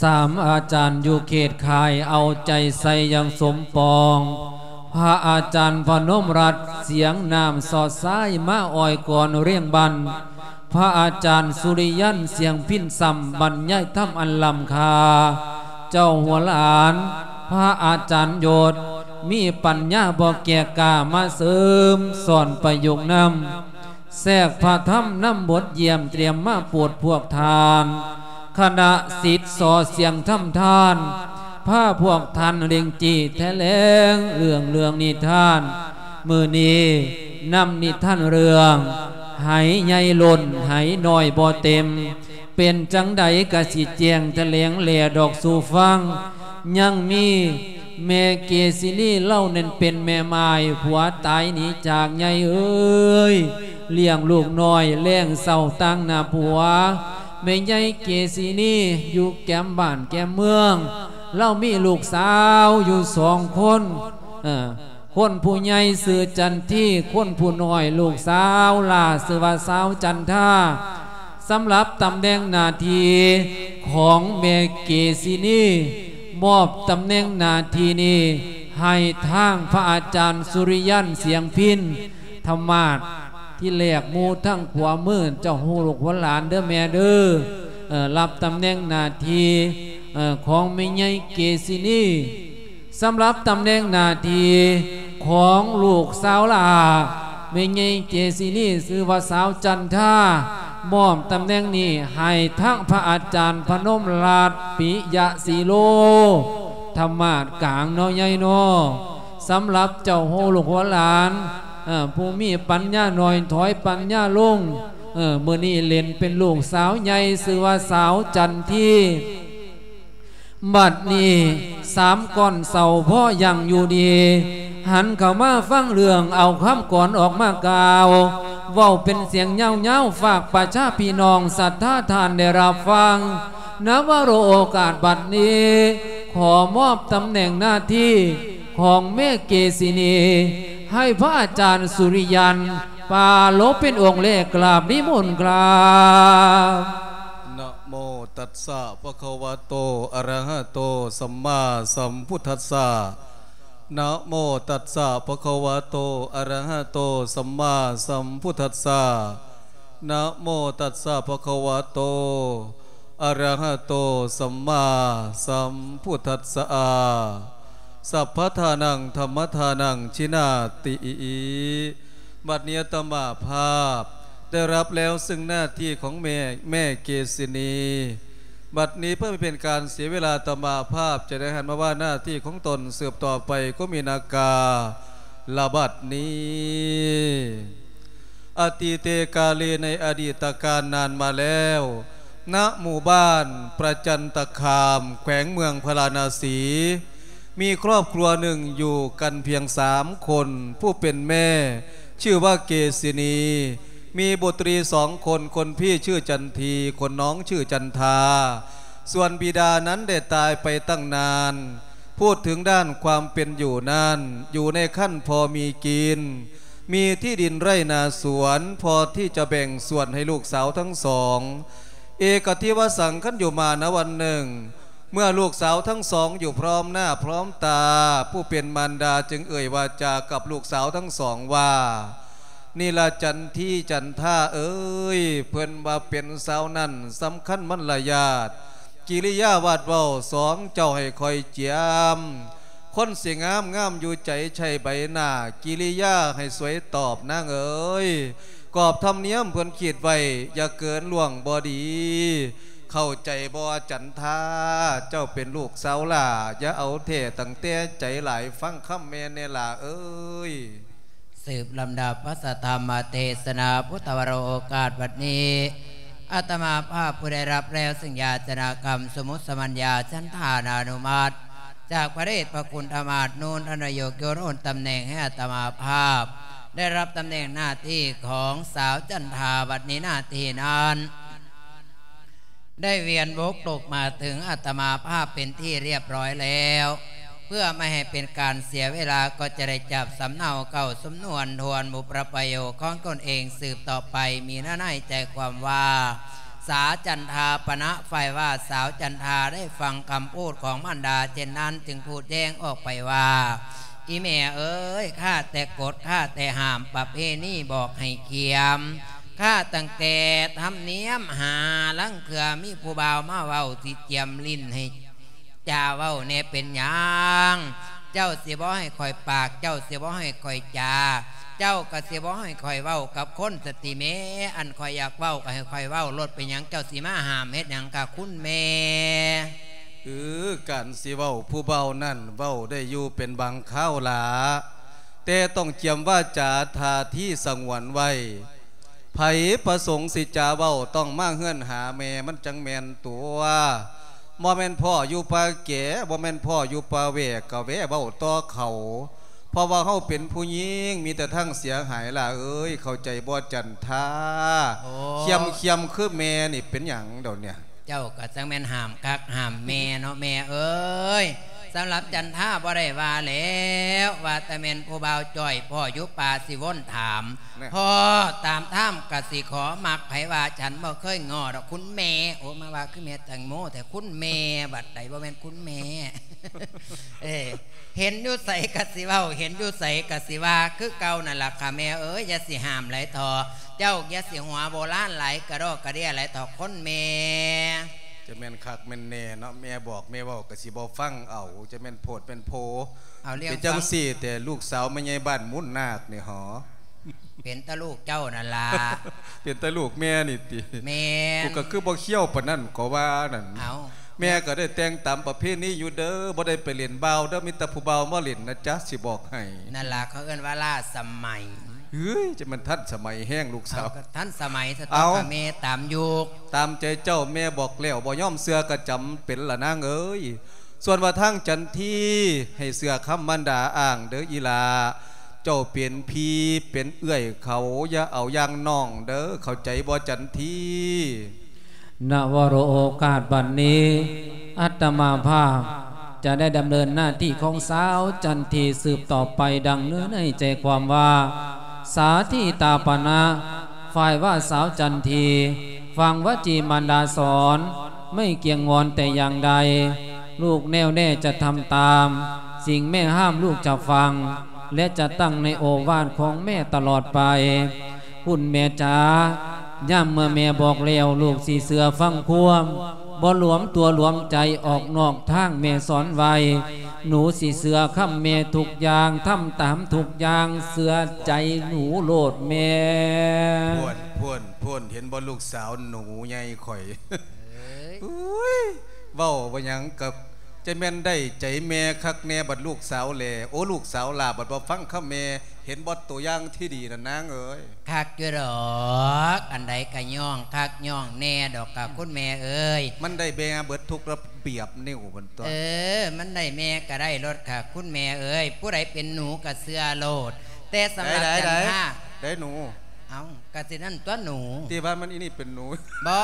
สามอาจารย์อยู่เขตคายเอาใจใส่ยังสมปอง พระอาจารย์พนมรัตเสียงนามสอดซ้ายมาอ่อยก่อนเรียงบัน พระอาจารย์สุริยันเสียงพินซัมบรรยายธรรมอันลำคา เจ้าหัวหลาน พระอาจารย์โยดมีปัญญาบอกแก่กามาเสริมสอนประยุกต์นำแทรกพระธรรมนำบทเยี่ยมเตรียมมาปวดพวกทาน คณะสิทธิ์สอเสียงทำทานผ้าพวกทันเรียงจีแทเลงเรื่องเรื่องนิทาน มือนี้นำนิทานเรื่องไหใหญ่ล่นไหน้อยบ่เต็ม เป็นจังใดกะสิเจียงทะเลงเหล่ดอกสู่ฟัง ยังมีแม่เกศินีเล่าเน้นเป็นแม่ไม้ผัวตายหนีจากใหญ่เอ้ยเลี้ยงลูกน้อยแล้งเศร้าตั้งหน้าผัว แม่ใหญ่เกศินีอยู่แก้มบ้านแก้มเมืองเล่ามีลูกสาวอยู่สองคนคนผู้ใหญ่สื่อจันที่คนผู้น้อยลูกสาวลาสื่อว่าสาวจันท่าสำหรับตำแหน่งนาทีของเมเกศินีมอบตำแหน่งนาทีนี้ให้ทางพระอาจารย์สุริยันเสียงพินธรรมาท ที่แหลกมูทั้งขวามือเจ้าหูลูกหัวหลานเด้อแม่เด้อรับตำแหน่งนาทีของแม่ใหญ่เกศินีสำหรับตำแหน่งนาทีของลูกสาวลาแม่ใหญ่เกศินีชื่อว่าสาวจันท่ามอบตำแหน่งนี้ให้ทั้งพระอาจารย์พนมราชปิยะสีโลธรรมาทกลางน้อยใหญ่นอสำหรับเจ้าโหลูกหัวหลาน ผู้มีปัญญาหน่อยถอยปัญญาลงเออมื่อนี้เล่นเป็นลูกสาวใหญ่ชื่อว่าสาวจันทีบัดนี้สามก้อนเสาพ่อยังอยู่ดี หันเข้ามาฟังเรื่องเอาคำก่อนออกมากาว เว้าเป็นเสียงเงาเงาฝากประชาพี่น้องศรัทธาทานได้รับฟังนับว่าโอกาสบัดนี้ ขอมอบตำแหน่งหน้าที่ของเมฆเกศินี ให้พระอาจารย์สุริยันปาลบเป็นองค์เลขกราบนิมนต์กราบนะโมตัสสะภะคะวะโตอะระหะโตสัมมาสัมพุทธัสสะนะโมตัสสะภะคะวะโตอะระหะโตสัมมาสัมพุทธัสสะนะโมตัสสะภะคะวะโตอะระหะโตสัมมาสัมพุทธัสสะ สัพพทานังธรรมทานังชินาติบัดเนียตมาภาพ ได้รับแล้วซึ่งหน้าที่ของแม่แม่เกษินีบัดนี้เพื่อไม่เป็นการเสียเวลาตมาภาพ จะได้หันมาว่าหน้าที่ของตนเสืบต่อไปก็มีนากาลาบัดนี้อติเตกาเลในอดีตการนานมาแล้วณหมู่บ้านประจันตคาม แขวงเมืองพราณสี มีครอบครัวหนึ่งอยู่กันเพียงสามคน ผู้เป็นแม่ ชื่อว่าเกษินี มีบุตรีสองคนคนพี่ชื่อจันที คนน้องชื่อจันทา ส่วนบิดานั้นได้ตายไปตั้งนาน พูดถึงด้านความเป็นอยู่นั้น อยู่ในขั้นพอมีกิน มีที่ดินไร่นาสวนพอที่จะแบ่งส่วนให้ลูกสาวทั้งสอง เอกทิวสังขันอยู่มาณวันหนึ่ง เมื่อลูกสาวทั้งสองอยู่พร้อมหน้าพร้อมตา ผู้เป็นมารดาจึงเอ่ยวาจากับลูกสาวทั้งสองว่านี่ละจันที่จันท่าเอ้ย เพื่อนว่าเป็นสาวนั่นสำคัญมันละญาติกิริยาวาดเบาสองเจ้าให้คอยเจียม คนเสียงามงามอยู่ใจใช่ใบหน้า กิริยาให้สวยตอบนางเอ้ยกอบธรรมเนียมเพื่อนขีดไว้อย่าเกินล่วงบอดี เข้าใจบอจันทาเจ้าเป็นลูกสาวล่ะอย่าเอาเทตั้งแต่ใจหลายฟังคำแม่เนล่ะเอ้ยสืบลำดับพระสธรรมเทศนาพุทธวโรโอกาสบัดนี้อาตมาภาพผู้ได้รับแล้วซึ่งญาจนากรรมสมุติสมัญญาชั้นทานานุมาตจากพระเดชพระคุณธรรมาตนูนทนายกโยนโอนตำแหน่งให้อาตมาภาพ ได้รับตำแหน่งหน้าที่ของสาวจันทาบัดนี้หน้าที่นั้น ได้เวียนวกตกมาถึงอาตมาภาพเป็นที่เรียบร้อยแล้ว เพื่อไม่ให้เป็นการเสียเวลาก็จะได้จับสำเนาเก่าสำนวนทวนบุประประโยคของตนเองสืบต่อไปมีหน้าในใจความว่าสาจันทาปณะไฟว่าสาวจันทาได้ฟังคำพูดของมันดาเจนนั้นจึงพูดแย้งออกไปว่าอีแม่เอ้ยข้าแต่กฎข้าแต่ห้ามประเพณีบอกให้เกียม ข้าตั้งแต่ทำเนียมหาลังเถือมีผู้บ่าวมาเว้าที่เจียมลิ้นให้จ่าเว้าเนี่ยเป็นยังเจ้าเสียบ่ให้คอยปาก เจ้าเสียบ่ให้คอยจาเจ้าก็เสียบ่ให้คอยเว้ากับคนสติเมอันคอยอยากเว้าก็ให้คอยเว้าลดเป็นหยังเจ้าสีมาหามเฮ็ดยังกับคุณแม่เออการสิเว้าผู้เบานั่นเว้าได้อยู่เป็นบางข้าวหลาแต่ต้องเจียมว่าจ่าทาที่สังวนไว้ ไผประสงค์สิจาเว้าต้องมาเฮือนหาแม่มันจังแมนตัวบ่แม่นพ่ออยู่ปาแก่บ่แม่นพ่ออยู่ปาแวกกะแวเว้าต่อเขาเพราะว่าเฮาเป็นผู้หญิงมีแต่ทั้งเสียหายล่ะเอ้ย เข้าใจบ่จันทาโอ้เคียมเคียมคือแม่นี่เป็นหยังเดี๋ยวเนี่ย เจ้าก็จังแม่นหามคักหามแม่เนาะแม่เอ้ย สำหรับจันท่าบ่ได้ว่าแล้วว่าแต่แม่นผู้บ่าวจ้อยพ่ออยู่ป่าสิวนถามแน่พ่อตามถ้ำกสิขอมักไผว่าฉันบ่เคยงอดอกคุณแม่โอ้มาว่าคือแม่แตงโมแต่คุณแม่บัดใดบ่แม่นคุณแม่เอ้เห็นอยู่ใสกสิเว้าเห็นอยู่ใสกสิว่าคือเก่านั่นล่ะค่ะแม่เอ้ยอย่าสิห้ามไหลทอเจ้าอย่าสิหัวโบราณไหลกระดอกกระเดียไหลทอคนแม่ จะแม่นคักแม่นแน่เนาะแม่บอกแม่เว้าก็สิบ่ฟังเอา จะแม่นโพดเป็นโพเอาเรื่องเป็นจังฟังสี่ แต่ลูกสาวแม่ใหญ่บ้านมุ่นนาคนี่หอ เป็นตะลูกเจ้านั่นล่ะ เป็นแต่ลูกแม่นี่ติแม่กูก็คือบ่เขี้ยวปานนั้นก็ว่านั่นเอา แม่ก็ได้แต่งตามประเพณีอยู่เด้อบ่ได้ไปเล่นบ่าวเด้อมีแต่ผู้บ่าวมาเล่นนะจ๊ะสิบอกให้นั่นล่ะเขาเอิ้นว่าล่าสมัย เฮ้ยจะมันทันสมัยแห้งลูกสาเอาวก็ท่านสมัยสตเอาอกับแม่ตามยุคตามใจเจ้าแม่บอกแล้วบ่ยอมเสือก็จำเป็นละนางเอ้ยส่วนว่าทางจันทีให้เสือคำมันดาอ่างเด้ออีหลา เจ้าเปลี่ยนพี่เป็นเอื้อยเขาอย่าเอาอย่างน้องเด้อเข้าใจบ่จันทีณวโรโอกาสบัดนนี้ อัตมาภาพจะได้ดำเนินหน้าที่ของสาวจันทีสืบต่อไปดังเนื้อในใจความว่า สาธิตาปนะฝ่ายว่าสาวจันที ฟังวจีมารดาสอน ไม่เกียงงอนแต่อย่างใด ลูกแน่วแน่จะทำตาม สิ่งแม่ห้ามลูกจะฟัง และจะตั้งในโอวาทของแม่ตลอดไป คุณแม่จ๋าย่ำเมื่อแม่บอกแล้วลูกสีเสือฟังควม บ่หลวมตัวหลวมใจออกนอกทางแม่สอนไว้หนูสีเสือค้ำแม่ทุกอย่างทำตามทุกอย่างเสือใจหนูโลดแม่พ่วนพ่วนพ่วนเห็นบ่ลูกสาวหนูใหญ่ข่อยเอ้ยอุ้ยเว้าบ่หยังกับจะแม่นได้ใจแม่คักแน่บัดลูกสาวแลโอ้ลูกสาวลาบัดบ่ฟังคำแม่ เห็นบ่ตัวอย่างที่ดีนั่นนางเอ้ยคักอยู่ดอกอันใดก็ย่องคักย่องแน่ดอกกับคุณแม่เอ้ยมันได้แบ่เบิดทุกระเบียบนิ้วบนตัวเออ มันได้แม่ก็ได้รถค่ะ คุณแม่เอ้ยผู้ใดเป็นหนูกับเสื้อโลด แต่สำหรับได้จันได้ท่าได้หนูเอากสินั่นตัวหนูที่ว่ามันอีนี่เป็นหนูบอ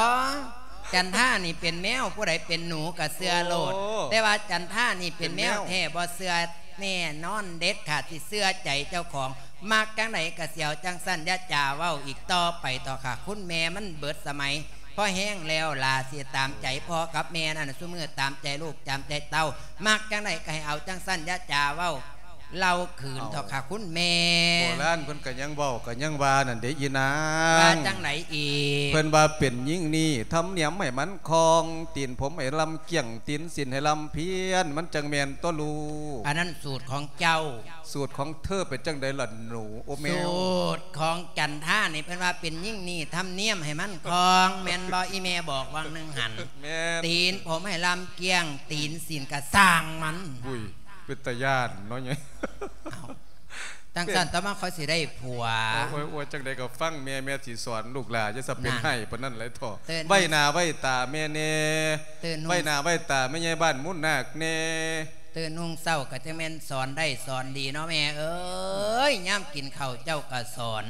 จันท่านี่เป็นแมวผู้ใดเป็นหนูกับเสื้อโลดโอ้แต่ว่าจันท่านี่เป็นแมวเป็นแมวแท้บ่เสื้อ แน่นอนเด็ดขาดที่เสื้อใจเจ้าของมากจังไหนกระเสียวจังสั้นยะจ่าเว้าอีกต่อไปต่อค่ะ คุณแม่มันเบิดสมัยพอแห้งแล้วลาเสียตามใจพ่อกับแม่นั่นสู้มือตามใจลูกตามใจเต้ามากจังไหนก็ให้เอาจังสั้นยะจ่าเว้า เราขืนต่อค่ะคุณแม่โบราณเพิ่นก็ยังเว้าก็ยังว่านั่นเด้อีนาว่างจังไหนอีกเพิ่นว่าเป็นยิ่งนี่ทำเนียมให้มันคองตีนผมให้ลำเกี่ยงตีนสินให้ลำเพี้ยน มันจังแม่นตัวลูกอันนั้นสูตรของเจ้า สูตรของเธอเป็นจังไดล่ะหนูโอแมวสูตรของจันท่านี่เป็นว่าเป็นยิ่งนี่ทำเนียมให้มันคลองแมนบออีเมบอกวังหนึ่งหันแม่นตีนผมให้ลำเกียงตีนสินกระสร้างมันบุย เป็นตาญาติเนาะไงเอาตั้งสันต่อมาเขาสิได้ผัวโอ้ยโอ้ยจังใดก็ฟังแม่แม่สิสอนลูกหลานจะสะเป็นนั่นให้ปานนั้นหลายท่อเตือนไว้หน้าไว้ตาแม่แน่เตือนนุ่งไว้หน้าไว้ตาแม่ใหญ่บ้านมุ่นนาคแน่ ตื่นนุ่งเศร้าก็จะแม่นสอนได้สอนดีเนาะแม่เอ้ยย่ำกินข้าวเจ้าก็สอน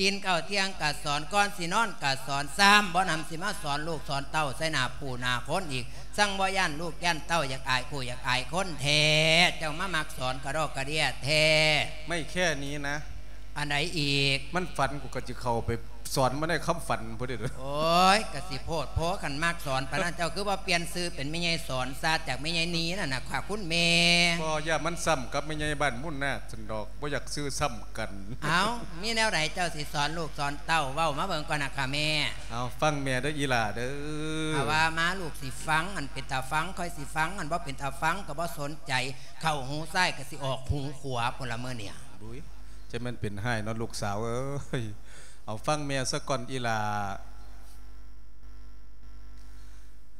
กินข้าวเที่ยงก็สอนก่อนสินอนก็สอนซ้ำบ่นำสิมาสอนลูกสอนเต้าใส่หน้าปู่หน้าคนอีกสั่งบ่ย่านลูกย่านเต้าอยากอายคู่อยากอายคนแท้เจ้ามามักสอนกระดอกกระเดียแท้ไม่แค่นี้นะ อันไหนอีกมันฝันกูก็จะเข้าไป สอนมาในคำฝันพอดีเลยโอ้ยกสิโพดโพกันมากสอนปานนั้นเจ้าคือว่าเปลี่ยนซื้อเป็นไม่ใหญ่สอนซาจากไม่ใหญ่นี้น่ะนะค่ะคุณเมย์บ่อย่ามันซ้ำกับไม่ใหญ่บ้านมุ่นหน้าสันดอกบ่อยากซื้อซ้ำกัน เอามีแนวไหนเจ้าสิสอนลูกสอนเต้าเว้ามาเบิ่งก่อนนะค่ะแม่เอาฟังแม่เด้ออีหล่าเด้อถ้าว่ามาลูกสิฟังอันเป็นตาฟังค่อยสิฟังอันบ่เป็นตาฟังก็บ่สนใจ เข้าหูซ้ายก็สิออกหูขวาพุ่นละเมื่อเนี่ยบุ้ยจะแมันเป็นให้เนาะลูกสาวเอ้ย เอาฟังแม่ซะก่อนอีหล่า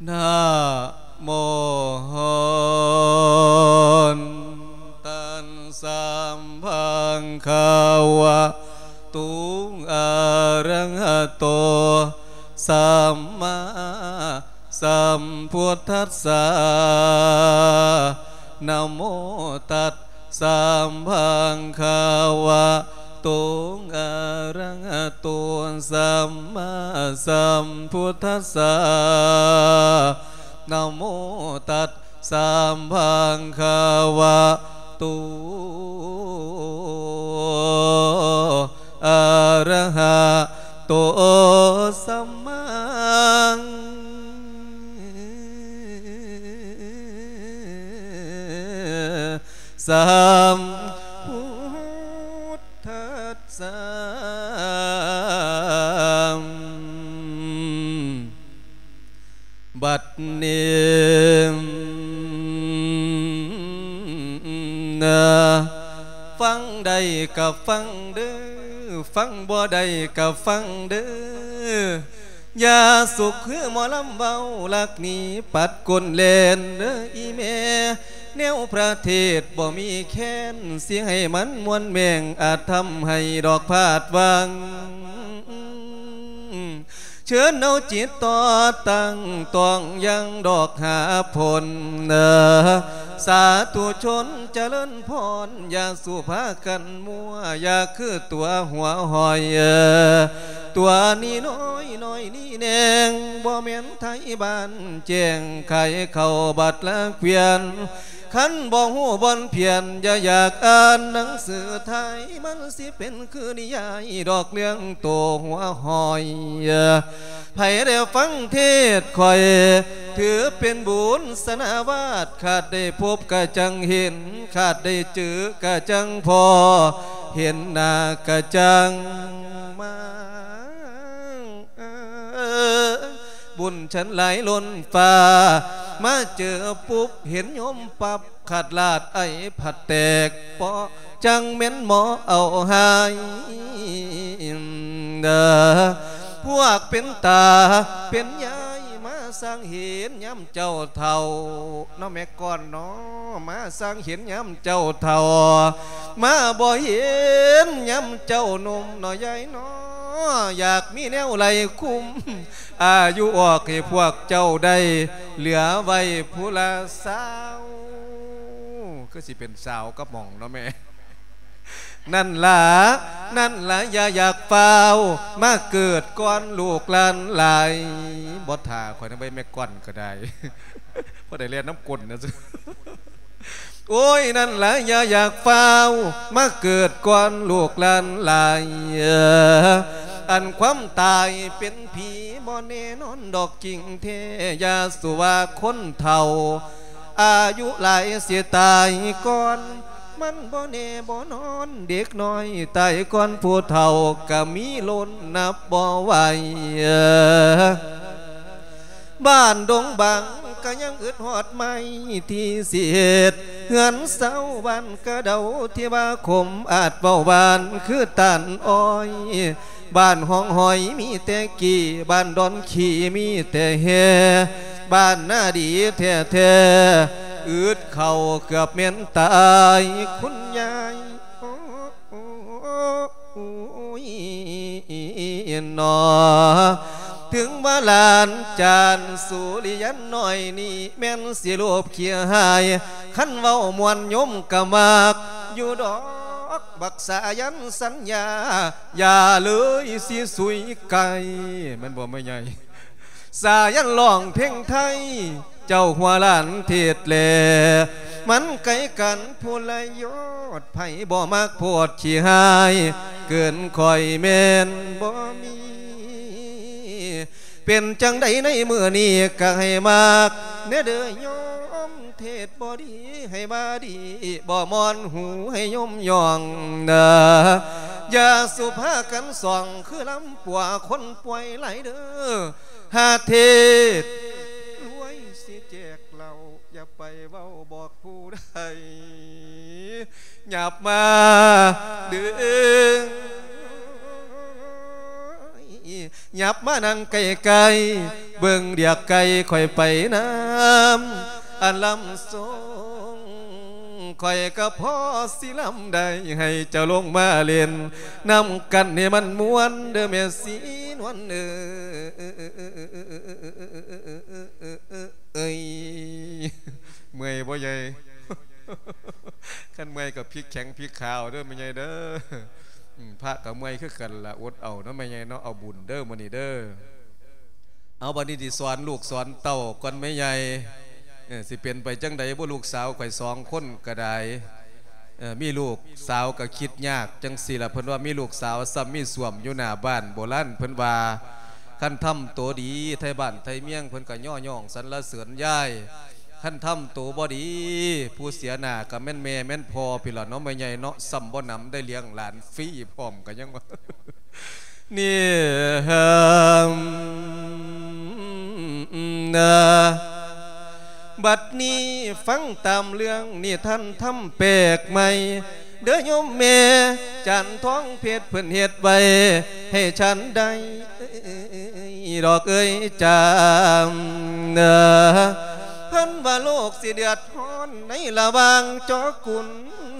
นะโมตันสัมพังคาวะตุงอารังหะโตสัมมาสัมพุทธัสสะนะโมตัสสัมพังคาวะ ตงอารังหะโตสัมมาสัมพุทธัสสะนะโมตัสสัมพังคาวะตุอะระหะโตสัมมาสัมพุทธั สสะบัดนี้นะฟังได้กับฟังเด้อฟังบ่ได้กับฟังเด้ออย่าสุขคือหมอลำเบาลักนี้ปัดกลเลนเด้ออีเม แนวประเทศบ่มีแค้น เสียงให้มันมวนแมงอาจทำให้ดอกพาดวางเชิญเอาจิตต่อตั้งต้องยังดอกหาผลเนอสาธุชนจเจริญพร อย่าสู่พากันมัว อย่าคือตัวหัวหอยเออตัวนี้น้อยน้อยนี่แนงบ่แม่นไทยบ้านแจ้งไข่เข้าบัดละเกวียน ขันบ่หูบนเพียนอย่าอยากอ่านหนังสือไทยมันสิเป็นคือนิยายดอกเรื่องโตหัวหอยไผได้ฟังเทศคอย ถือเป็นบุญสนาวาสขาดได้พบกะจังเห็น ขาดได้จือกะจังพอ เห็นหน้ากะจังมาบุญฉันไหลล้นฟ้า มาเจอปุ๊บเห็นโยมปับขาดลาดไอผัดแตกปอจังเม้นหมอเอาหายเด้อพวกเป็นตาเป็นยายา สร้างเห็นย้ำเจ้าเท่าน้อแม่ก่อนเนาะมาสร้างเห็นย้ำเจ้าเท่ามาบ่เห็นย้ำเจ้าหนุ่มน้อยใหญ่เนาะอยากมีแนวไหลคุ้มอายุออกให้พวกเจ้าได้เหลือไว้ผู้ละสาวก็สิเป็นสาวกับหม่องเนาะแม่ นั่นล่ะนั่นละอย่าอยากเฝ้ามาเกิดก่อนลูกลานหลายบ่ท่าข่อยนำไปแม่ก่อนก็ได้พอได้เรียนน้ำกลนะจ๊ะโอ้ยนั่นละอย่าอยากเฝ้ามาเกิดก่อนลูกลานหลายอันความตายเป็นผีบ่แน่นอนดอกจริงเทยาสุวาคนเท่า อายุหลายเสียตายก่อน มันบ่แน่บ่นอนเด็กน้อยตายก่อนผู้เฒ่าก็มีล้นนับบ่ไหวบ้านดงบังก็ยังอึดหอดไม่ที่เสียดเงินเสาบ้านกระเดาที่ว่าคมอาจเบาบานคือตันอ้อย บ้านห้องหอยมีแต่กี่บ้านดอนขี่มีแต่เฮบ้านหน้าดีแท้แท้อึดเข่าเกือบเมียนตายคุณยายโอ้ยนอถึงว่าลานจานสุริยันหน่อยนี่แม่นสิรูปเขียหาย ขันเว้ามวนยมกะมากอยู่ดอก บักษายันสัญญา อย่าเลยสิสุยไก่มันบ่ไม่ใหญ่ สายันร้องเพลงไทย เจ้าหัวหลานเทศแลมันไกลกันผู้ลยอดไผบ่มักโพดขี้หาย เกินคอยแม่นบ่มี เป็นจังใดในเมื่อนี้ก็ให้มากเนื้อเด้อยอม เทศบ่ดีให้มาดีบ่มอนหูให้ยมยองเนออย่าสุภากันส่องคือลำปัวคนป่วยไหลเด้อหาเทศรวยสิแจกเราอย่าไปเว้าบอกผู้ใดหยับมาดึงหยับมานั่งไกลไกลเบิ่งเดียกไกลค่อยไปน้ำ อลำทรงคอยก็พอสิลำได้ให้เจ้าลงมาเล่นนำกันให้มันม้วนเด้อแม่สีนวลเอ้ยเมื่อยบ่ใหญ่ขันเมื่อยกับพริกแข็งพริกขาวเด้อไม่ใหญ่เด้อพระกับเมื่อยคือกันละอดเอาเนาะไม่ใหญ่เนาะเอาบุญเด้อมื้อนี้เด้อเอาบัดนี้สิสอนลูกสอนเต้าก่อนไม่ใหญ่ สิเป็นไปจังใดบ่ลูกสาวข่อยสองคนก็ได้มีลูกสาวก็คิดยากจังสิละเพิ่นว่ามีลูกสาวซ้ำมีสวมอยู่หน้าบ้านโบราณเพิ่นว่าคันทำตัวดีไทยบ้านไทยเมียงเพิ่นก็ย่อย่องสรรเสริญย่ายขั้นทำตัวบ่ดี ผู้เสียหน้ากับแม่นแม่แม่นพอพี่ละเนาะไม่ใหญ่เนาะซ้ำบ่นำได้เลี้ยงหลานฟรีพร้อมกันยังว่านี่นะ บัดนี้ฟังตามเรื่องนี่ท่านทำแปลกใหม่เด้อยมแม่จันท้องเพชรเพิ่นเฮ็ดไว้ให้ฉันได้ดอกเอ้ยจำเนอเพิ่นว่าโลกสิเดือดร้อนในระวางจอกุน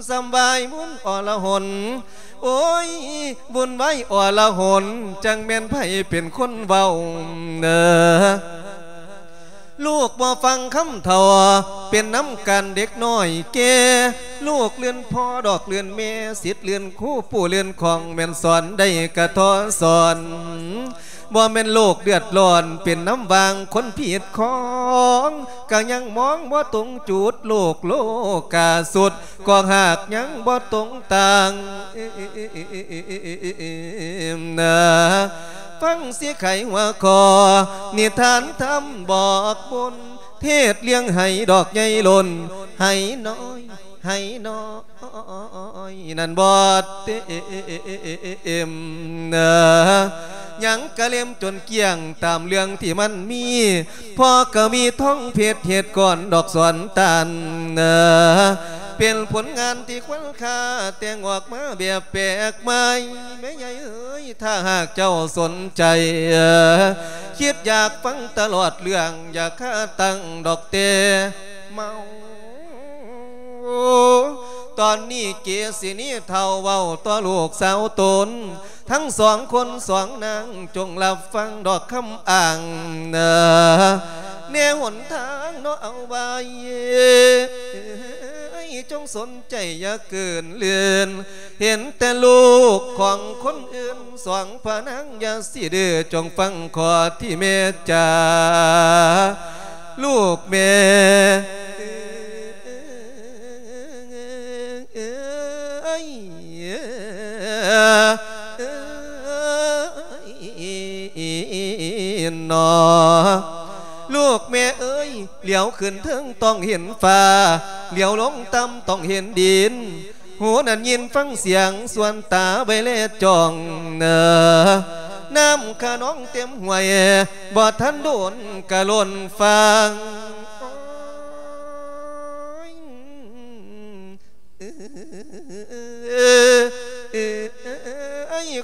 สำบายมุนอรหนโอ้ย บุญไว้อรหนจังแม่นไผเป็นคนเว้าเนอ ลูกบ่ฟังคำเทาเป็นน้ำกันเด็กน้อยเกลูกเลื่อนพ่อดอกเลื่อนเมสิทธิ์เลื่อนคู่ปู่เลื่อนของแม่นสอนได้กระทอสอนบ่แม่นโลกเดือดร้อนเป็นน้ำวางคนผิดของก็ยังมองบ่ตรงจุดโลกโลกาสุดก็หากยังบ่ตรงต่างนะ ฟังเสียไขหัวคอนิทานทำบอกบน เทศเลี้ยงให้ดอกใหญ่หล่นให้น้อยให้น้อยนั่นบอดเต็มเนอยังกะเลียมจนเกี่ยงตามเรื่องที่มันมีพ่อก็มีท้องเพชรเหตุก่อนดอกสวนตันเนอ เป็นผลงานที่ควันค่าแต่งออกมาแบบแปลกใหม่ไม่ใหญ่เอ้ยถ้าหากเจ้าสนใจ คิดอยากฟังตลอดเรื่อง อยากค่าตั้งดอกเตเมาตอนนี้เกสินี้เท่าเว้าตัวลูกสาวตน ทั้งสองคนสองนางจงรับฟังดอกคำอ่างเนอแนวหนทางเนาะเอาไว้ จงสนใจอย่าเกินเลือน เห็นแต่ลูกของคนอื่นสองพนังอย่าสิเดือจงฟังขอที่เมตจาลูกเมนอ ลูกแม่เอ้ย เหลียวขึ้นเทิงต้องเห็นฟ้า เหลียวลงต่ำต้องเห็นดิน หูนั่นยินฟังเสียงส่วนตาใบเล่จ้องเนอน้ำขาน้องเต็มห่วยบ่ทันโดนกะล่นฟังไอ้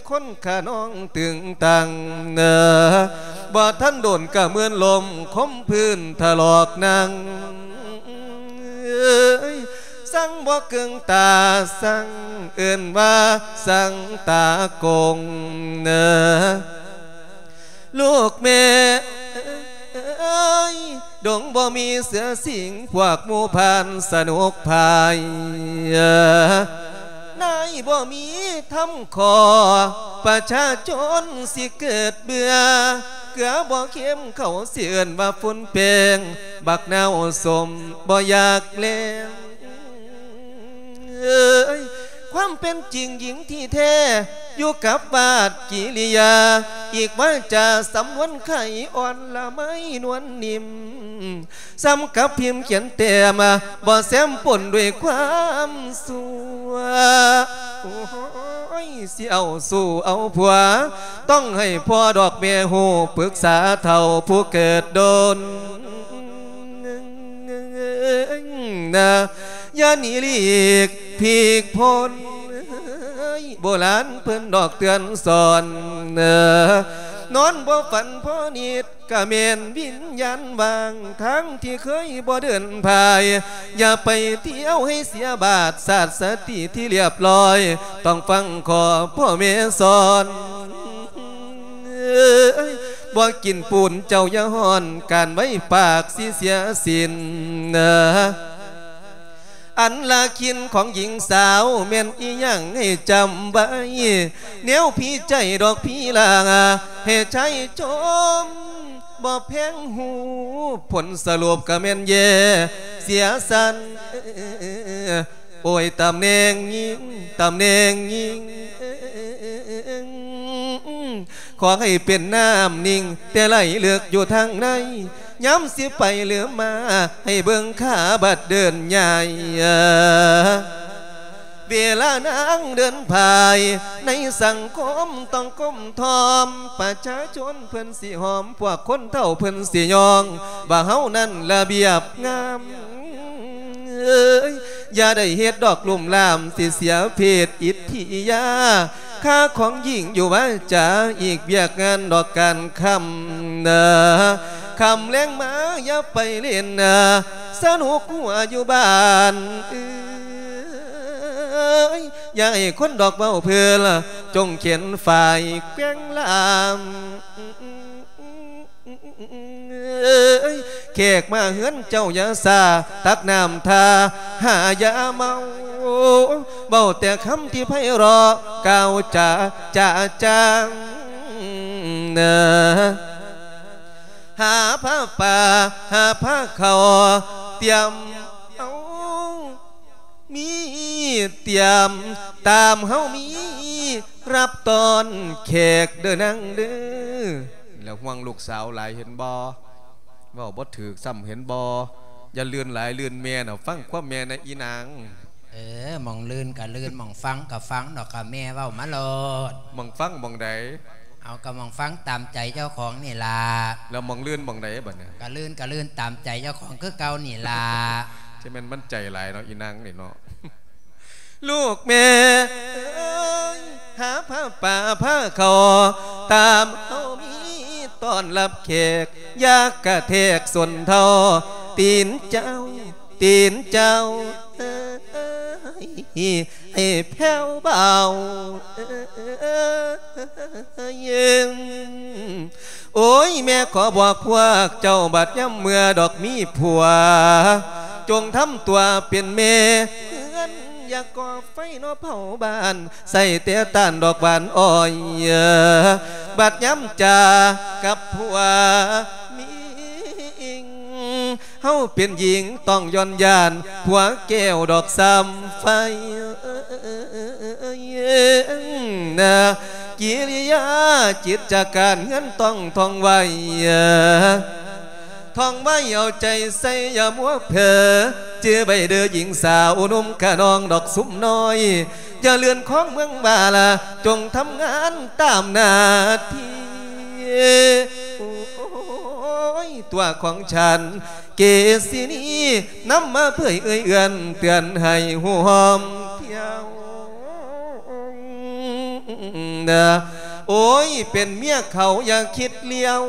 คนขาน้องตึงตังเนอบ่ท่านโดนกะเมือนลมคมพื้นถลอกนางสั่งบ่เกิงตาสั่งเอื่นว่าสั่งตากงเนอลูกแม่เอ้ยดงบ่มีเสือสิงพวกหมู่พานสนุกพาย นายบ่มีทำคอประชาชนสิเกิดเบื่อเกลือบ่เข้มเขาเสื่อนว่าฝุ่นเปงบักนาวสมบ่อยากเล่นเอ้ย ความเป็นจริงหญิงที่แท้อยู่กับบาดกิริยา อีกว่าจะสำนวนไข่อ่อนละไม่นวลนิ่มซ้ำกับพิมพ์เขียนเต็มบ่แซมปนด้วยความสัวโอ้ยสิเอาสู้เอาผัว ต้องให้พ่อดอกเมียหูปรึกษาเท่าผู้เกิดโดนนะ อย่าหนีลีกพีกพลโบราณเพิ่นดอกเตือนสอนเนอนอนบ่ฝันพ่อนิดกะเมนวิญญาณวางทั้งที่เคยบ่เดินพาย อย่าไปเที่ยวให้เสียบาทศาสตร์สติที่เรียบร้อย ต้องฟังขอพ่อเมสอนบ่กินปูนเจ้าอย่าห่อน การไว้ปากสิเสียสินเนอ อันลาคินของหญิงสาวเม่นอีหยังให้จำไว้แนวพี่ใจดอกพี่ลางให้ใจจมบ่แพงหูผลสรุปก็แม่นเย่เสียสันโอ้ยตำแหน่งยิงตำแหน่งยิงขอให้เป็นน้ำนิ่ง แต่ไหลเลือกอยู่ทางใน ย้ำสิไปเหลือมา ให้เบิ่งขาบัดเดินใหญ่เวลานางเดินผาย ในสังคมต้องก้มทอม ประชาชนเพิ่นสิหอม พวกคนเท่าเพิ่นสิยองว่าเฮานั้นระเบียบงามเอ้ยอย่าได้เฮ็ดดอกลุ่มลามสิเสียเพศอิทธิยาค่าของหญิงอยู่ว่าจะอีกเบียกงานดอกการคำเนอ คำเลี้ยงมาอย่าไปเล่นนะสนุกหัวอยู่บ้านเอ้ยย่าให้คนดอกเบ้าเพื่อละจงเขียนฝ่ายแกล้งลามเอ้ยแขกมาเฮือนเจ้ายาซาตักน้ำทาหายาเมาเบาแต่คำที่ไพเราะกาวจะจะจางเนอ หาผ้าป่าหาผ้าเขาเตรียมเอามีเตรียมตามเฮามีรับตอนแขกเดินนั่งเด้อแล้วห่วงลูกสาวหลายเห็นบอว่าบ่ถือซ้ำเห็นบออย่าเลื่อนหลายเลื่อนแม่น่ะฟังความแม่ในะอีนางเออหมองลื่นกับลื่นหมองฟังกับฟังดอกกับแม่เว้ามาโลดมองฟังมองใด เอากับหมองฟังตามใจเจ้าของนี่ล่ะแล้วมองเลื่อนมองใดบัดเนี่ยกับลื่นกับลื่นตามใจเจ้าของคือเก่านี่ล่ะใช่แม่นมันใจหลายเนาะอีนางนี่เนาะลูกแม่เอ้ยหาผ้าป่าผ้าคอตามเอามีต้อนรับแขกยากกระเทกส่วนเทอตีนเจ้า ตีนเจ้าเอ้ย ให้แผ่วเบาเย็นโอ้ยแม่ขอบอกพวกเจ้าบัดย่ำเมื่อดอกมีผัว จงทำตัวเป็นเมื่ออยากก่อไฟนอเผาบ้าน ใส่เตะตานดอกบานอ้อย บัดย้ำจากับผัว เฮาเป็นหญิงต้องย้อนยานผัวแก้วดอกซ้ำไฟนะกิริยาจิตจากการเงินต้องท่องไว้ท่องไว้เอาใจใส่อย่ามัวเผลอเจอใบเดือหญิงสาวนุ่มกะนองดอกสุมน้อย อย่าเลือนของเมืองบาลาจงทำงานตามหน้าที่ ตัวของฉัน เกศินีน้ำมาเพื่อเอื้อยเอื้อนเตือนให้หัวหอมเที่ยวโอ้ย เป็นเมียเขาอย่าคิดเลี้ยว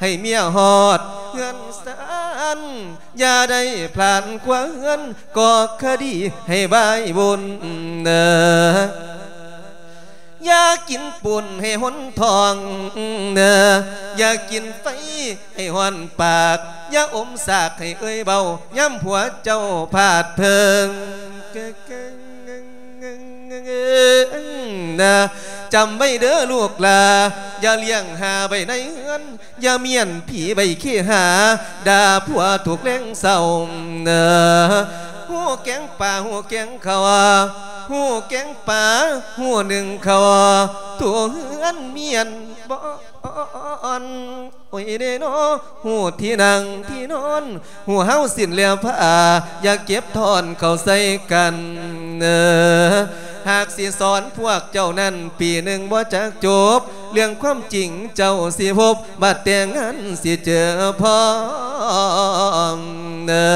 ให้เมียหอดเงินสานอย่าได้พลานกว่าเงินก่อคดีให้บายบุญเนอ อย่ากินปุ่นให้หนทองเนออย่ากินไฟให้หอนปาก อย่าอมสากให้เอ้ยเบาย้ำผัวเจ้าผาดเพิงจำไว้เด้อลูกลา อย่าเลี้ยงหาไปในเฮือน อย่าเมียนผีใบขี้หาด่าผัวถูกเล้งเศร้าเนอ หัวแกงป่าหัวแกงเขาหัวแกงป่าหัวหนึ่งเขาตัวเฮือนเมียนบ่อนโอ้ยเดโนหูที่นั่งที่นอนหูเฮาสิ้นแล้วพระอาอย่าเก็บทอนเขาใส่กันเนอหากสิสอนพวกเจ้านั้นปีหนึ่งบ่จักจบ เรื่องความจริงเจ้าสิพบบัดแต่งงานสิเจอพร้อเนอ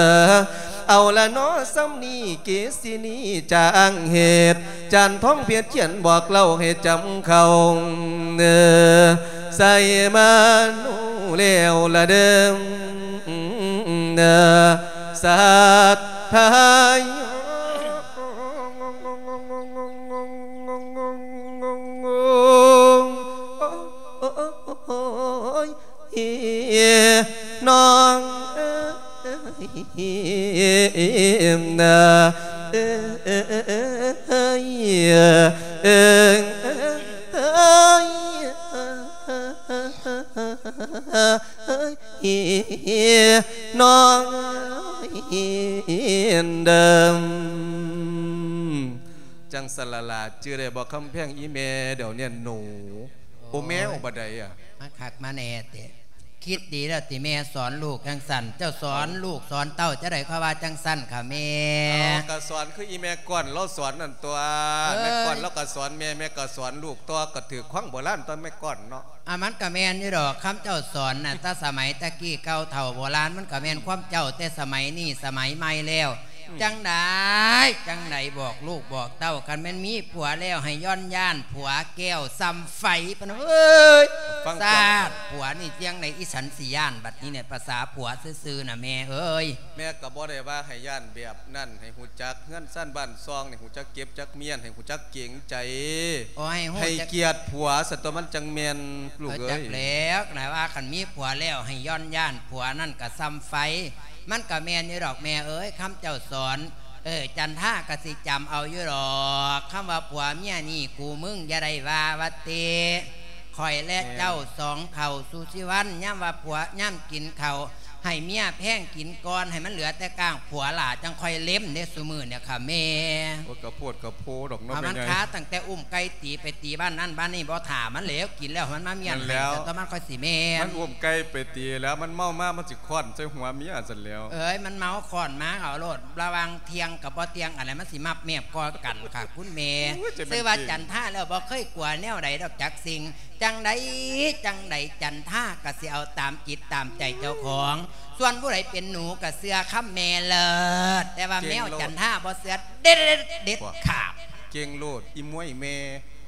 เอาละนาะซ้ำนี้เกสินีจางเหตุจันท้องเพียรเขียนบอกเล่าให้จำเขาเนอใส่มานูเลวละเดิมเนอสัตทายน้อง เอ็มนาเอ้ยเอ้ยน้องเดิมจังสลาลาจือได้บอกคำแพงอีเมเดี๋ยวเนี่ยหนูโอแม่อุบัติอะมาขักมาแน่เตะ คิดดีแล้วติแม่สอนลูกจังสันเจ้าสอนลูกสอนเต้าจะได้ข้าว่าจังสันค่ะแม่เอากระสอนคืออีแม่ก่อนเราสอนนั่นตัวเอ้ยแม่ก่อนเราก็สอนแม่แม่ก็สอนลูกตัวก็ถือขว้างโบราณตอนแม่ก่อนเนาะอามันกะแมนนี่ดอกคำเจ้าสอนน่ะถ้าสมัยตะกี้เก่าเถ่าโบราณมันกะแมนความเจ้าแต่สมัยนี้สมัยใหม่แล้ว จังได้จังไดบอกลูกบอกเต้ากันแม่นมีผัวแล้วให้ย้อนย่าน ผัวแก้วซ้ำไฟปะเนอะเอ้ยฟังซก่อนาดผัวนี่เจียงในอีสันสีย่านบัดนี้เนี่ยภาษาผัวซื่อๆน่ะแม่เอ้ยแม่ก็บ่ได้ว่าให้ย่านแบบนั่นให้หูจักเงื่อนสั้นบ้านซองให้หูจักเก็บจักเมียนให้หูจักเก่งใจโอ้ยโหให้จักเกียรติผัวสัตว์ตัวมันจังเมียนลูกเออเอ้จัยกแล้วนะว่าขันมีผัวแล้วให้ย้อนย่านผัวนั่นก็ซ้ำไฟ มันก็แม่นอยู่ดอกแม่เอ้ยคำเจ้าสอนเออจันท่ากสิจำเอาอยู่หรอกคำว่าผัวเมียนี่กูมึงอย่าได้ว่าวัดเตคอยและเจ้าสองเข่าสุชิวันย่ำว่าผัวย่ำกินเข่า ให้เมียแพงกินก่อนให้มันเหลือแต่ก้างผัวหล่าจังคอยเล็มเนสุมือเนี่ยค่ะแม่โอ้ยกระโพดกระโพดอกเน้องพาเป็มันนไงค้าตั้งแต่อุ้มไก่ตีไปตีบ้านนั่นบ้านนี่บ่ถามมันเหลวกินแล้วมันมาเมียนนั่นแล้วให้แต่ตอนมันค่อยสิแม่มันนอ้วมไก่ไปตีแล้วมันเมามามันสิค้อนใส่หัวเมียสันแล้ว เอ้ยมันเมาขอนมาเอาโลดระวังเทียงกับบ่เทียงอะไรมันสิมับเมียบกอกันค่ะคุณเมย์โอ้ยจะเป็นซื้อว่าจริงจันท่าแล้วบ่เคยกลัวแนวใดดอกจักสิ่งจังใดจังใดจันท่าก็สิเอาตามจิตตามใจเจ้าของส่วนผู้ใดเป็นหนูก็เสื้อค้ำแม่เลิศแต่ว่าแมวจันท่าบ่เสื้อเด็ดเด็ดเด็ดขาดเก่งโลดอีมวยแม่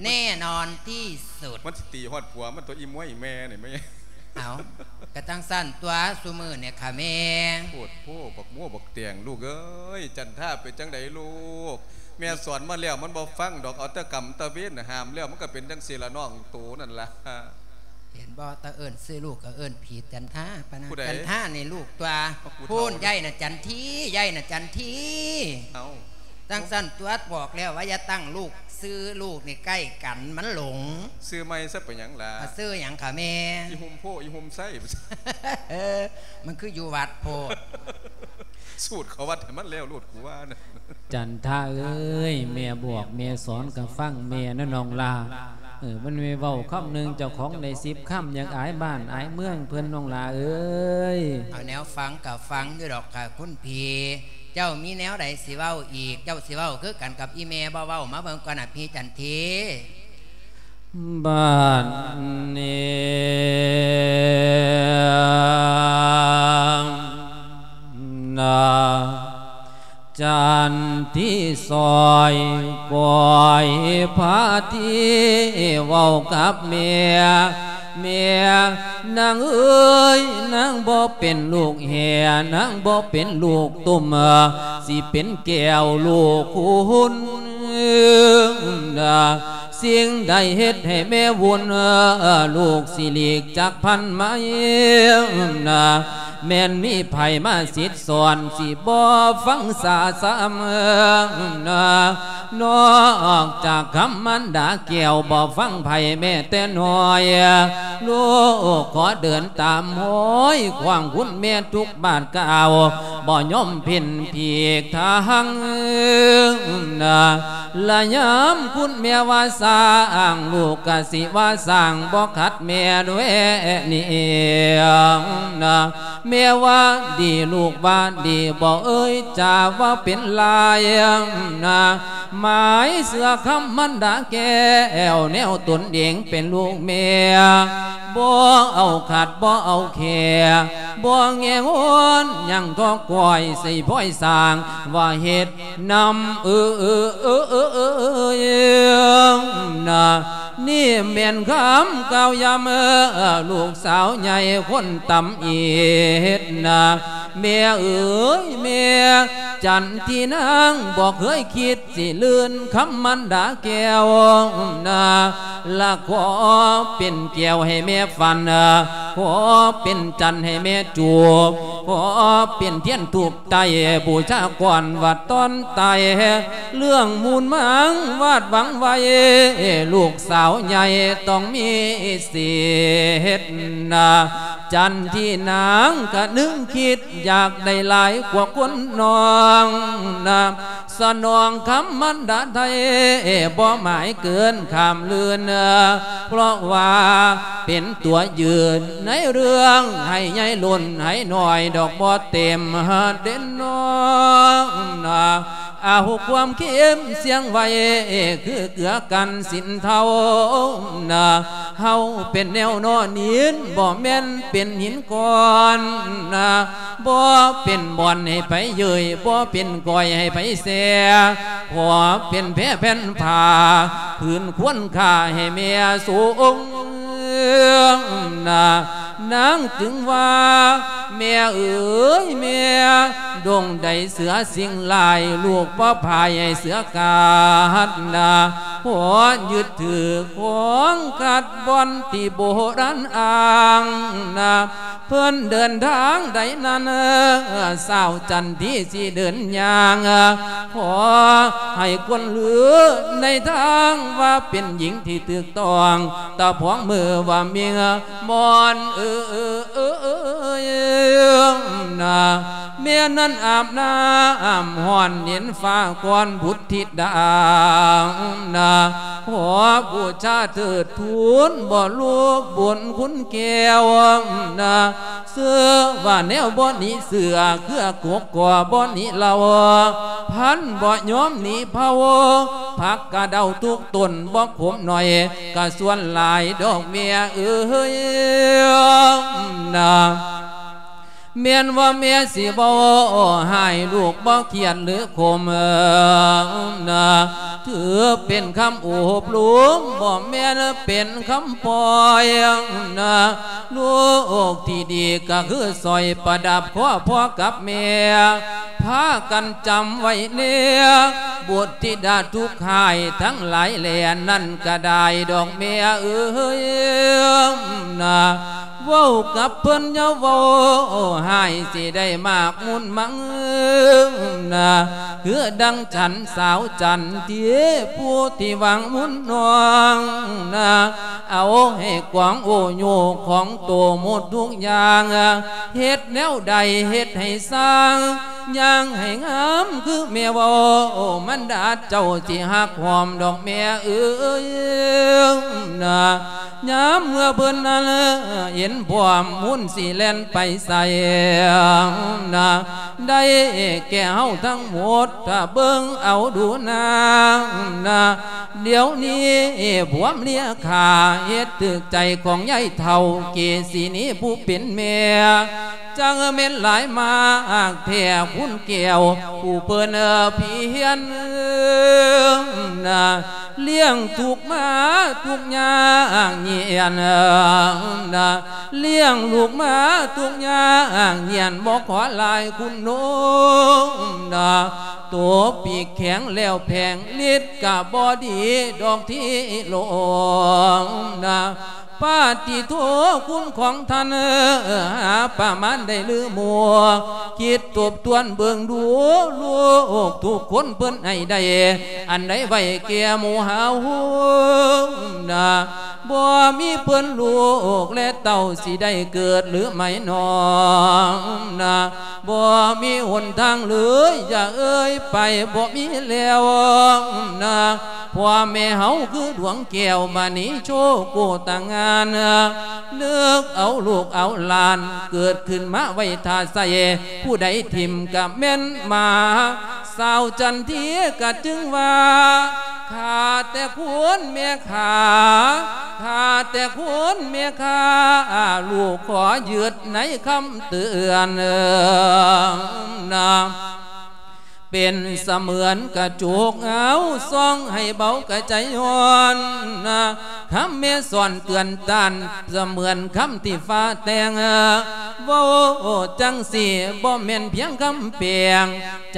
แน่นอนที่สุดมันสิตีฮอดผัวมันตัวอีมวยแม่นี่ไม่เอากระตั้งสั้นตัวสุมือเนี่ยค่ะแม่โพดโพบักมั่วบักเตียงลูกเอ้ยจันท่าเป็นจังไดลูกแม่สอนมาแล้วมันบ่ฟังดอกเอาแตะกำตะเวนน่ะห้ามแล้วมันก็เป็นจังซี่ละน้องตูนั่นล่ะ เห็นบ่ตาเอิญซื้อลูกก็เอิญผีจันท่าปะนะผู้ใดจันท่านี่ลูกตัวก็ผู้เฒ่า พูนใหญ่น่ะจันทีใหญ่น่ะจันทีเอาตั้งสั้นตัวบอกแล้วว่าอย่าตั้งลูกซื้อลูกนี่ใกล้กันมันหลงซื้อไม่ซะเป็นหยังล่ะมาซื้ออย่างค่ะแม่ อีหุมโพอีหุมไส้ เออมันคืออยู่วัดโพดสูตรเขาวัดให้มันแล้วลูดกูว่านะจันท่าเอ้ยแม่บวกแม่สอนกับฟังแม่นั่นน้องลา เออมันมีเว้าคำหนึ่งเจ้าของในสิบคำอยากอายบ้านอายเมืองเพื่อนน้องลาเอ้ยเอาแนวฟังกับฟังด้วยดอกค่ะคุณพีเจ้ามีแนวใดสิเว้าอีก เจ้าสิเว้าคือกันกับอีเมบ่เว้ามาเบิ่งก่อนน่ะพี่จันทีบ้านนี้ ที่ซอยปล่อยพาที่เว้ากับเมียเมียนางเอ้ยนางบ่เป็นลูกแห่นางบ่เป็นลูกตุ่มสิเป็นแก้วลูกคุณนะสิ่งใดเฮ็ดให้แม่วุ่นลูกสิหลีกจากพันไม้นะ แม่นมีไผมาสิทธิ์สอนสิบ่ฟังสาสามนะนอกจากคำมันด่าเกี่ยวบ่ฟังไผแม่แต่น้อยลูกขอเดินตามห้อยความคุณแม่ทุกบาทกาว บ่ย่อมพินพีกทางนะละยามคุณเมียว่าสร้างลูกกะสิว่าสร้างบ่ขัดเมียด้วยนี่นะเมียว่าดีลูกว่าดีบ่เอ้ยจ่าว่าเป็นลายนะหมายเสือคำมันดาแก้วแนวตนเองเป็นลูกเมียบ่เอาขาดบ่เอาแค่บ่แงงวนยังก็กวยใส่พ้อยสาง ว่าเหตุนำเออเออเออเออเออเออนะนี่เมียนคำเก้ายามเออลูกสาวใหญ่คนต่ำอีดนะเมียเอ๋ยเมียจันที่นางบอกเคยคิดสิเลื่อนคำมันดาแก้วนะละขอเป็นแก้วให้แม่ฟันขอเป็นจันให้แม่จูบขอเป็นเทียนถูกใจบูชาก่อนวัดต้นไตเรื่องมูลมังวาดหวังไว้ลูกสาวใหญ่ต้องมีเสียนะจันที่นางกะนึงคิดอยากได้หลายกว่าคนนองนะสนองคำมันดาไทยบ่หมายเกินคำเลือนเพราะว่าเป็นตัวยืนในเรื่องให้ใหญ่ลุนให้หน่อยดอกบ่เต็มเด่นน้องนะ อาหุความเข้มเสียงไว้คือเกือกันสินเท่านะเฮาเป็นแนวนอนนินบ่แม่นเป็นหินก้อนนะบ่เป็นบ่อนให้ไปเยยบ่เป็นก้อยให้ไปเสียหัวเป็นแพ้แผ่นผ้าพื้นควรค่าให้เมียสูงนะนางจึงว่าเมียเอ๋ยเมียดงใดเสือสิงลายลูกพ่อพายให้เสือกาดนาหัวยึดถือของกัดบอนที่โบราณอ่างนาเพื่อนเดินทางใดนั้นสาวจันที่สีเดินยางขอให้คนเหลือในทางว่าเป็นหญิงที่ตึกตองตาพองมือว่าเมียมอนเออเออเออเออนาเมียนั้นอาบน้ำห่อนเห็นฟ้ากวนบุตรธิดานาขอบูชาเถิดทูลบ่ลูกบุญคุณแก้วนาเสื้อว่าแนวบ่นี้เสือเครือกกกว่าบ่นี้เราพันบ่ยอมหนีเผาพักกะเดาทุกตนบ่ขมหน่อยกะส่วนหลายดอกเมียเอ้ยนา เมียนว่าเมียสิบ่ให้ลูกบ่เขียนหรือคมนะถือเป็นคำอุบลุงบ่แม่นเป็นคำปล่อยนะลูกที่ดีก็คือซอยประดับข้อพ่อกับเมียพากันจำไว้เนี่ยบุตรธิดาทุกข่ายทั้งหลายแหล่นั่นก็ได้ดอกเมียเอ้ยนะว้ากับเพิ่นยาว้าให้สิได้มากมุนมังนะคือดังฉันสาวจันเทียผู้ที่หวังมุนนองนะเอาให้กวางโอโยของตัวหมดทุกอย่างเฮ็ดแนวใดเฮ็ดให้สร้างยังให้งามคือเมียว่ามันดาเจ้าที่หักหอมดอกเมียเอ้ยนะ ย้มเมื่อเบิ่นนั้นเห็นบวมมุนสีแลนไปใส่นะได้แก่เฮาทั้งหมดถ้าเบิ่งเอาดูนางนะเดี๋ยวนี้บวมเลียขาเฮ็ดตึกใจของยายเท่าเกสีนี้ผู้เป็นเมีย จังเม็นหลายมาแท่คุณเกี่ยวผู้เปิ้นเพียนนะเลี้ยงถูกมาทุกยางเงียนนะเลี้ยงลูกมาทุกยางเงียนบอกขอลายคุณโนนะตัวปีกแข็งแล้วแพงลิดกับบอดีดอกที่ลงนะ ปาติโทคุณของท่านประมาณได้ลือมัวคิดตบตวนเบิ่งดูลูกทุกคนเปิ้นให้ได้อันใดไว้เกียหมูหาหูนะบ่มีเพิ่นลูกและเต่าสิได้เกิดหรือไม่นองนะบ่มีหนทางเลยอย่าเอ้ยไปบ่มีแล้วนะพ่อแม่เฮาคือดวงแก้วมานี้โชกูต่างงานเลือกเอาลูกเอาหลาน เกิดขึ้นมาไว้ทาใส่ผู้ใดทิมกับแม่นมาสาวจันทีก็จึงว่าขาแต่ควรเมียขาขาแต่ควรเมียขาลูกขอยืดในคำเตือนนะ เป็นเสมือนกระจุกเอาซองให้เบากระใจอ่อนคำเมสอนเตือนตันเสมือนคำที่ฟ้าแต่งว่าจังสีบ่แม่นเพียงคำเปียง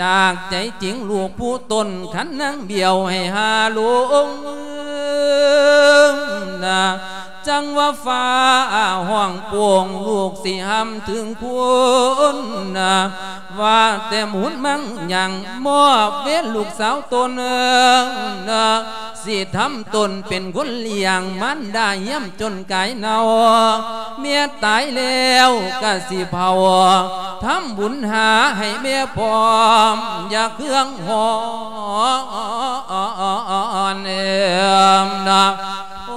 จากใจจริงลูกผู้ตนขันนั่งเบียวให้หาลุงนะจังว่าฟ้าห้องปวงลูกสิหำถึงคุณนะว่าแต่หมุนมั่งยังมอบเวรลูกสาวตนนะสิทำตนเป็นคนเลี้ยงมันได้ย่ำจนกายเนาเมียตายแล้วก็สิเผาทำบุญหาให้เมียพร้อม อย่าเครื่องหอนเอ็มนะ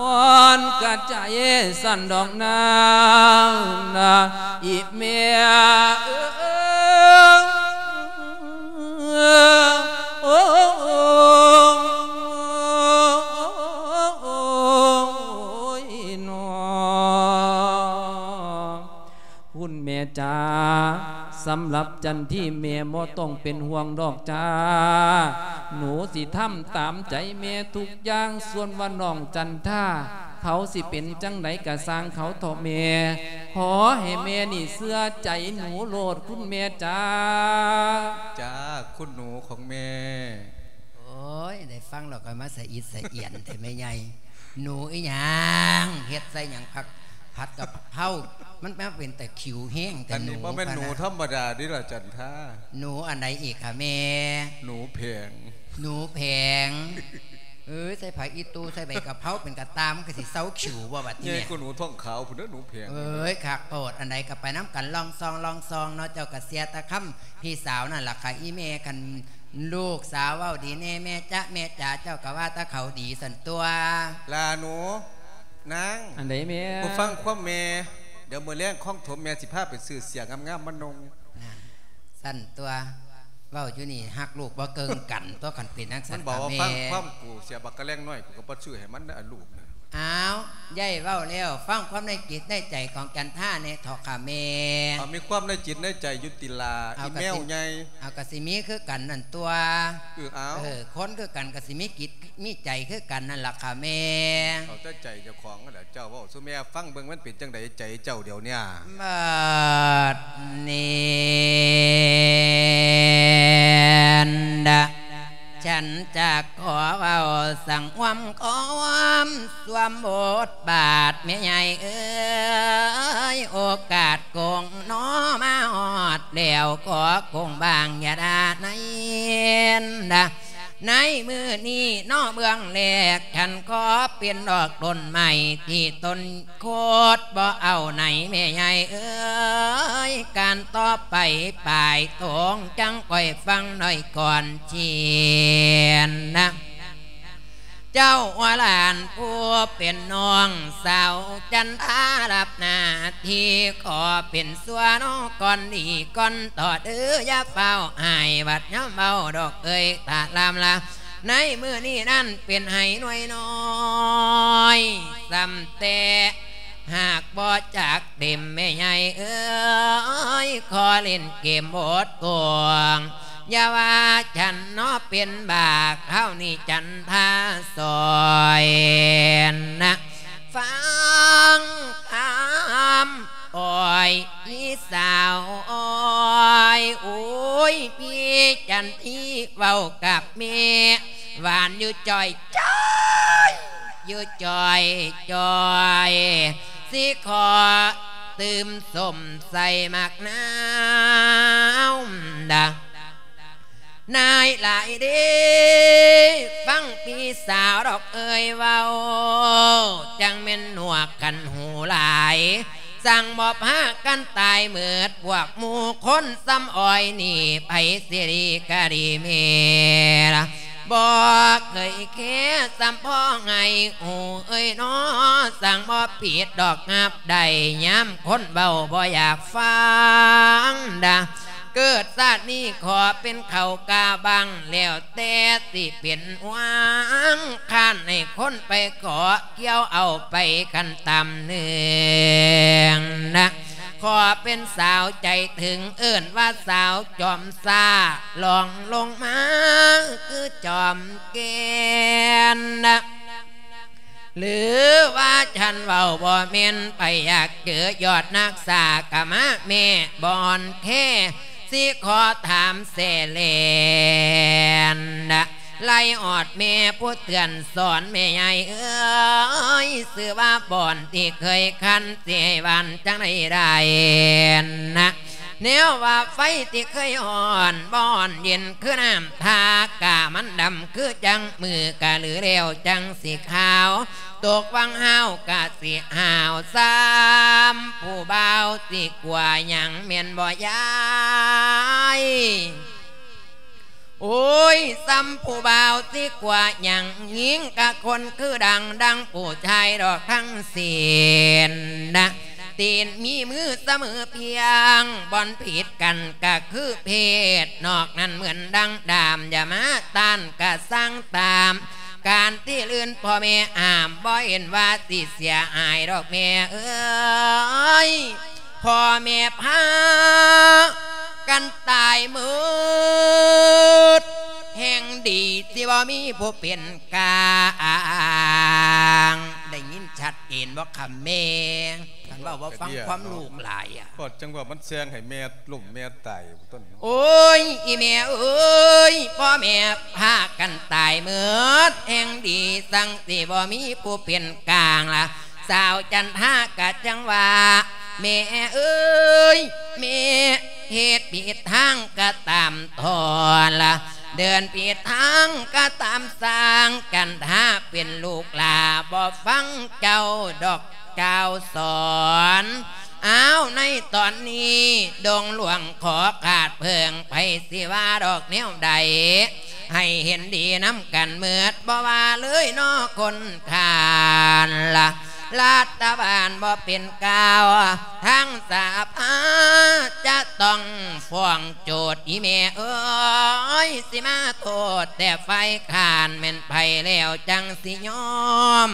อนกระจายสันดอกนานาอีเมียโอ้ยนอคุณเมียจ้าสำหรับจันที่เมียมต้องเป็นห่วงดอกจ้า หนูสิทำตามใจเมียทุกอย่างส่วนว่าน้องจันท่า เขาสิเป็นจังไหนกะสร้างเขาทอเมียขอให้เมียนี่เสื้อใจหนูโลดคุณเมียจ้าจ้าคุณหนูของแม่โอ้ยได้ฟังเราก็มาใส่อิดใส่เอียนแต่ไม่ใหญ่หนูอีหยังเฮ็ดใส่หยังผักผัดกับเผามันแม่เป็นแต่ขิวแห้งแต่อันหนูนี้ว่าเป็นหนูพะะธรรมดาดิล่ะจันท่าหนูอันไหนอีกค่ะแม่หนูแพงหนูแพง เอ้ยใส่ผักอีตูใส่ใบกะเพราเป็นกระตามก็สิเซาขิวว่าบัดนี้เนี่ยเนี่ยกูหนูท่องขาวพุ่นเด้อหนูแพงเอ้ยขากโปรดอันใดก็ไปน้ำกันลองซองลองซองเนาะเจ้ากะเสียตะค่ำพี่สาวนั่นล่ะค่ะอีเมกันลูกสาวเว้าดีแน่แม่จ๊ะแม่จ๋าเจ้าก็ว่าตาเขาดีสันตัว ลาหนูนางอันไหนเมียกูฟังความแม่เดี๋ยวมื้อแรงข้องถมแม่สิพาไปซื้อเสียงงามๆมันนงสั่นตัวเว้าอยู่นี่ฮักลูกบ่เกินกันตัวกันเป็นนักสัมันนต์บอกว่าแม่ฟังความกูเสียบักกะแรงน้อยกูก็บ่ซื้อให้มันนะลูกนะอ้าวย่ายเว้าแล้วฟังความในจิตในใจของจันท่าในทอค่ะแม่เอามีความในจิตในใจยุติลาเอาอีกระแมวสิบใหญ่เอากสิมีคือกันนั่นตัวเออเอาเออคนคือกันกสิมีกิจมีใจคือกันนั่นล่ะค่ะแม่เอาแต่ใจเจ้าของนั่นแหละเจ้าเว่าสุแม่ฟังเบิ่งมันเป็นจังไดใจเจ้าเดี๋ยวเนี่ยบัดนี้ นดะฉันจะขอเอาสั่งวมขอวมสวมบทบาทเมียใหญ่เอ้ยโอกาสโกงน้อมาหอดเดี่ยวขอคงบางอย่าดาในดะ ในมือนี้นอเบืองแหลกฉันขอเปลี่ยนดอกต้นใหม่ที่ต้นโคตรบ่เอาไหนแม่ใหญ่เอ้ยการต่อไปปลายตรงจังก่อยฟังหน่อยก่อนเชียนนะ เจ้าว่าหลานผู้เป็นน้องสาวจันทารับหน้าที่ขอเป็นส่วนก่อนดีก่อนต่อเดือยาเฝ้าหายบัดย้ำเบาดอกเอ้ยตาลามละในมือนี้นั่นเป็นให้หน่วยน้อยสำแต่หากบ่จากเต็มแม่ใหญ่เอ้ยขอเล่นเกมบดกวง อย่าว่าฉันเนาะเป็นบากเท่านี้จันทาซอยนะฟังคำอ้อยพี่สาวอ้อยโอ้ยพี่จันที่เว้ากับเมียหวานอยู่จอยจอยอยู่จอยจอยสิขอตื่มสมใส่หมักน้ำดา นายหลายดีฟังพี่สาวดอกเอ่ยเว้าจังเม่นหนวกกันหูหลายสั่งบอบหากันตายเหมือดพวกหมู่คนซ้ำอ้อยนี่ไปสิริกะดีเมละบอกเคยแค่ซ้ำพ่อไงโอ้เอ้ยน้อสั่งบ่ผิดดอกงับได้ย้ำคนเบาบ่อยากฟังดา เกิดชาตินี้ขอเป็นเขากาบังแล้วแต่สิเป็นวังข้านให้คนไปขอเกี่ยวเอาไปกันตำเนืองนะขอเป็นสาวใจถึงเอิ่นว่าสาวจอมซาลองลงมาคือจอมเกณฑ์นะหรือว่าฉันเว้าบ่เมนไปอยากเจอยอดนักษากะมะแม่บอนแค่ สิขอถามเสเลนนะไล่ออดแม่ผู้เตือนสอนแม่ใหญ่เอ้ยสื่อว่าบ่อนที่เคยคันเสียวันจังไดได้นะแนวว่าไฟที่เคยอ่อนบ่อนเย็นคือน้ำทากามันดำคือจังมือกะหรือเร็วจังสีขาว ตกวังห้าวกะสิห้าวซ้ำผู้เบาสิกว่าหยังเมียนบ่ยายโอ้ยซ้ำผู้เบาสิกว่าหยังยิงกะคนคือดังดังผู้ชายดอกทั้งเสียนนะตีนมีมือเสมอเพียงบอนผิดกันก็คือเพศนอกนั้นเหมือนดังดามอย่ามาต้านกะสร้างตาม การที่ลื่นพ่อแม่อ่ามบ่เห็นว่าสิเสียหายดอกแม่เอ้ยพ่อแม่พากันตายมืดแห่งดีที่ว่ามีผู้เป็นกลางได้ยินชัดเจนว่าคำแม่ กันว่าว่าฟังความลูกหลายอะก็จังว่ามันแซงให้แม่ลุ่มแม่ตายต้นโอ้ยอีแม่เอ้ยพ่อแม่พากันตายเมื่อแห่งดีสั่งสิบ่มีผู้เป็นกลางล่ะสาวจันทากะจังว่าแม่เอ้ยแม่เหตุผิดทางก็ตามทอนล่ะเดินผิดทางก็ตามสร้างกันถ้าเป็นลูกลาบ่ฟังเจ้าดอก เจ้าสอนเอ้าในตอนนี้ดงหลวงขอขาดเพิงไปสิว่าดอกแนวใด ให้เห็นดีน้ำกันเมือดบ่ว่าเลยนอคนขานละรัฐบาลบ่เป็นกาวทั้งสาภาจะต้องฟ้องโจทย์อีเมเอ้ยสิมาโทษแต่ไฟขานแม่นไผแล้วจังสิยอม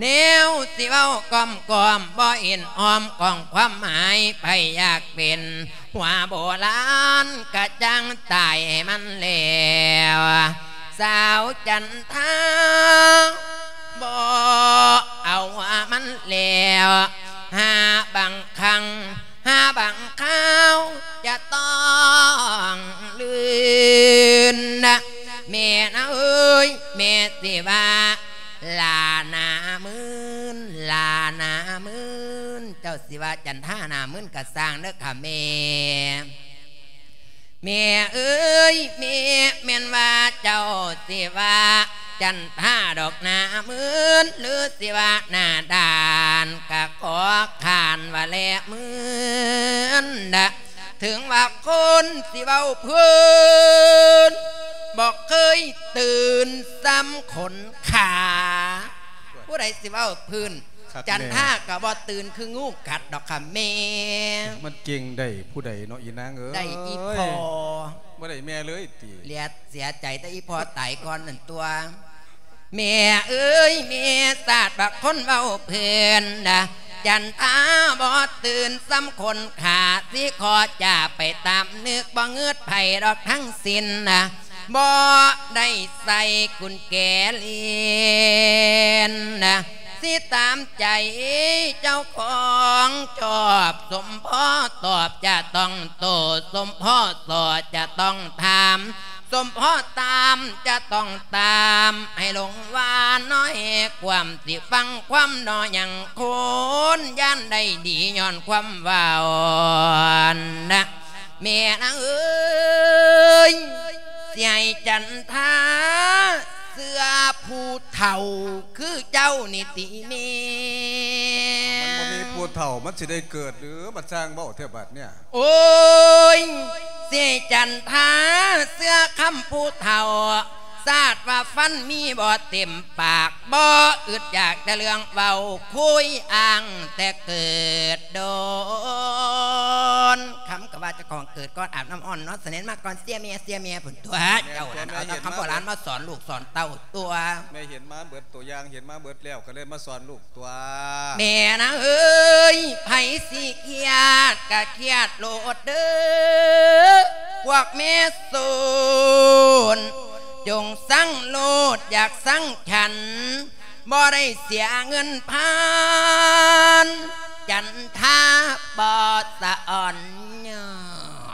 แนวสิเว้ากอมกอมบ่อ็นออมกองความหมายไปอยากเป็นหัวโบราณกะจังตายมันแล้วสาวจันทาบ่เอาว่ามันแล้วหาบางคังหาบางข้าวจะต้องลื่นนะแม่นะเอ้ยแม่สิว่า ลาหนามืนลาหนามืนเจ้าสิว่าจันท่าหนามืนกะสร้างเด้อค่ะแม่แม่เอ้ยแม่แม่นว่าเจ้าสิว่าจันท่าดอกหนามืนหรือสิว่าหน้าด่านกะขอขานว่าแลมืนนะ ถึงว่าคนสิเว้าเพื้นบอกเคยตื่นซ้ำขนขา ผู้ใดสิเว่าพื้น จันท่ากับว่าตื่นคืองูกัดดอกค่ะแม่มันเก่งได้ผู้ใดเนาะอีนางเอ้ยได้อีพอบ่ได้แม่เลยติเลียดเสียใจแต่อีพอตายก่อนนั่นตัวแม่เอ้ยแม่ศาสตร์บักคนเว้าเพื่อนนะ จันทาบ่ตื่นซ้ำคนขาที่ขอจะไปตามนึกบ่เงือดไผ่ดอกทั้งสิ้นนะบ่ได้ใส่กุญแจเลียนนะสิตามใจเจ้าของชอบสมพ่อตอบจะต้องโตสมพ่อสอจะต้องทำ สมพ่อตามจะต้องตาม ให้ลงว่าน้อยความสิฟังความนออย่างคนย่านได้ดีย้อนความว่าวนะแม่นางเอ้ยให้จันทา เสื้อผู้เฒ่าคือเจ้านิติเมมันบ่มีผู้เฒ่ามันสิได้เกิดหรือมันสร้างเบ้าเทบัดเนี่ย โอ้ยเสียจันทาเสื้อคำผู้เฒ่า ทราดว่าฟันมีบ่เต็มปากบ่อึดอยากแต่เรื่องเบาคุยอ่างแต่เกิดโดนคำกับว่าเจะของเกิดก่อนอาบน้ำอ่อนเนาะเสนนมาก่อนเสียเมียเสียเมียผุนตัวเจ้านั่นเอาแต่คำโบราณมาสอนลูกสอนเต้าตัวแม่เห็นมาเบิดตัวอย่างเห็นมาเบิดแล้วก็เลยมาสอนลูกตัวแม่นะเอ้ยไผสิเครียดกะเครียดโลดเด้อพวกแม่สูน จงสั่งโลดอยากสั่งฉันบ่ได้เสียเงินพานจันทาบอสะอ่อนย้อ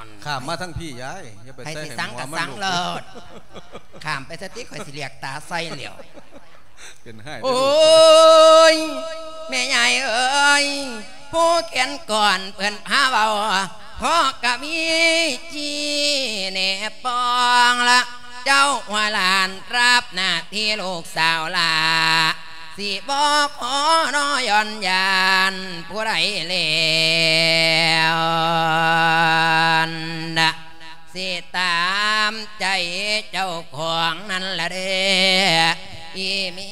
นข้ามมาทั้งพี่ยายอย่าไปให้ใส่สิให้สั่งหัวกับมันสั่งลูกโลดข้ามไปสติข่อยสิเรียกตาใส่เหลียว เป็นให้โอ้ยแม่ใหญ่เอ้ยผู้เขียนก่อนเพิ่นพาเบาพ่อกะมีจีเนปองละเจ้าหัวหลานรับหน้าที่ลูกสาวลาสิบอกขอนอย่อนยานผู้ใดแล้วนะ สิตามใจเจ้าของนั่นละเด้อีเมี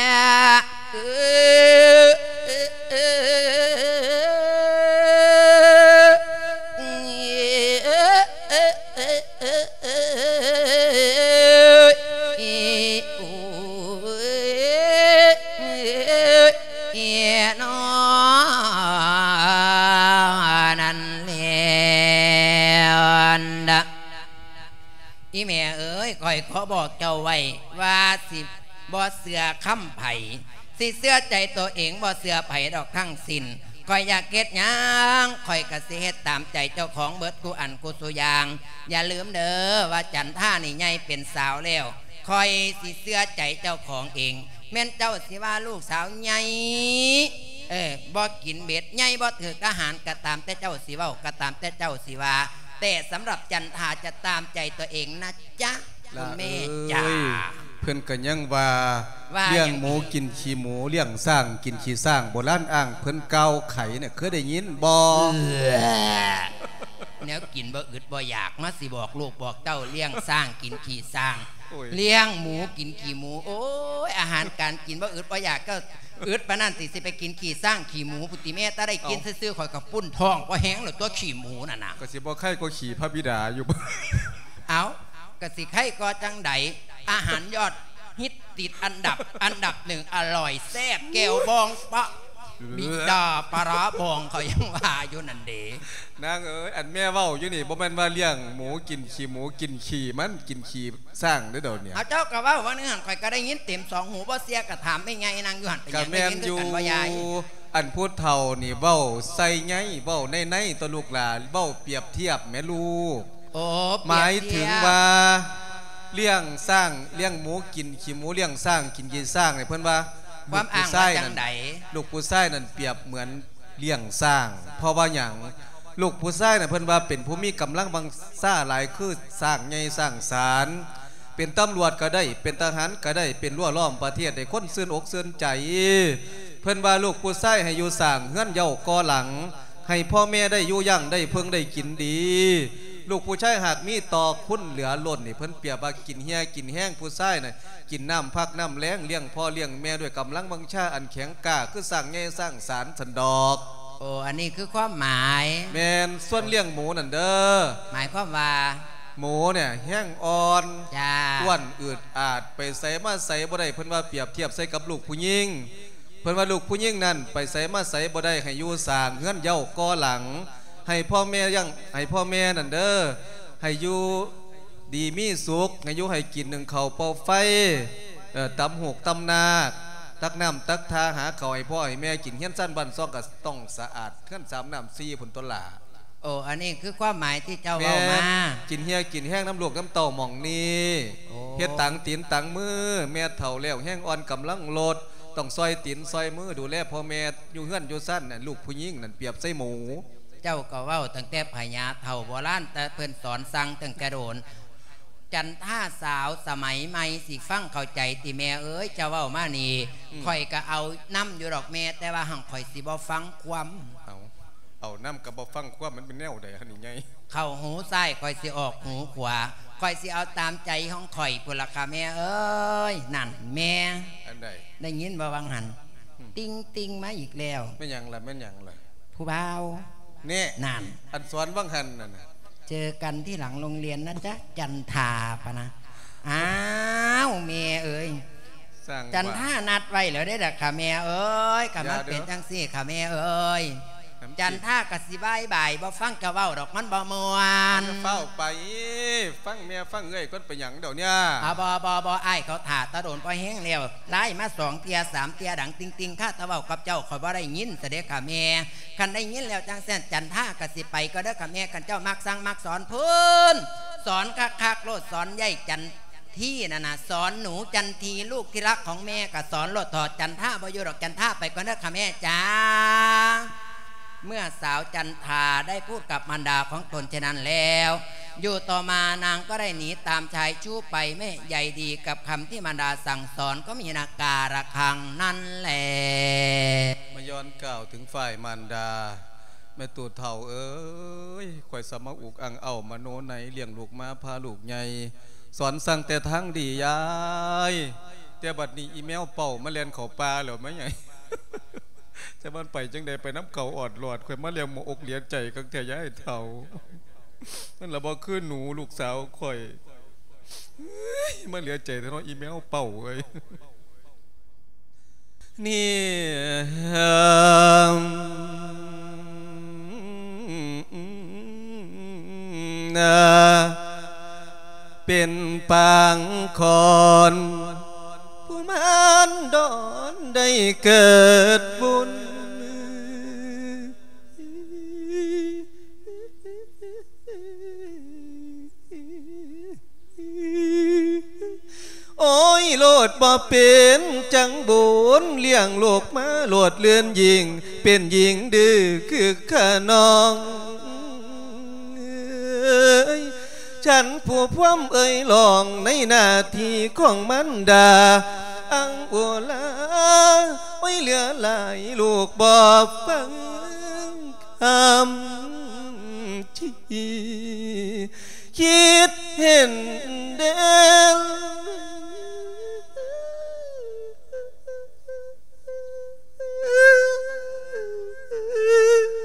ยเออเออเออเออเออเออเอออีโอ้ยเอียนอ อีแม่เอ๋ยคอยขอบอกเจ้าไว้ว่าสิบ่เสือคำไผ่สิเสื้อใจตัวเองบ่เสือไผ่ดอกทั้งสิน้นคอยอยากเก็ดยังคอยกระเสียตามใจเจ้าของเบิดกูอันกูสุยาง อย่าลืมเด้อว่าจันท่านี่ใหญ่เป็นสาวแล้วคอยสิเสื้อใจเจ้าของเอง แม่นเจ้าสิว่าลูกสาวใหญ่เออบ่กินเบ็ดใหญ่บ่ถือกอาหารก็ตามแต่เจ้าสิเว้าก็ตามแต่เจ้าสิว่า แต่สำหรับจันทาจะตามใจตัวเองนะจ๊ะคุณแม่จ๋าเอ้ยเพื่อนกันยังว่าว่าเลี้ยงอย่างหมูกินขี้หมูเลี้ยงสร้างกินขี้สร้างโบราณอ้างเพิ่นเกาไข่เนี่ยเคยได้ยินบ่ แนวกินบ่อึดบ่อยากมาสิบอกลูกบอกเต้าเลี้ยงสร้างกินขี่สร้างโอ้ยเลี้ยงหมูกินขี่หมูโอ้ยอาหารการกินบ่อึดบ่อยากก็อึดปานนั่นสิสิไปกินขี่สร้างขี่หมูพุติแม่ถ้าได้กินซื่อๆข่อยกับปุ้นท้องบ่แห้งหรอกตัวขี่หมูน่ะนะก็สิบ่ไข่ก็ขี่พระบิดาอยู่บ่เอากะสิไข่ก็จังใดอาหารยอดฮิตติดอันดับอันดับหนึ่งอร่อยแซ่บแก้วบองปะ บิดาปลาร้าบองเขายังว่าอยู่นั่นเดนางเอ้ยอันแม่เว้าอยู่นี่บ่แม่นว่าเลี้ยงหมูกินขี้หมูกินขี้มันกินขี้สร้างเด้อเดี๋ยวเนี่ยเอาเจ้าก็ว่าว่าเนื้อหันข่อยก็ได้ยินเต็มสองหูบ่เสียก็ถามไม่ไงนางอยู่หันไปก็ยังแม่นได้อยู่ยินกันบ่ยายอันพูดเฒ่านี่เว้าใส่ไงเว้าในในๆตัวลูกหลานเว้าเปรียบเทียบแม่ลูกโอ้หมายถึงว่าเลี้ยงสร้างเลี้ยงหมูกินขี้หมูเลี้ยงสร้างกินยีสร้างเนี่ยเพิ่นว่า ความอ้างลูกผู้ว่าจันั่งนใดลูกผู้ชายนั่นเปรียบเหมือนเลี้ยงสร้าง เพราะว่าหยังลูกผู้ชายน่ะเพิ่นว่าเป็นผู้มีกำลังบังซ่าหลายคือสร้างใหญ่สร้างสารเป็นตำรวจก็ได้ เป็นทหารก็ได้ เป็นรั้วล้อมประเทศได้คนซื่นอกซื่นใจ เพิ่นว่าลูกผู้ชายให้อยู่สร้างเฮือนเย้าก่อหลัง ให้พ่อแม่ได้อยู่ยั่งได้เพิ่งได้กินดี ลูกผู้ชายหากมีต่อคุณเหลือล้นนี่เพิ่นเปรียบว่ากินเฮียกินแห้งผู้ชายน่ะกินน้ำพักน้ำแล้งเลี้ยงพ่อเลี้ยงแม่ด้วยกำลังบังชาอันแข็งกล้าคือสร้างใหญ่สร้างสารสันดอกโอ้อันนี้คือความหมาย แมนส่วนเลี้ยงหมูนั่นเด้อหมายความว่าหมูเนี่ยแห้งอ่อนจ้าอ้วนอืดอาดไปใส่มาใส่บ่ได้เพิ่นว่าเปรียบเทียบใส่กับลูกผู้หญิงเพิ่นว่าลูกผู้หญิงนั่นไปใส่มาใส่บ่ได้ให้อยู่สร้างเฮือนเย้าก่อหลัง ให้พ่อแม่ยังให้พ่อแม่นั่นเด้อให้อยู่ดีมีสุขให้อยู่ให้กินหนึ่งเขาวเป่าไฟเอ่อตำหกตำนาคตักน้ำตักทาหาเขาวให้พ่อให้แม่กินเฮียนสั้นบันซองก็ต้องสะอาดเฮือนสามน้ำสี่ผลต้นหลาโอ้อันนี้คือความหมายที่เจ้าแม่เว้ามา กินเฮียกินแห้งน้ำลวกน้ำเต่าหม่องนี้โอ้เฮ็ดตังตีนตังมือแม่เฒ่าแล้วแห้งอ่อนกำลังโลดต้องซอยตีนซอยมือดูแลพ่อแม่อยู่เฮือนอยู่สั้นน่ะลูกผู้หญิงนั่นเปรียบใส่หมู เจ้าก็เว้าตั้งแต่พญาเฒ่าโบราณแต่เพิ่นสอนสั่งตั้งแต่โดนจจันท่าสาวสมัยใหม่สิฟังเข้าใจติแม่เอ้ยเจะเว้ามานี่ข่อยก็เอาน้ำอยู่ดอกแม่แต่ว่าหังข่อยสิบ่ฟังความเอาเอาน้ำกับบ่ฟังความมันเป็นแนวใดฮะนี่ไงเข้าหูซ้ายข่อยสิออกหูขวาข่อยสิเอาตามใจของข่อยพุ่นละค่ะแม่เอ้ยนั่นแม่อันใดได้ยินบ่วังหัน ติ้งติ้งมาอีกแล้วไม่นหยังล่ะไม่นหยังล่ะผู้บ่าว นี่นั่นอันสอนว่างหันนั่นน่ะเจอกันที่หลังโรงเรียนนะจ๊ะจันทาปะนะอ้าวแม่เอ้ยสร้างจันว่าท่านัดไว้แล้วได้อดักค่ะแม่เอ้ยกะอย่ามันเด้อเป็นจังซี่ค่ะแม่เอ้ยน้ำ จันท่ากะสิบายบ่ายบ่ฟังกะเว้าดอกมันบ่ม่วนจะเฝ้าไป ฟังเมียฟังเอ้ยก็ไปหยังเดี๋ยวเนี้ยอาบ่บ่บ่อ้ายเขาถ่าตะโดนพอแห้งแล้วไล่มาสองเตียสามเตียดังติงติงข้าตะเว้ากับเจ้าข่อยบ่ได้ยินเสด็จค่ะแม่คันได้ยินแล้วจังแซ่นจันท่ากะสิไปก็เด้อค่ะแม่กันเจ้ามักสั่งมักสอนเพิ่นสอนคักๆโลดสอนใหญ่จันที่นะนะสอนหนูจันทีลูกที่รักของแม่กับสอนโลดถอดจันท่าบอยู่ดอกจันท่าไปก่อนนะค่ะแม่จ้า เมื่อสาวจันทาได้พูดกับมารดาของตนเช่นนั้นแล้ว อยู่ต่อมานางก็ได้หนีตามชายชู้ไปไม่ใหญ่ดีกับคำที่มารดาสั่งสอนก็มีนาการะคังนั่นแหละมาย้อนกล่าวถึงฝ่ายมารดาแม่ตูดเถ่าเอ้ยข่อยสมาอุกอังเอามาโนไหนเลี้ยงลูกมาพาลูกใหญ่สอนสั่งแต่ทั้งดียาย แต่บัดนี้อีเมลเป่ามาเรียนเขาปลาแล้วไหมไง จะมันไปจังใดไปน้ำเขาออดหลอดข่อยมาเลี้ยงหมอกเลี้ยงใจกังแต่ย้ายเถ่านั่นละบ่คือหนูลูกสาวข่อยมาเหลียใจแต่เน้องอีเมลเป่าเอ้ยนี่เป็นปางคอน มันดอนได้เกิดบุญ โอ้ยโลดบ่เป็นจังบุญเลี้ยงลูกมาโลดเลือนยิง เป็นหญิงดื้อคือข้าน้องเอ้ย ฉันผู้พวมเอ่ยลองในหน้าที่ของมันดา อังบัวลาโอ้เหลือหลายลูกบอบฟังคำที่คิดเห็นเด่น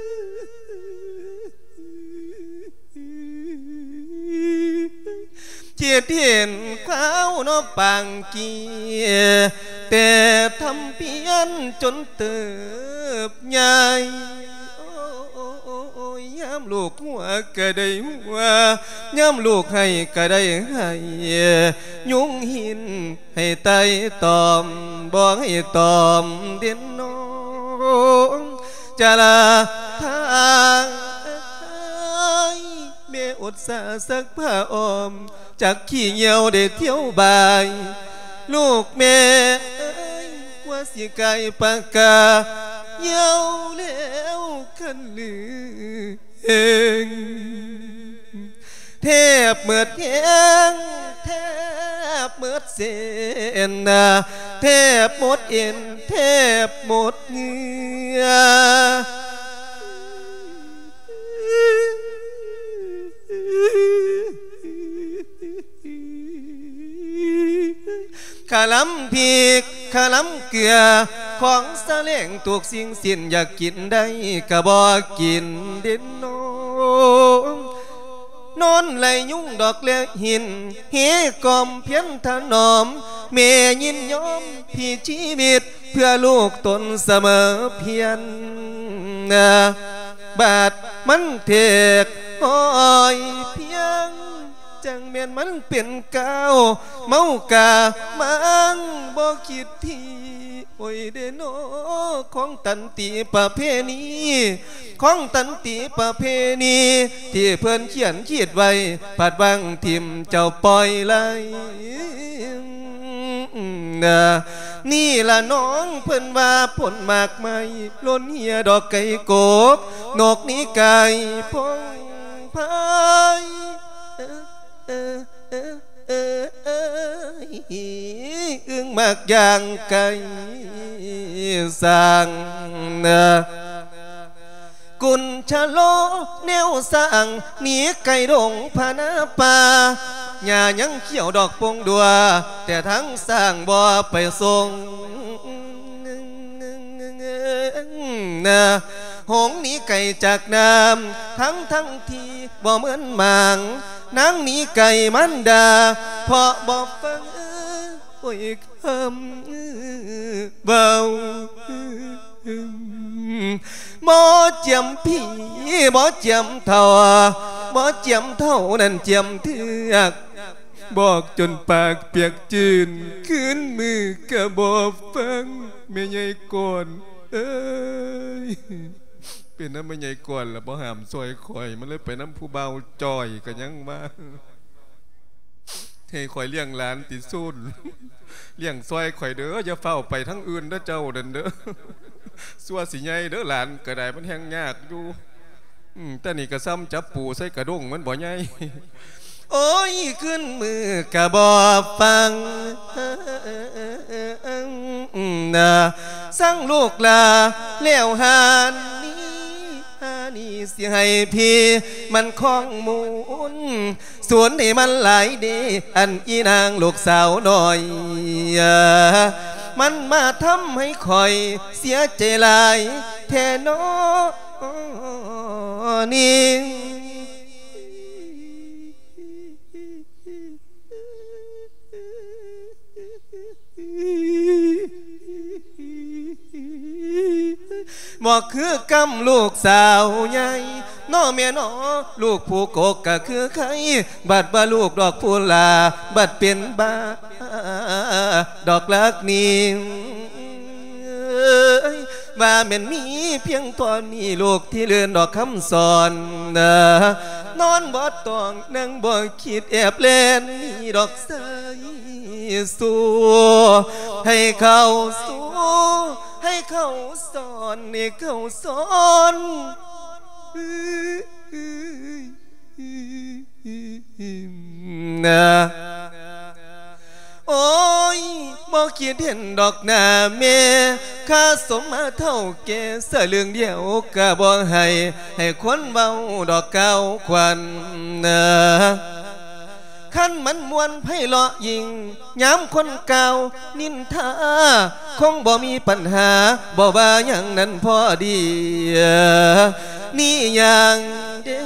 เจียดเห็นข้าวนอปังเกียแต่ทำเพียนจนเติบใหญ่โอ้โอ้ยย้ำลูกหัวก็ได้หัวย้ำลูกให้ก็ได้ให้ยุงหินให้ไตตอมบอให้ตอมเด่นน้องจะลาทาง อดสาสักผ้าออมจากขี้เหี่ยวได้เที่ยวบาย ลูกแม่เอ้ยว่าสิไก่ปากกาเหี่ยวแล้วคันลือเองเทบเมือดแห้งแทบเมือดเส้นนาแทบหมดเอ็นแทบหมดเหงื่อ ขะลำพีกขะลำเกลือ ของสะเลงตุกสิ่งสิ้นอยากกินได้กะบอกกินเด่นโนนอนไหลยุ่งดอกเล็กหินเฮกอมเพียนถนอม เมยินยอมพี่ชีวิต เพื่อลูกตนเสมอเพียนบาดมันเทก อ้อยเพียง จังเมียนมันเป็นเกาเมากามันบ่คิดที่โอ้ยเดโนของตันติประเพณีของตันติประเพณีที่เพื่อนเขียนขีดไว้ผัดบังทิมเจ้าปล่อยไหลนะนี่ละน้องเพิ่นว่าผลมากไม่ล้นเหียดอกไก่โกกนกนี้ไก่พง พายเออเออเออึ้งมากอย่างไกลสั่งนะกุญชะโลแนวสั่งหนีไก่ดงพานาป่าหญ้ายังเขียวดอกปงดัว แต่ทั้งสร้างบ่ไปทรง นะหงหนีไก่จากน้ำทั้งทั้งที่บ่เหมือนหมางนางหนีไก่มันดาเพราะบ่ฟังโอ้ยคำเบาบ่เจียมพี่บ่เจียมเท่าบ่เจียมเท่านั้นเจียมเถือกบอกจนปากเปียกจืนขึ้นมือกะบอฟังไม่ใหญ่ก่อน เอ้ยเป็นน้ำไม่ใหญ่ก่อนแล้วบ่หามซอยข่อย มันเลยไปน้ำผู้เบาจอยกันยังมาเฮ้ข่อยเลี้ยงหลานติดซุนเลี้ยงซอยข่อยเด้ออย่าเฝ้าไปทั้งอื่นเด้อเจ้าเดินเด้อสัวสิใหญ่เด้อหลานกระไดมันแห้งยากอยู่แต่นี่กระซ้ำจับปูใส่กระด้งมันบ่ใหญ่ โอ้ยขึ้นมือกะบอฟังนะสั่งลูกลาเลี้ยวหานนี้นี่เสียให้พี่มันคล้องมูลสวนนี่มันหลายดี อันอีนางลูกสาวหน่อยมันมาทำให้คอยเสียใจหลายแทนอนี่ บอกคือกำลูกสาวใหญ่น้อเมียน้อลูกผู้กกก็คือใครบัดบาลูกดอกพูลา บัดเป็นบ้า ดอกลักนิ่งว่าแม่นมีเพียงตอนนี้ลูกที่เลือนดอกคำสอนนะนอนบ่ตองนั่งบ่คิดแอบเล่นนี่ดอกใส สู้ให้เขาสู้ให้เขาสอนให้เขาสอนนะโอ้ยบ่คิดเห็นดอกหน้าเมข้าสมมาเท่าแกเสือเรื่องเดียวกะบ่ให้ให้คนเบาดอกเก้าควันนะ ขั้นมันมวนไพ่เลาะยิงย้ำคนเก่านินทาคงบ่มีปัญหาบ่ว่าอย่างนั้นพอดี นี่อย่างเด้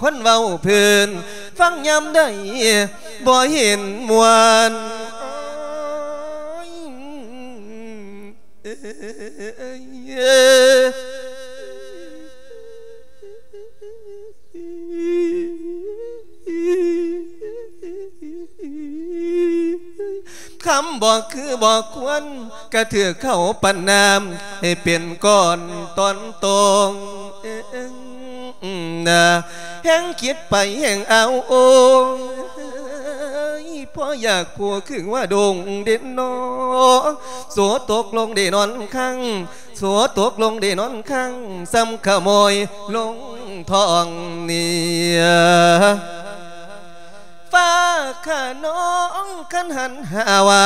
คนเว้าเพื่นฟังย้ำได้บ่เห็นมวนคำบอกคือบอกควรกระเถือเข้าปันนามให้เป็นก้อนตอนตรงนะแห่งคิดไปแห่งเอาโอพ่ออยากผัวคือว่าดงเด่นนอสัวตกลงเดนอนข้างสัวตกลงเดนอนข้างซ้ำขโมยลงทองเนี่ย ฟ้าข้าน้องขันหันหาว่า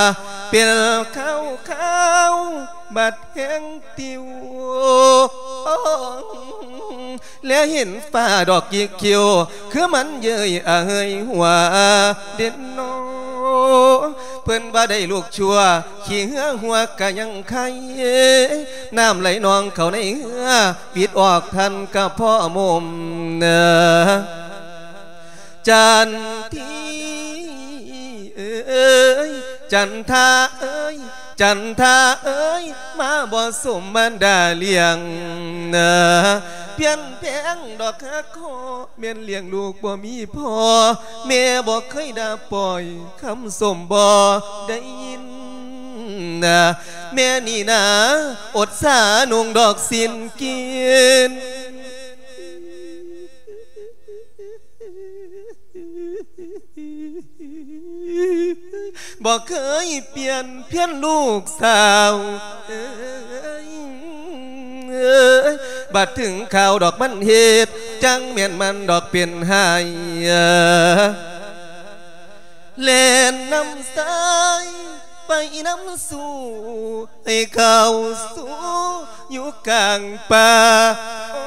เปลี่ยนข้าวข้าวบัดแห้งติวแล้วเห็นฟ้าดอกยิกเขียวคือมันเย้ยอาเฮยหัวเด่นนอเพื่อนว่าได้ลูกชัวขี้เหือหัวกะยังไข่น้ำไหลนองเขาในเหือปิดออกทันกับพ่อมุมเนอ จันทีเอ้ยจันทาเอ้ยจันทาเอ้ยมาบ่สมมันดาเลี้ยงเนอเพียนแพงดอกฮักคอเมียนเลี้ยงลูกบ่มีพ่อแม่บ่เคยด่าปล่อยคำสมบ่ได้ยินนะแม่นี่นะอดสานงดอกสินกิน บอกเคยเปลี่ยนเพี้ยนลูกสาวบัดถึงข่าวดอกมันเหตุจังเมียนมันดอกเปลี่ยนหายเล่นน้ำสายไปน้ำสู่ให้เขาสู่อยู่กลางป่าโอ้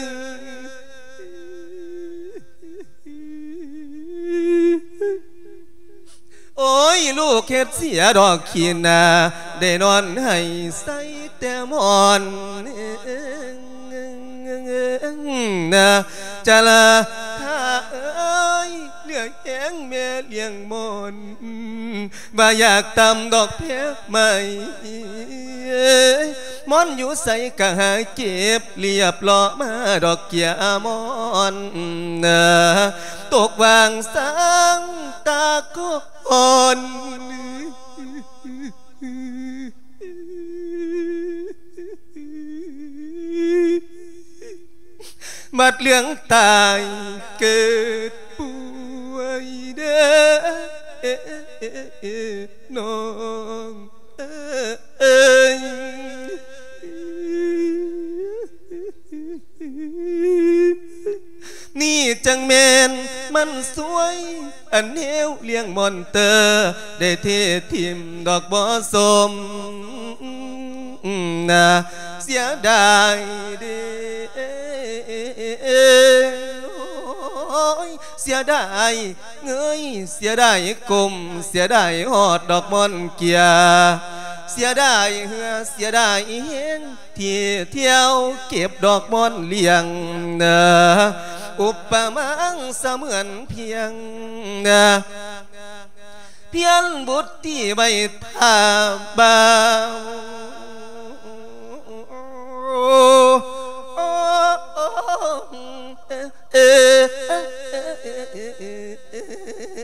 ย โอ้ยลูกเฮ็ดเสียดอกขีนาได้นอนให้ใส่แต่มอนนะจะละถ้าเอ้ยเหลือแหงแม่เลี้ยงมอนบ่อยากตำดอกเพชรให ม่มอนอยู่ใส่กะหาเก็บเรียบหล้อมาดอกเกียมอนนะตกวางสังตาก็อ่อนบัดเหลืองตายเกิดป่วยเด้อน้อง นี่จังแมนมันสวย อันเฮวเลี้ยงมอนเตอร์ ได้เททิมดอกบอสมนะเสียดายเด้เสียดาย เงยเสียดายกลมเสียดายหอดดอกมอนเกียเสียดายเหือเสียดายเฮงที่เที่ยวเก็บดอกมอนเลี้ยงเนออุปมังเสมือนเพียงเนอเพียนบุตรที่ใบทาบา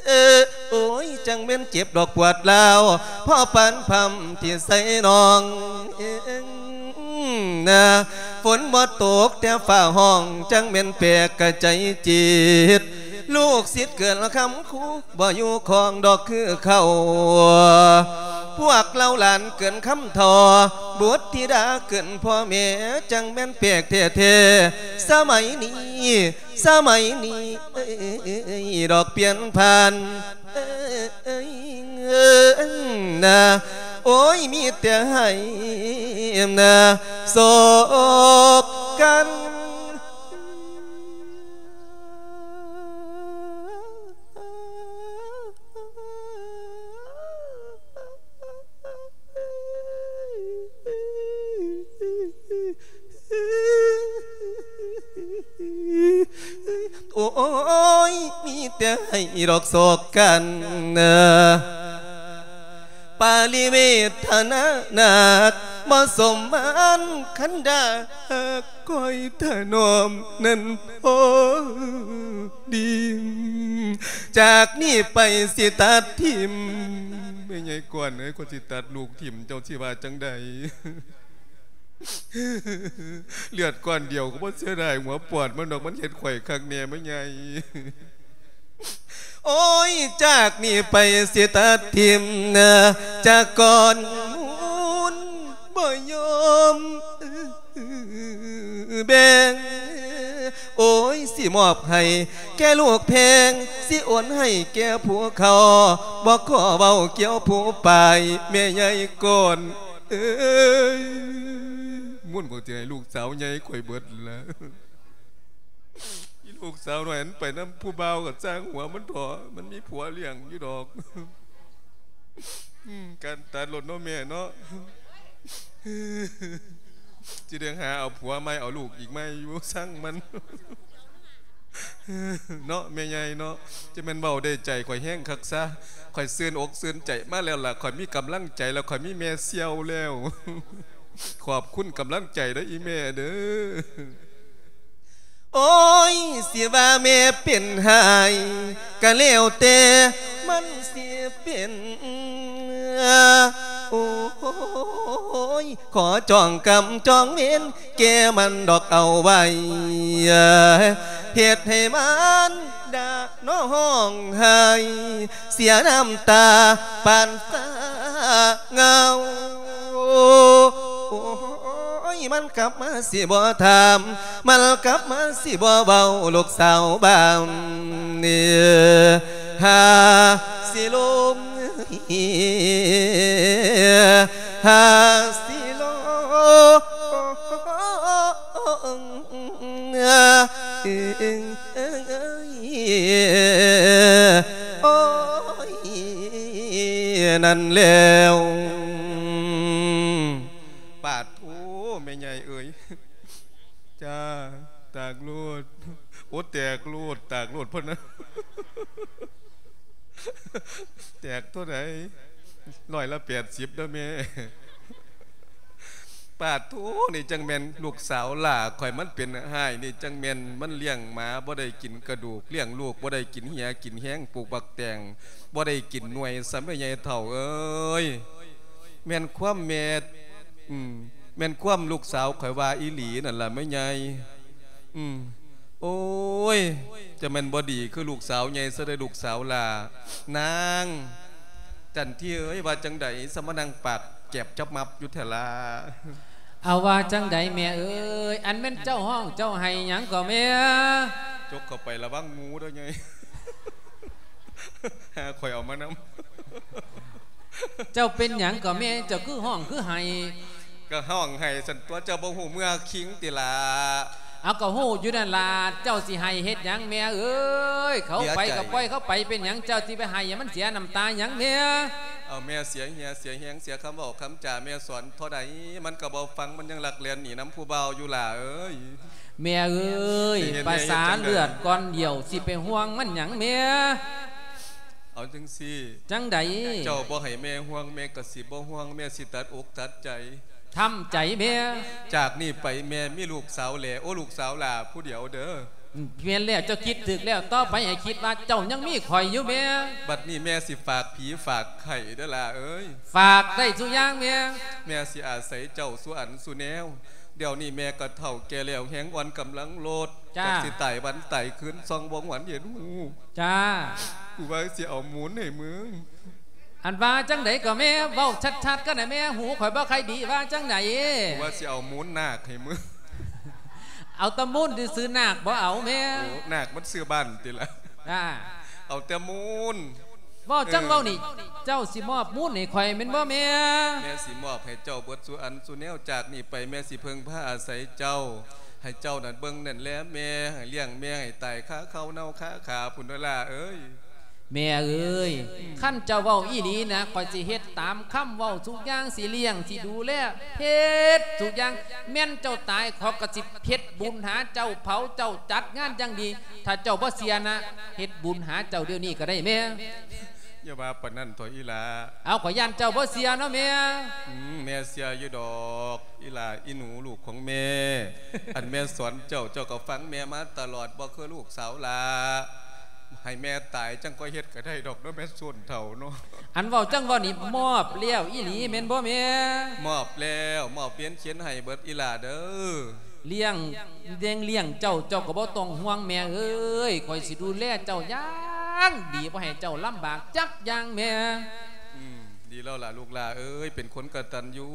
วโอ้ยจังเป็นเจ็บดอกปวดแล้วพ่อปันพำที่ใส่นองนะฝนบ่ตกแต่ฝ่าห้อง จังเป็นเปียกกระใจจิต ลูกสิทธิ์เกิดคำคูบ่อยู่ของดอกคือเขาพวกเราหลานเกินคำทอบุตรธิดาเกินพ่อแม่จังแม่นเปียกเท่เทสมัยนี้ สมัยนี้เอ้ยดอกเปลี่ยนผ่านเอ้ยเงินนะโอ้ยมีแต่ให้นะโศกกัน โอ้ย มีแต่ให้ ดอกโศกกันเนอปาลิเวทนานักมาสมมันขันดาก้อยถนอมนั่นพอดีจากนี้ไปสิตัดทิมไม่ใหญ่กว่าเอ้ยคนสิตัดลูกทิมเจ้าสิว่าจังใดเลือดก้อนเดียวก็บ่เสียดายหัวปวดมันดอกมันเห็ดไข่ข้างเนี่ยไม่ใหญ่ โอ้ยจากนี่ไปเสียตัดทิมนะจากก่อนมูนบ่ยอมแบ่งโอ้ยสิมอบให้แกลูกเพลงสิโอนให้แกผัวเขาบอกขอเบาเกี่ยวผู้ไปแม่ใหญ่ก่อนเอ้ยมุ่นบอกจะให้ลูกสาวใหญ่ข่อยเบิดแล้ว ลูกสาวหน่อยนั้นไปน้ำผู้เบาวกับจ้างหัวมันถอมันมีผัวเลี้ยงอยู่ดอกอืมการตัดหลดเนาะแม่เนาะจีเดียงหาเอาผัวไม่เอาลูกอีกไม่อยู่สร้างมันเนาะแม่ใหญ่เนาะจะเป็นเบาได้ใจข่อยแห้งคักซะข่อยเสื่อนอกเสื่อนใจมาแล้วล่ะข่อยมีกำลังใจแล้วข่อยมีแม่เซียวแล้ว ขอบคุณกำลังใจเด้ออีแม่เด้อ โอ้ยเสียว่าแม่เป็นหายก็แล้วแต่มันเสียเป็นโอ้ยขอจองกำจองเวนแกมันดอกเอาไว้เหตุให้มันดาน้องห้องไห้เสียน้ำตาปานฟ้าเงาโอ้ ยมันกลับมาสิบ่ทำมันกลับมาสิบ่เบาลูกสาวบ้านเนี่ยหาสิลมหาสิลโอ้ยนั่นแล้ว จ้าตากลวดโอ้แตกลวดตากลวดเพ่นนะแตกเท่าไหร่ร้อยละแปดสิบเด้อแม่ปาดทูนี่จังแมนลูกสาวหล่าข่อยมันเป็นหายนี่จังแมนมันเลี้ยงหมาบ่ได้กินกระดูกเลี้ยงลูกบ่ได้กินเหียกินแห้งปลูกบักแตงบ่ได้กินหน่วยสมัยใหญ่เฒ่าเอ้ยแมนความแม่อืม แม่นความลูกสาวข่อยว่าอีหลีนั่นล่ะแม่ใหญ่อืมโอ้ย จะแม่นบ่ดีคือลูกสาวใหญ่ซะได้ลูกสาวหล่านางจันที่เอ้ยว่าจังไดสมนังปากแก็บจับมับอยู่แถลาเอาว่าจังใดแม่เอ้ยอันแม่นเจ้าห้องเจ้าให้หยังก็แม่จกเข้าไประวังงูด้วยไงหาข่อยเอามานเจ้าเป็นหยังก็แม่เจ้าคือห้องคือให้ำ ก็ห้องให้สันตัวเจ้าบ่หูเมื่อคิงติลาเอาก็ฮู้อยู่นั่นล่ะเจ้าสิให้เฮ็ดหยังแม่เอ้ยเขาไปเสียใจก็ปล่อยเขาไปเป็นหยังเจ้าสิไปให้ให้มันเสียน้ำตาหยังแม่เอาแม่เสียเฮียเสียแฮงเสียคำบอกคำจ่าแม่สอนเท่าใดมันก็บ่ฟังมันยังหลักเรียนหนีน้ำผู้เบาอยู่ล่ะเอ้ยแม่เอ้ยเห็นแม่ภาษาเห็นจังใดเลือดก่อนเดียวสิไปห่วงมันหยังแม่เอาจังซี่จังใดเจ้าบ่ให้แม่ห่วงแม่ก็สิบ่ห่วงแม่สิตัดอกตัดใจ ทำใจแม่จากนี้ไปแม่มีลูกสาวแหล่โอ้ลูกสาวหล่าผู้เดียวเด้อเพียนแล้วเจ้าคิดถึกแล้วต่อไปให้คิดว่าเจ้ายังมีข่อยอยู่แม่บัดนี้แม่สิฝากผีฝากไข่เด้อล่ะเอ้ยฝากได้ทุกอย่างแม่แม่สิอาศัยเจ้าสุอันสุแนวเดี๋ยวนี้แม่ก็เฒ่าแก่แล้วแหงอ่อนกำลังโลดจ้าจากสิไต่วันไต่คืนซองบงหวันเห็นหูจ้ากูว่าสิเอาหมุนให้มึง อันว่าจังไดก็แม่เว้าชัดๆก็ได้แม่หูข่อยบ่ใครดีว่าจังไดกูว่าสิเอาหมุนนาคให้มึงเอาตะมุนที่ซื้อนาคบ่เอาแม่โอ้นาคมันซื้อบ้านติละอ่าเอาแต่หมุนเว้าจังเว้านี่ เจ้าสิมอบมูลให้ข่อยแม่นบ่แม่แม่สิมอบให้เจ้าเบิดสุอันสุแนวจากนี้ไปแม่สิเพิ่งพาอาศัยเจ้าให้เจ้านั่นเบิ่งนั่นแหละแม่ให้เลี้ยงแม่ให้ตายค้าเข้าเน่าค้าขาพุ่นเวลาเอ้ย แม่เอ้ยขั้นเจ้าเว้าอีหลีนะข่อยสิเฮ็ดตามคำเว้าทุกอย่างสิเลี้ยงสิดูแลเฮ็ดทุกอย่างแม่นเจ้าตายขอยก็สิเฮ็ดบุญหาเจ้าเผาเจ้าจัดงานอย่างดี ถ้าเจ้าบ่เสียนะเฮ็ดบุญหาเจ้าเดี๋ยวนี้ก็ได้แม่อย่าว่าปานนั้นถอยอีหลาเอาขอยย่านเจ้าบ่เสียเนาะแม่อืมแม่เสียอยู่ดอกอีหลาอีหนูลูกของแม่ อันแม่สอนเจ้าเจ้าก็ฟังแม่มาตลอดบ่คือลูกสาวลา ให้แม่ตายจังก็เฮ็ดก็ได้ดอกเนาะแม่ส่วนเฒ่าเนาะอันเว้าจังเว้านี่มอบเลี้ยวอีหลีแม่นบ่แม่มอบแล้วมอบเปลี่ยนเขียนให้เบิดอีหลาเด้อเลี้ยงเลี้ยงเลี้ยงเจ้าเจ้าก็บ่ต้องห่วงแม่เอ้ยข่อยสิดูแลเจ้าอย่างดีบ่ให้เจ้าลำบากจักอย่างแม่อืมดีแล้วล่ะลูกหลาเอ้ยเป็นคนกตัญญู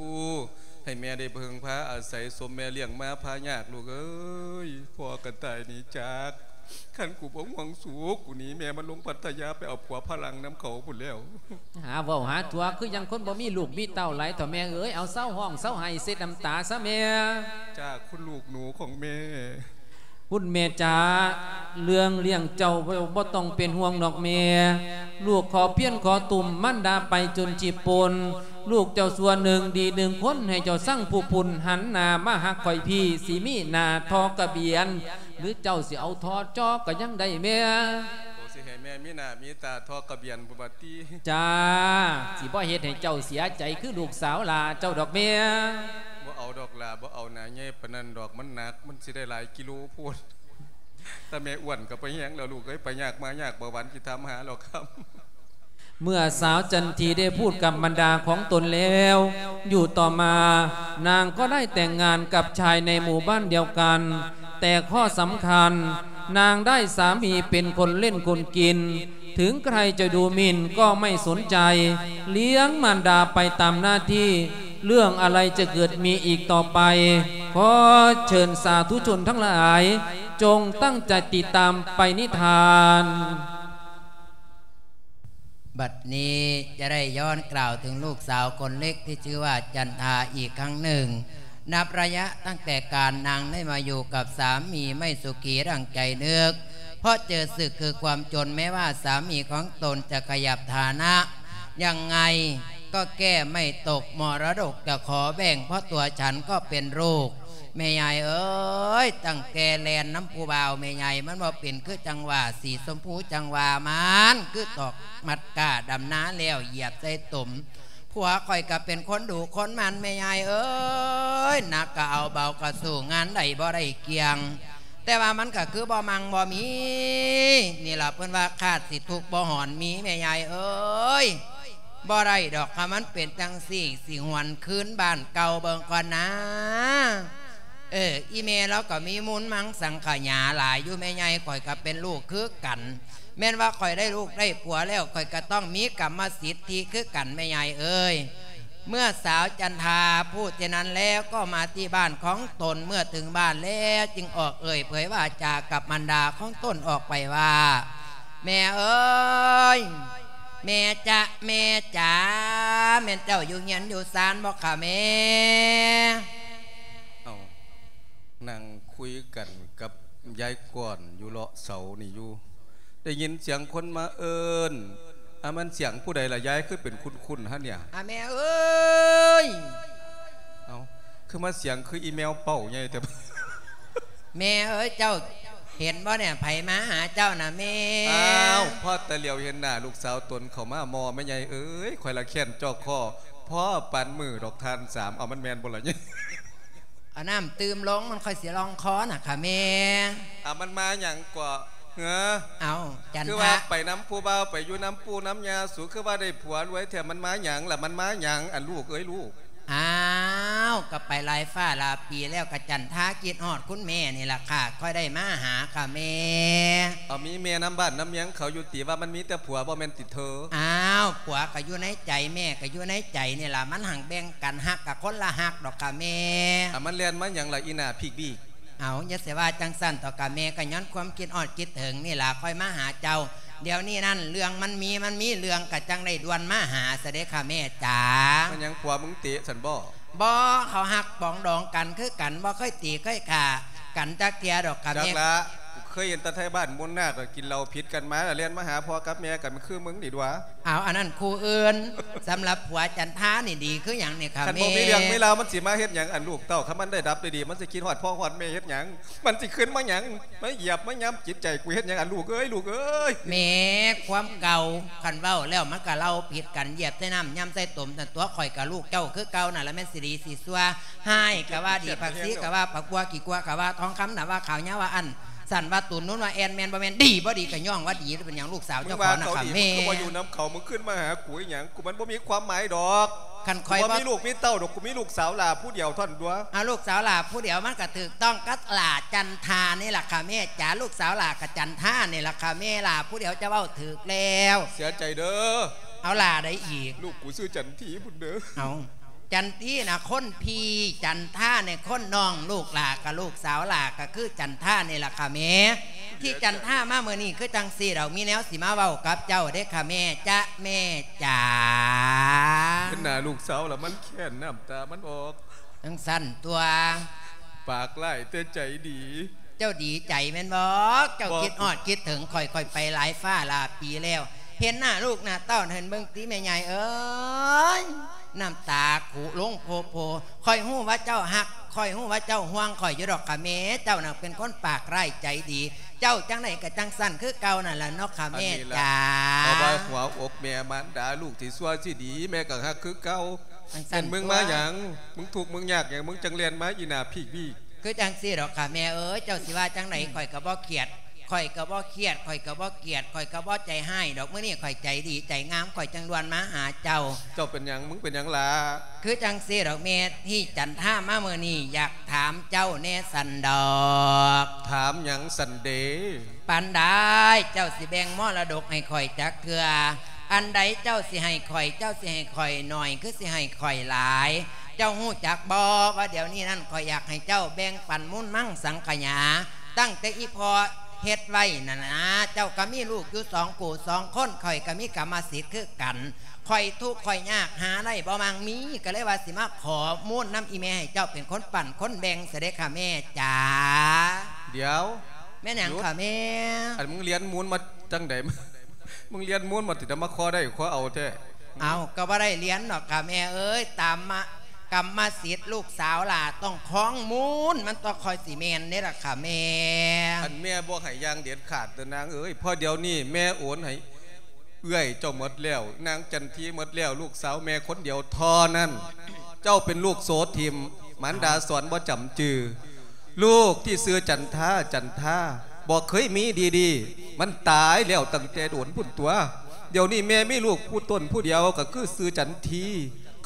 ให้แม่ได้เพิงพาอาศัยสมแม่เลี้ยงมาพายากลูกเอ้ยพ่อกันตายหนี้จาก ขันกูบ่หวังสูกกูหนี้แม่มันลงพัทยาไปเอาผัวพลังน้ำเขาพุ่นแล้ว หาเว้าหาตัวคือยังคนบ่มีลูกมีเต้าหลายต่อแม่เอ้ยเอาเศร้าห้องเศร้าไห้เส็ดน้ำตาซะแม่จากคุณลูกหนูของแม่คุณแม่จ๋าเรื่องเลี้ยงเจ้าบ่บ่ต้องเป็นห่วงดอกแม่ลูกขอเพียนขอตุ่มมันดาไปจนจีปน ลูกเจ้าส่วนหนึ่งดีหนึ่งคนให้เจ้าสร้างผู้พุนหันหน้ามาหักข่อยพี่สีมีหน้าทอกระเบียน หรือเจ้าสิเอาทอจอก็ยังได้แม่โตสิให้แม่มีหน้ามีตาทอกระเบียนบุบัติจ้าสิบ่เฮ็ดให้เจ้าเสียใจคือลูกสาวลาเจ้าดอกแม่บ่เอาดอกลาบ่เอาหนาใหญ่ปานนั้นดอกมันหนัก มันสิได้หลายกิโลพูดถ้าแม่อ้วนก็ไปแห้งแล้วลูกเอ้ยไปยากมายากบ่หวันสิทำหาหรอกครับ เมื่อสาวจันทีได้พูดกับบรรดาของตนแล้ว อยู่ต่อมานางก็ได้แต่งงานกับชายในหมู่บ้านเดียวกัน แต่ข้อสำคัญ นางได้สามีเป็นคนเล่นคนกิน ถึงใครจะดูหมินก็ไม่สนใจ เลี้ยงมารดาไปตามหน้าที่ เรื่องอะไรจะเกิดมีอีกต่อไป ขอเชิญสาธุชนทั้งหลาย จงตั้งใจติดตามไปนิทาน บัดนี้จะได้ย้อนกล่าวถึงลูกสาวคนเล็กที่ชื่อว่าจันทาอีกครั้งหนึ่ง นับระยะตั้งแต่การนางได้มาอยู่กับสามีไม่สุขีร่างใจเนึกเพราะเจอศึกคือความจนแม้ว่าสามีของตนจะขยับฐานะ ยังไงก็แก้ไม่ตกมรดกจะขอแบ่งเพราะตัวฉันก็เป็นลูก แม่ใหญ่เอ้ยตั้งแกแลนน้ำผู้เบาวแม่ใหญ่มันบ่เป็นคือจังหวะสีสมพูจังหวะมันคือตอกมัดกาดำน้าแล้วเหยียบใจตุ่มผัวคอยกับเป็นคนดูคนมันแม่ใหญ่เอ้ยนักก็เอาเบาก็สู้งานได้บ่ได้เกียง แต่ว่ามันก็คือบ่มังบ่มี นี่แหละเพิ่อนว่าขาดสิทุกบ่หอนมีแม่ใหญ่เอ้ยบ่ได้ดอกค่ะมันเป็นจังสี่สิหวนคืนบ้านเก่าเบิงก่อนนะ เอออีเมลแล้วก็มีมุนมังสังขยาหลายอยู่แม่ใหญ่ข่อยก็เป็นลูกคือกัน แม่นว่าข่อยได้ลูกได้ผัวแล้วข่อยก็ต้องมีกรรมสิทธิคือกันแม่ใหญ่เอ้ยเมื่อสาวจันทาพูดเช่นนั้นแล้วก็มาที่บ้านของตนเมื่อถึงบ้านแล้วจึงออกเอ่ยเผยว่าจากับมันดาของตนออกไปว่า แม่เอ้ยแม่จะแม่จ๋าแม่เจ้าอยู่เงียนอยู่ซานบอกค่ะแม่ นั่งคุยกันกับยายก่อนอยู่เลาะเสานี่อยู่ ได้ยินเสียงคนมาเอิญอะมันเสียงผู้ใดล่ะยายคือเป็นคุ้นๆฮะเนี่ยอะแม่เอ้ยเอาคือมาเสียงคืออีเมลเป่าไงแต่แม่เอ้ยเจ้าเห็นบ่เนี่ยไผมาหาเจ้าน่ะแม่อ้าวพ่อตะเหลียวเห็นหน้าลูกสาวตนเขามามอแม่ใหญ่เอ้ยข่อยละแค้นจอกคอพ่อปันมือดอกทานสามเอามันแมนบ่ล่ะเนี่ย เอาน้ำตืมลงมันค่อยเสียรองคอน่ะค่ะแม่อะมันมาอย่างกว่าเงอเอาจันคือทะว่าไปน้ำผู้บ่าวไปอยู่น้ำปูน้ำยาสูคือว่าได้ผัวรวยแถมมันมาหยังล่ะมันมาหยังอันลูกเอ้ยลูก อ้าวก็ไปลายฟ้าลาปีแล้วกะจันทากิดฮอดคุณแม่นี่ล่ะค่ะค่อยได้มาหาค่ะแม่เอามีเมียน้ำบ้านน้ำหยังเขาอยู่ตีว่ามันมีแต่ผัวบ่แม่นติดเธออ้าวผัวก็อยู่ในใจแม่ก็อยู่ในใจนี่ล่ะมันหังแบ่งกันฮักกับคนละฮักดอกค่ะแม่อะมันเรียนมาหยังล่ะอีหน้าพีกบีกเอาอย่าเสียว่าจังสั้นต่อกับแม่ก็ย้อนความคิดออดคิดถึงนี่ล่ะค่อยมาหาเจ้า เดี๋ยวนี้นั่นเรื่องมันมีมันมีเรื่องกะจังได้ดวนมาหาเสด็จค่ะแม่จ๋ามันหยังผัวมึงเตะสันบ่บ่เขาหักปองดองกันคือกันบ่เคยตีเคยขากันจักเทียดอกค่ะจักแม่ละ เคยเห็นแตาไทยบ้านมุนนาคกินเหล้าพิษกันมาแล้วเรียนมาหาพ่อกับแม่กันมันคือมึงนี่ดวะเอาอันนั้นครูอื่นสำหรับผัวจันทานี่ดีคืออย่างนี่ค่ะคันแม่บ่มีเรื่องไม่ราวมันสิมาเฮ็ดหยังอันลูกเต้าคันมันได้ดับได้ดี มันสิคิดฮอดพ่อฮอดแม่เฮ็ดหยังมันสิขึ้นมาหยังมาเหยียบมาย้ำจิตใจกูเฮ็ดหยังอันลูกเอ้ยลูกเอ้ยแม่ความเก่าคันเว้าแล้วมันก็เล่าผิดกันเหยียบใส่น้ำย่ำใส่ตุ่มแต่ตัวข่อยกับลูกเจ้าคือเก่าน่ะแล้วแม่นสิรีสีสัวให้กะว่าดีผักซีกะว่าผักบัวกี่กัวกะว่าทองคำน่ะว่าขาวเนี้ยว่าอัน สั่นว่าตุนนู้นว่าแอนแมนบ่แมนดีบ่ดีก็ย่องว่าดีเป็นอย่างลูกสาวมึเจ้างขว่าองนะเขาครับดีแม่มึงก็บ่อยู่น้ำเขามึงขึ้นมาหากูอีหยังกูมันบ่มีความหมายดอกคันคกูอยบ่ว่ามีลูกมีเต้าดอกกูมีลูกสาวหลาผู้เดียวเท่านนดัวเอาลูกสาวหลาผู้เดียวมันก็ถูกต้องกัดหลาจันทานี่แหละค่ะแม่จ๋าลูกสาวหลากับจันทานี่แหละค่ะแม่หลาผู้เดียวจะเว้าถูกแล้ว เสียใจเด้อเอาหลาได้อีก ลูกกูซื้อจันทีพุ่นเด้อเอา จันทีนะคนพีจันท่าเนี่ยคนน้องลูกหลากับลูกสาวหลาก็คือจันท่านี่แหละค่ะแม่ที่จันท่ามาเมื่อนี้คือจังสีเรามีแนวสีมาเว้ากับเจ้าเด้อค่ะแม่จะแม่จ๋าเป็นหน้าลูกสาวแล้วมันแค้นน้ำตามันออกทั้งสั้นตัวปากไล่แต่ใจดี เจ้าดีใจแม่นบอกเจ้าบอกคิดออดคิดถึงคอยคอยไปหลายฟ้าหลายปีแล้ว เห็นหน้าลูกหน้าเต้าเห็นเบิ่งตีแม่ใหญ่เอ้ย น้ำตาขุลงโพโพคอยหู้ว่าเจ้าหักคอยหู้ว่าเจ้าห่วงคอยอยู่ดอกกะเมเจ้าน่ะเป็นคนปากไร้ใจดี เจ้าจังไหนกับจังสั้นคือเก่านั่นแหละเนกค่ะแม่อันนี้ล่ะจ๋าเอาไว้หัวอกแม่มันด่าลูกที่ซัวที่ดี แม่ก็ฮักคือเก่าจังเป็สั้นนมึงมาหยังมึงถูกข์มึงยากหยังมึงจังเรียนมาอีหน้าพีกบีกคือจังสี่ดอกค่ะแม่เอ้ยเจ้าสิว่าจังไหนคอยกระบ่เขียด คอยกระบ่เครียดคอยกระบ่เกลียดคอยกระบ่ใจให้ดอกเมื่อนี้คอยใจดีใจงามคอยจังดวนมาหาเจ้า เจ้าเป็นหยังมึงเป็นหยังล่ะคือจังสีดอกเมธที่จันท่ามาเมื่อนี้อยากถามเจ้าเนสันดอก ถามหยังสันเดย์ปันได้เจ้าสิแบ่งมรดกให้ข่อยจักเถืออันใดเจ้าสิให้ข่อย เจ้าสิให้ข่อยหน่อย คือสิให้ข่อยหลาย เจ้าหู้จักบอว่าเดี๋ยวนี้นั่นคอยอยากให้เจ้าแบ่งปันมุ่นมั่งสังขยา ตั้งแต่อีพอ เฮ็ดไว้นะนะเจ้าก็มีลูกอยู่สองกูสองคนคอยก็มีกรรมสิทธิ์คือกันคอยทุกข์คอยยากหาได้บ่มังมีก็เลยว่าสิมาขอมุ่นน้ำอีแม่ให้เจ้าเป็นคนปั่นคนแบ่งเสด็จค่ะแม่จ๋าเดี๋ยว แม่หนังค่ะแม่อันมึงเรียนมูลมาจังไดมึงเรียนมูลมาติดมาคอได้ขอเอาแท้เอาก็บ่ได้เลี้ยนหรอกค่ะแม่เอ้ยตามมา กรรมสิทธิ์ลูกสาวล่ะต้องคล้องมูลมันต้องคอยสีเมนนี่แหละค่ะแม่อันแม่บ่ให้ยางเด็ดขาดเด้อนางเอ้ยพอเดี๋ยวนี้แม่โอนให้เอื้อยเจ้าหมดแล้ว นางจันทีหมดแล้ว ลูกสาวแม่คนเดียวทอนั่น เจ้าเป็นลูกโสทิมหมันดาสอนบ่จำจือ ลูกที่เสือจันท่าจันท่าบอกเคยมีดีๆ มันตายแล้วตั้งแต่โดนพุ่นตัว เดี๋ยวนี้แม่ไม่ลูกผู้ต้นผู้เดียวก็คือซื้อจันที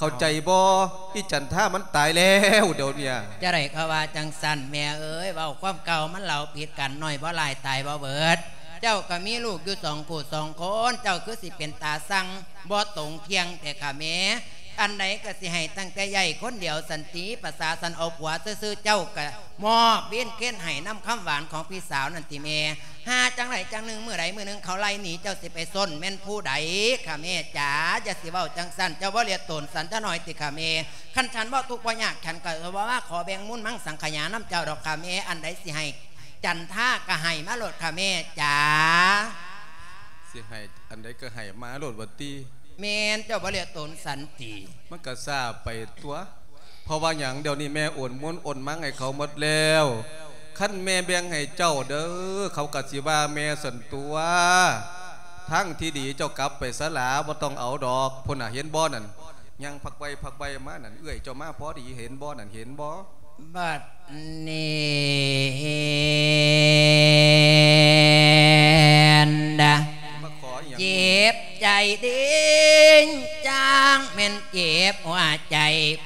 เข้าใจบออีจันท่ามันตายแล้วเดี๋ยวเนี้ยจะไรก็ว่าจังสันแม่เอ้ยเบาความเก่ามันเหล่าผิดกันหน่อยบ่ลายตายบ่เบิด เจ้าก็มีลูกอยู่สองกูสองคน เจ้าคือสิเป็นตาสั่งบ่ตรงเทียงแต่ขาแม่ อันไหนก็สิให้ตั้งแต่ใหญ่คนเดียวสันติภาษาสันอาผัวซื่อเจ้าก็มอบเบี้ยนเค้นให้น้ำคำหวานของพี่สาวนันติเมห้าจังไรจังหนึ่งเมื่อไรเมื่อหนึ่งเขาไล่หนีเจ้าสิไปส้นแม่นผู้ใดค่ะแม่จ๋าจะสิเว้าจังสันเจ้าว่าเรียตนสันจะหน่อยติค่ะแม่ขันฉันว่าทุกปัญญากฉันก็ว่าว่าขอแบ่งมุ่นมั่งสังขยาน้ำเจ้าดอกค่ะแม่อันใดสิให้จันท่ากะให้มาโหลดค่ะแม่จ๋าสิให้อันใดก็ให้มาโลดวัตี แม่นเจ้าบ่เรียกตนสันติมันก็ซาไปตัว เพราะว่าอย่างเดี๋ยวนี้แม่โอนม้วนโอนมั่งให้เขาหมดแล้วขั้นแม่แบ่งให้เจ้าเด้อเขากัสิว่าแม่สันตัวทั้งที่ดีเจ้ากลับไปสลาบ่ต้องเอาดอกพุ่นน่ะเห็นบ่นั่นยังพักใบพักใบมานั่นเอื้อยเจ้ามาพอดีเห็นบ่นั่นเห็นบ่บัดนี้ดา เจ็บใจดิ้งจางแม่นเจ็บหัวใจ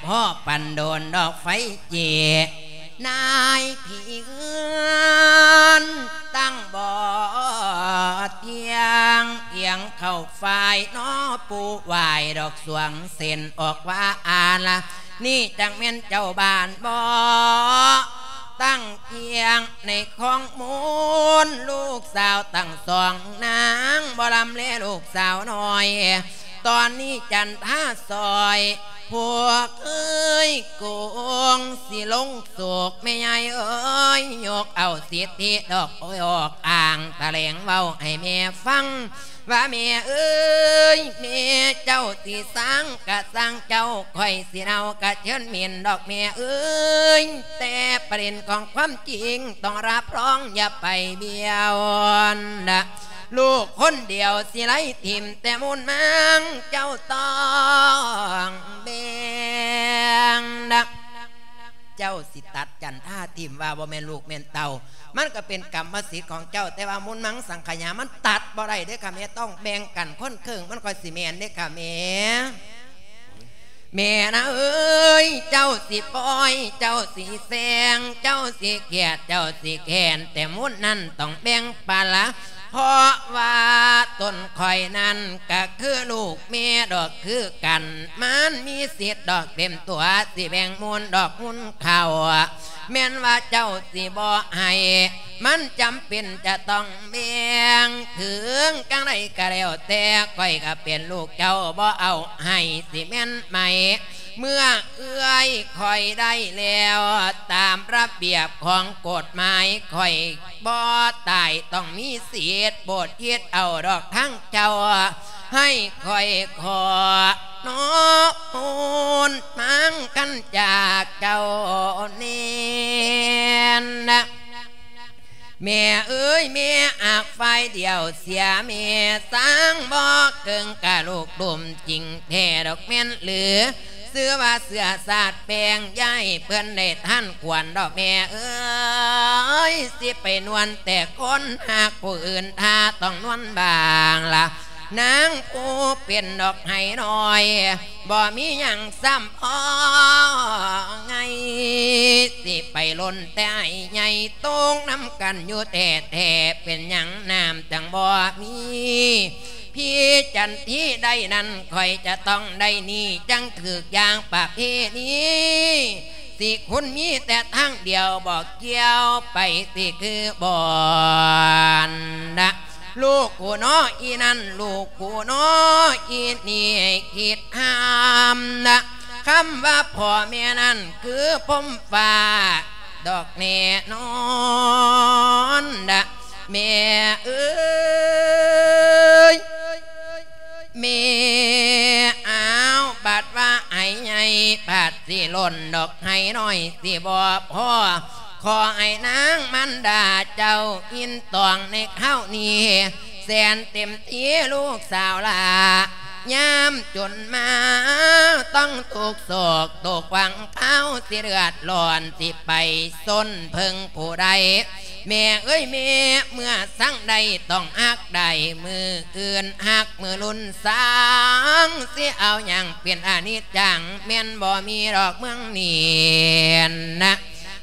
พ่อปันโดนดอกไฟเจ็บนายผีเอือนตั้งบ่อเตียงเอียงเข้าฝ่ายน้อปูวายดอกสวงเส้นออกว่าอ่านละนี่จังแม่นเจ้าบ้านบ่ ตั้งเอียงในของมูลลูกสาวตั้งสองนางบ่ลำเลลูกสาวน้อย ตอนนี้จันท่าซอยพวกเอ้ยโกงสิลงโศกแม่ยายเอ้ยยกเอาสิทธิดอกโอ้ยออกอ่างตะแหลงเว้าให้แม่ฟัง ว่าแม่เอ้ยแม่เจ้าสิสร้างกะสร้างเจ้าคอยสิเอากะเชิญเมียนดอกแม่เอ้ยแต่ประเด็นของความจริงต้องรับรองอย่าไปเบี้ยวนะ ลูกคนเดียวสิไล่ทิมแต่มุนมังเจ้าต้องแบ่งนะเจ้าสิตัดจันท่าทิมว่าบ่แม่นลูกแม่นเต่ามันก็เป็นกรรมสิทธิ์ของเจ้า แต่ว่ามุนมังสังขยามันตัดบ่ได้เด้อค่ะแม่ต้องแบ่งกันคนครึ่งมันค่อยสิแม่นเด้อค่ะแม่แม่นะเอ้ย เจ้าสิปอย เจ้าสิแสง เจ้าสิเกียดเจ้าสิแขนแต่มุนนั้นต้องแบ่งปันละ เพราะว่าต้นข่อยนั้นก็คือลูกเมียดอกคือกัน มันมีสิทธิ์ดอกเต็มตัวสิแบ่งมูลดอกมุนเข่าแม่นว่าเจ้าสิบ่ให้มันจำเป็นจะต้องแบ่งถึงกังไรก็แล้วแต่ก้อยก็เป็นลูกเจ้าบ่เอาให้สิแม่นไหม เมื่อเอื้อยคอยได้แล้ว ตามระเบียบของกฎหมายคอยบ่ตายต้องมีเสียดโบทเทียดเอาดอกทั้งเจ้า ให้คอยขอนอมูลมังกันจากเจ้าเนียน แม่เอ้ยแม่อากไฟเดียวเสียแม่สร้างบอกเกิงกะลูกดุมจริงแท้ดอกแม่นเหลือเสื้อว่าเสื้อสาดแปลงย่ายเพื่อนได้ท่านควรดอกแม่เอ้ยสิไปนวลแต่คนหากผู้อื่นท่าต้องนวลบางละ นางผู้เป็นดอกไห้น้อย บ่มีหยังซ้ำพอไงสิไปล้นแต่ไอใหญ่ตรงน้ำกันอยู่แต่แต่เป็นหยังน้ำจังบ่มีพี่จันที่ได้นั้นคอยจะต้องได้นี่จังถือกอย่างปากเพนี้สิคุณมีแต่ทางเดียวบอกเกี่ยวไปสิคือบอนนะ ลูกกูน้ออีนั่นลูกกูน้ออีนี่คิดห้ามนะคำว่าพ่อแม่นั่นคือผมฟ้าดอกเนนอนดะแม่เอ้ยแม่อ้าวบาดว่าไอ้ไงบาดสิหล่นดอกไห้น้อยสิบอพ่อ ขอไอ้นางมันดาเจ้าอินตองในข้าวนี้แสนเต็มที่ลูกสาวลายามจนมาต้องถูกโศกตกวังเท้าสิเลือดร้อนสิไปส้นเพึงผู้ใดแม่เอ้ยแม่เมื่อสั่งใดต้องหักใดมืออื่นหักมือลุนสางเสียเอาอย่างเปลี่ยนอานิจจังแม่นบ่มีดอกเมืองเนียนนะ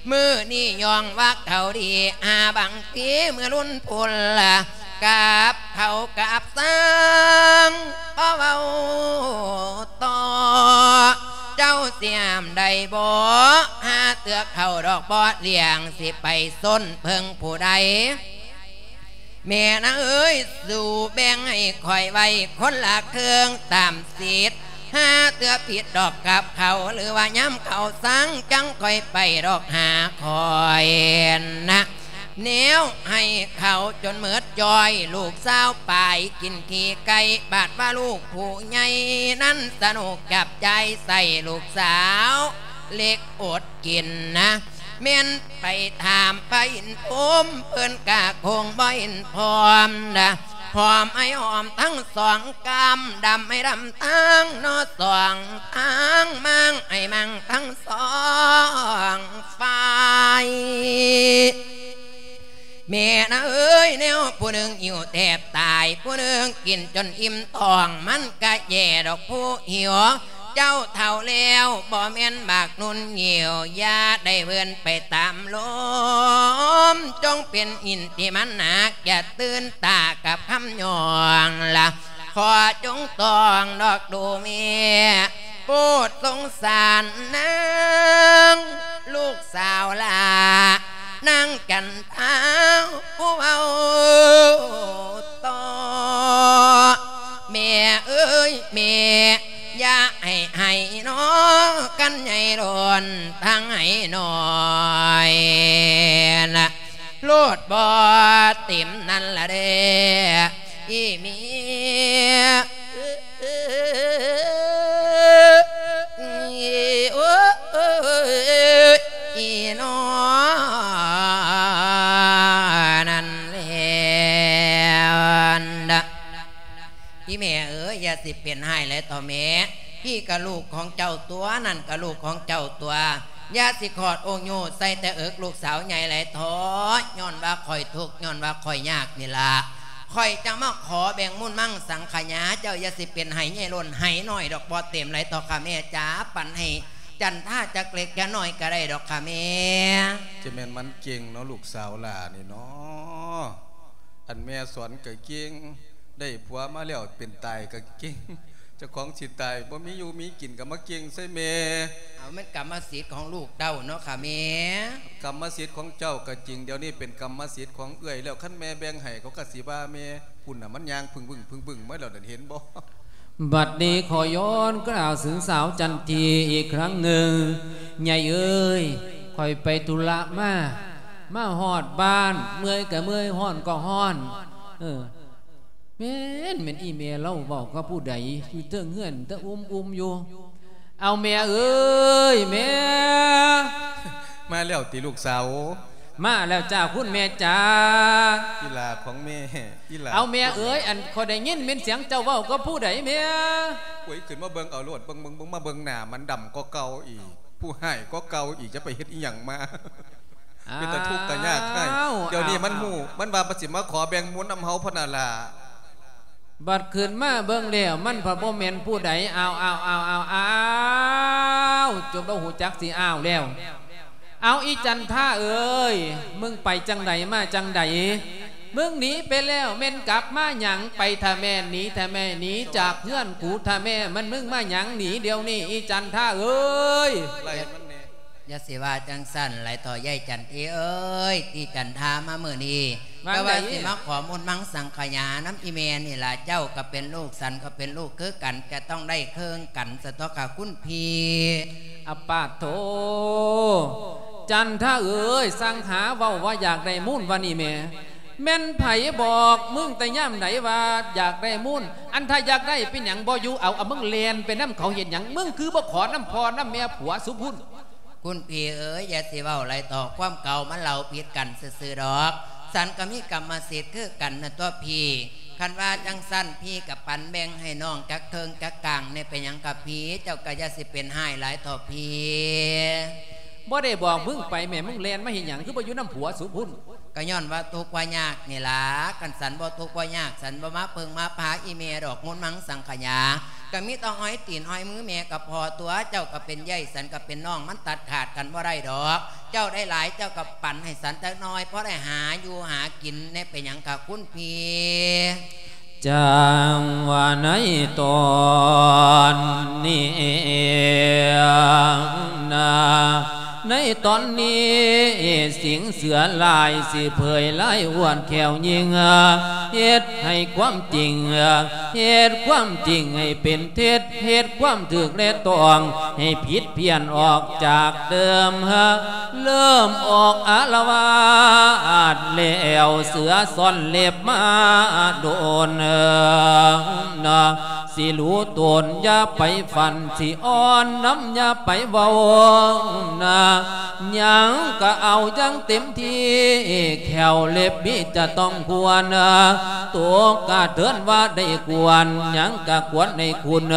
มือนี่ยองว่าเขาดีอาบังทีเมื่อรุ่นพุนละกับเขากับสังเพราะเบาต่อเจ้าเสียมได้บ่หาเตือกเขาดอกบอดเลี้ยงสิไปส้นเพิงผู้ใดแม่นะเอ้ยสู่แบ่งให้คอยไว้คนละเครื่องตามสิทธิ์ หาเตือผิดดอกกับเขาหรือว่าย้ำเขาสังจังคอยไปดอกหาคอยนะแนวให้เขาจนเหมือดจอย ลูกสาวไปกินขี้ไก่บาดว่าลูกผู้ใหญ่นั้นสนุกจับใจใส่ลูกสาว เล็กอดกินนะ เม่นไปถามไปอินพมเพื่อนกะคงบ่อินพร้อมนะ หอมไอหอมทั้งสองกำดำไอดำทั้งนอสองทั้งมังไอมังทั้งสองฝ่ายแม่นะเอ้ยแนวผู้หนึ่งอยู่แทบตาย ผู้หนึ่งกินจนอิ่มท้องมันกะแย่ดอกผู้หิว เจ้าเท่าแล้วบ่แม่นบากนุ่นเหี่ยวยาได้เวินไปตามลมจงเป็นอินที่มันหนักอย่าตื่นตากับคำหยองละขอจงตองดอกดูเมียโปดสงสารนางลูกสาวลานั่งกันเท้าผู้เอาต่อแม่เอ้ยแม่อ ย่าให้ให้น้อกันใหญ่โดนทั้งให้หน่อยนะโลดบ่ติ่มนั่นละเด้อีมียโอ้อีน้อ ยอย่าสิเปลี่ยนให้เลยต่อแม่พี่กับลูกของเจ้าตัวนั่นกับลูกของเจ้าตัวยาสิขอดโองโยใส่แต่เอิกลูกสาวใหญ่ไหลท้อย้อนว่าคอยทุกย้อนว่าคอยยากนี่ละคอยจะมาขอแบ่งมุ่นมั่งสังขยาเจ้ายาสิเปลี่ยนให้ใหญ่ล้นให้หน้อยดอกบอเต็มไหลต่อค่ะแม่จ๋าปั่นให้จันท่าจะเกล็กจะน้อยก็ได้ดอกค่ะแม่จะแม่นมันเก่งเนาะลูกสาวหล่านี่เนาะอันแม่สอนก็เก่ง ได้ผัวมาแล้วเป็นตายก็เก่งเจ้าของสิตายบ่มีอยู่มีกินก็มาเก่งใส่แม่เอาเป็นกรรมสิทธิ์ของลูกเต้าเนาะค่ะแม่กรรมสิทธิ์ของเจ้าก็จริงเดี๋ยวนี้เป็นกรรมสิทธิ์ของเอื้อยแล้วคันแม่แบ่งให้เขาก็สิว่าแม่พุ่นน่ะมันยางพึ่งพึ่งพึ่งพึ่งมาแล้วนั่นเห็นบ่บัดนี้ขอย้อนกล่าวถึงสาวจันทีอีกครั้งหนึ่งใหญ่เอ้ยคอยไปธุระมามาหอดบ้าน เมื่อยกับเมื่อยห้อนก็ห้อน เออ แม่นเป็นอีเมลเล่าบอกกับผู้ใดที่เตื้องเงื่อนเตื้องอุ้มอุ้มอยู่เอาแม่เอ้ยแม่มาแล้วติลูกสาวมาแล้วจ้าคุณแม่จ้าอีหลาของแม่อีหลาเอาแม่เอ้ยอันขอได้ยินเป็นเสียงเจ้าเว้าก็ผู้ใดแม่โอ้ยขึ้นมาเบิ่งเอาโลดเบิ่งเบิ่งเบิ่งมาเบิ่งหน้ามันดำก็เก่าอีก ผู้ให้ก็เก่าอีกจะไปเฮ็ดอีหยังมาเป็นตะทุกข์ตะยากให้อ้าเดี๋ยวนี้มันอ้าหูมันว่าประสิมาขอแบ่งมุนนำเฮาพะนาล่ะ บัดขึ้นมาเบิ่งแล้วมันพระบ่แม่นผู้ใดเอาวอ้าวอ้าวอ้าวอ้าวจนบ่หูจักสิอ้าวแล้วเอาอีจันท่าเอ้ยมึงไปจังใดมาจังใดมึงหนีไปแล้วเม่นกลับมาหยังไปทาแม่หนีทาแม่หนีจากเพื่อนกูทาแม่มันมึงมาหยังหนีเดี๋ยวนี้อีจันท่าเอ้ยไล่มันแน่อ ยาสิว่าจังสั้นไหลต่อยายจันทีเอ้ยที่จันทามาเมื่อนี้ว่าก็ว่าไงสิมาขอมุนมังสังขยาน้ำอีเมนนี่ล่ะเจ้าก็เป็นลูกสันก็เป็นลูกคือกันแกต้องได้เครื่องกันสตอกกับคุณพีอปาโทจันท่าเอ้ยสั่งหาเว้าว่าอยากได้มุ่นวันนี้แม่แม่นไผบอกมึงแต่ย่ำไหนว่าอยากได้มุ่นอันถ้าอยากได้เป็นหยังบ่อยู่เอาเอามึงเลียนเป็นน้ำเขาเห็นหยังมึงคือบ่ขอน้ำพอน้ำแม่ผัวสุพุ่น คุณพีเอ๋ยอย่าสิเว้าไรต่อความเก่ามันเราผิดกันซื่อๆดอกสันก็มีกรรมสิทธิ์คือกันนะตัวพี่คันว่าจังสั้นพี่กับปันแบ่งให้น้องกักเทิงกักกลางเนี่ยเป็นยังกับพี่เจ้าก็จะสิเป็นให้หลายต่อพี่ บ่ได้บอกมึงไปแม่มึงเลียนมาเห็นหยังคือบ่อยู่น้ำผัวสุพุ่นก็ย้อนว่าทุกข์ว่ายากนี่ล่ะกันสันบ่ทุกข์ว่ายากสันบ่มาเพิงมาพาอีเมดอกมุนมังสังขยาก็มีต้องอ้อยตีนอ้อยมือแม่กับพอตัวเจ้าก็เป็นใหญ่สันก็เป็นน้องมันตัดขาดกันบ่ได้ดอก เจ้าได้หลายเจ้ากับปั่นให้สันจักหน้อยเพราะได้หาอยู่หากินเนี่ยเป็นหยังกับคุณพี่ จังว่าในตอนนี้นาในตอนนี้สิงเสือลายสิเผยลายอ้วนแขวยิงเฮ็ดให้ความจริงเฮ็ดความจริงให้เป็นเท็จเฮ็ดความถึกและตอง ให้ผิดเพี้ยนออกจากเดิมเริ่มออกอารวาดแล้วเสือซ่อนเล็บมาโดนนะสิรู้ตนอย่าไปฝันสิอ่อนน้ำอย่าไปเบานะยังก็เอาจังเต็มที่แขวเล็บบีจะต้องควรนะตัวกาเดินว่าได้ควรยังกะควรในคุณ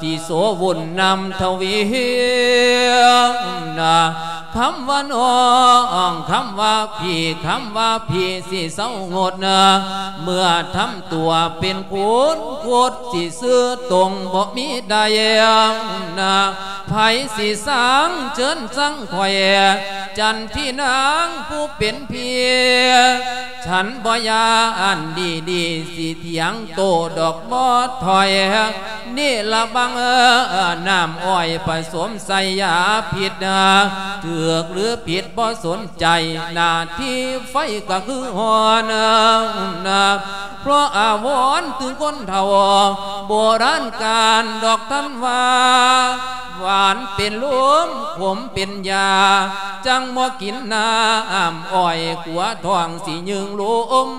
ที่โสวุ่นนำทวีนะ คำว่าน้องคำว่าพี่คำว่าพี่สิเศร้างดนะเมื่อทำตัวเป็นคุณโคตรสิซื้อตรงบ่มีได้นะไผสิสังเชิญสังข่อยจันที่นางผู้เป็นเพียฉันบ่ยาอันดีดีสิเถียงโตดอกบอถอย นี่ละบังเออน้ำอ้อยผสมใส่ยาผิดนะเถือกหรือผิดบ่สนใจหน้าที่ไฟก็คือหอนนะเพราะอาวรถึงคนเท่าโบราณการดอกท่านว่า หวานเป็นลุมขมเป็นยา จังบ่กินน้ำอ้อยขัวทองสียึงลุม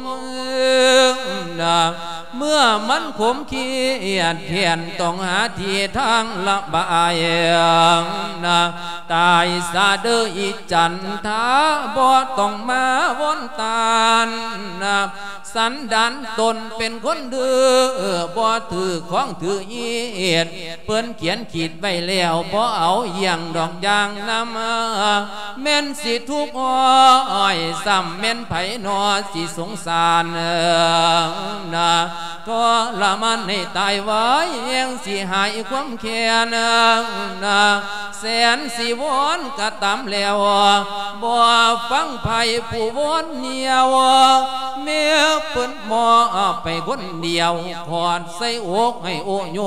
นะเมื่อมันขมเอียดเทียนต้องหาที่ทางละบายนะตายซาเดออีจันทาบ่ต้องมาวนตานนะสันดานตนเป็นคนดื้อบ่ถือของถือเอียดเปิ้นเขียนขีดไว้แล้วบ่เอาอย่างดอกยางนำแม่นสิทุกอ้อยซ้ำแม่นไผนอสิสงสารนะก็ละมันให้ตายไว้ยังสิหายความแค้นนะแสนสิวอนกะตำแล้วบ่ฟังไผผู้วอนเหนียวเมียเปิ้นหมอไปคนเดียวขอดใส่อกให้โอโย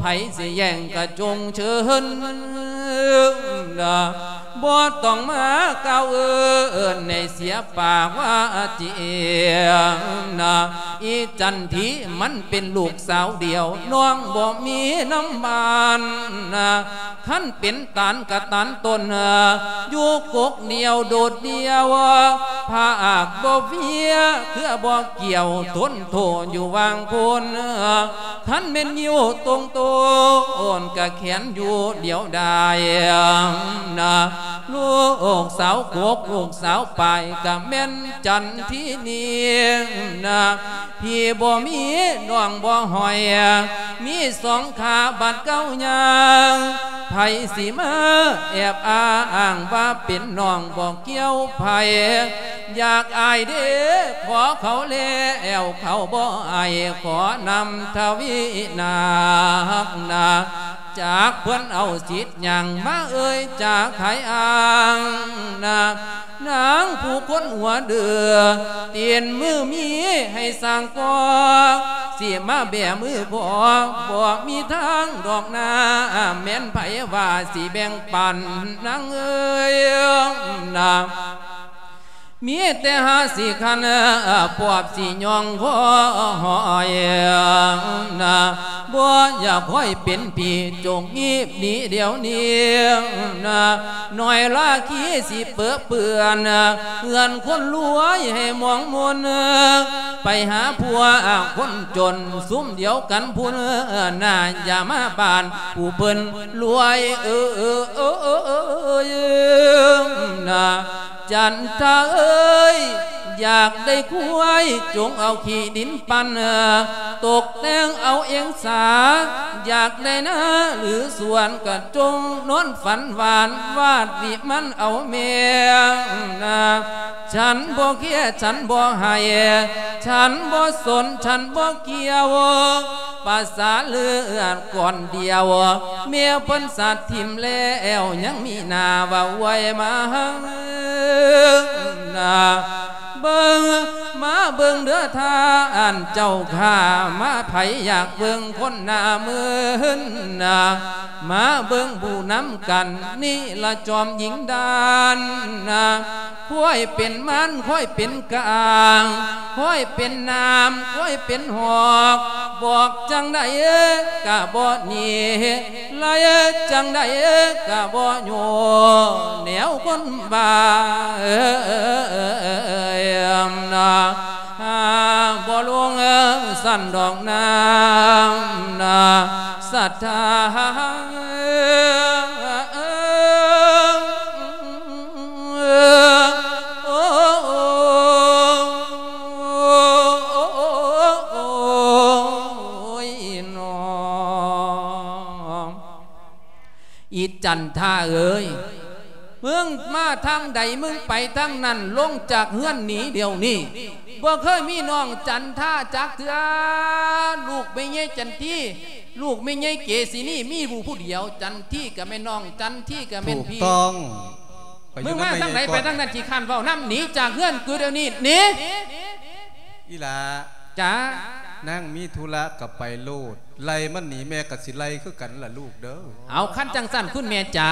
ไผสิแย่งกระจงเชิญบ่ต้องมาเก้าเอินในเสียปากว่าเจียนะอีจันทีมันเป็นลูกสาวเดียวน้องบ่มีน้ำบานนะขั้นเป็นตานกระตันตนอยู่กกเดียวโดดเดียวผากบ่เวียคือบ่เกี่ยวทนโทอยู่วางคนขั้นเป็นยู่ตรงโตนกะแขนอยู่เดียวได้นะลูกสาวโกกลูกสาวไปกะแม่นจันที่นี่นะพี่บ่มีน้องบ่หอย มีสองขาบัดเก้ายางไผสิมาแอบอางว่าเป็นน้องบ่เกี่ยวไผ่อยากอายเด้ขอเขาแล้วเขาบ่อายขอนำทวีนานาจากเพื่อนเอาสิทธิ์อย่างมาเอ่ยจากไขอ้างนะนางผู้คนหัวเดือเตียนมือมีให้สร้างกอเสียมาแบมือพอบอกมีทางดอกนาแม่นไผว่าสีแบ่งปันนางเอ้ยนะ มีแต่หาสิคันปวบสิยองพ่อหอยนะบ่อย่าพ่อยเป็นผีจงงีบหนีเดี๋ยวนี้นะหน่อยละขี้สิเปื้อเปื่อนเงินคนรวยให้มองมนไปหาผัวคนจนซุ้มเดียวกันพูนน่าอย่ามาบานผู้เพิ่นรวยเออเออเออเออเออนะจันทาเอ้ยอยากได้คุ้ยจงเอาขี้ดินปันตกแต่งเอาเองสา อยากได้นะ หรือส่วนกระจงนอนฝันหวานวาดวิมันเอาเมียนะฉันบ่เคียฉันบ่ให้ฉันบ่สนฉันบ่เกี่ยวภาษาเลือดก่อนเดียว เมียเพิ่นสัตว์ทิมแล้วยังมีนาว่าไว้มานาเบิ่งมาเบิ่งเด้อทานเจ้าข้ามาไผอยากเบิ่งคนหน้ามือนนามาเบิ่งบูน้ำกัน นี่ละจอมหญิงดานนาค่อยเป็นมันค่อยเป็นกลางค่อยเป็นน้ำค่อยเป็นหอกบอกจังได้กะบ่หนีลายจังได้กะบ่โยแนวคนบ้าเอ้ยนาบ่ลวงสั่นดอกน้ำนาศรัทธา ทางใดมึงไปทางนั้นลงจากเฮือนหนีเดี๋ยวนี้บ่เคยมีน้องจันท่าจากเถือลูกไม่ใช่จันที่ลูกไม่ใช่เกศินี่มีผู้ผู้เดียว จันที่กับแม่น้องจันที่กับแม่ถูกพี่ต้องมึงมาทางไหนก่ไปอนทางนั้นขี้ขันเฝ้าน้ำหนีจากเฮือนกูเดี๋ยวนี้หนีอีหลาจ้านั่งมีธุระกับไปโลดไล่มันหนีแม่กับสิไล่คือกันล่ะลูกเด้อเอาขั้นจังสั้นคุณแม่จ๋า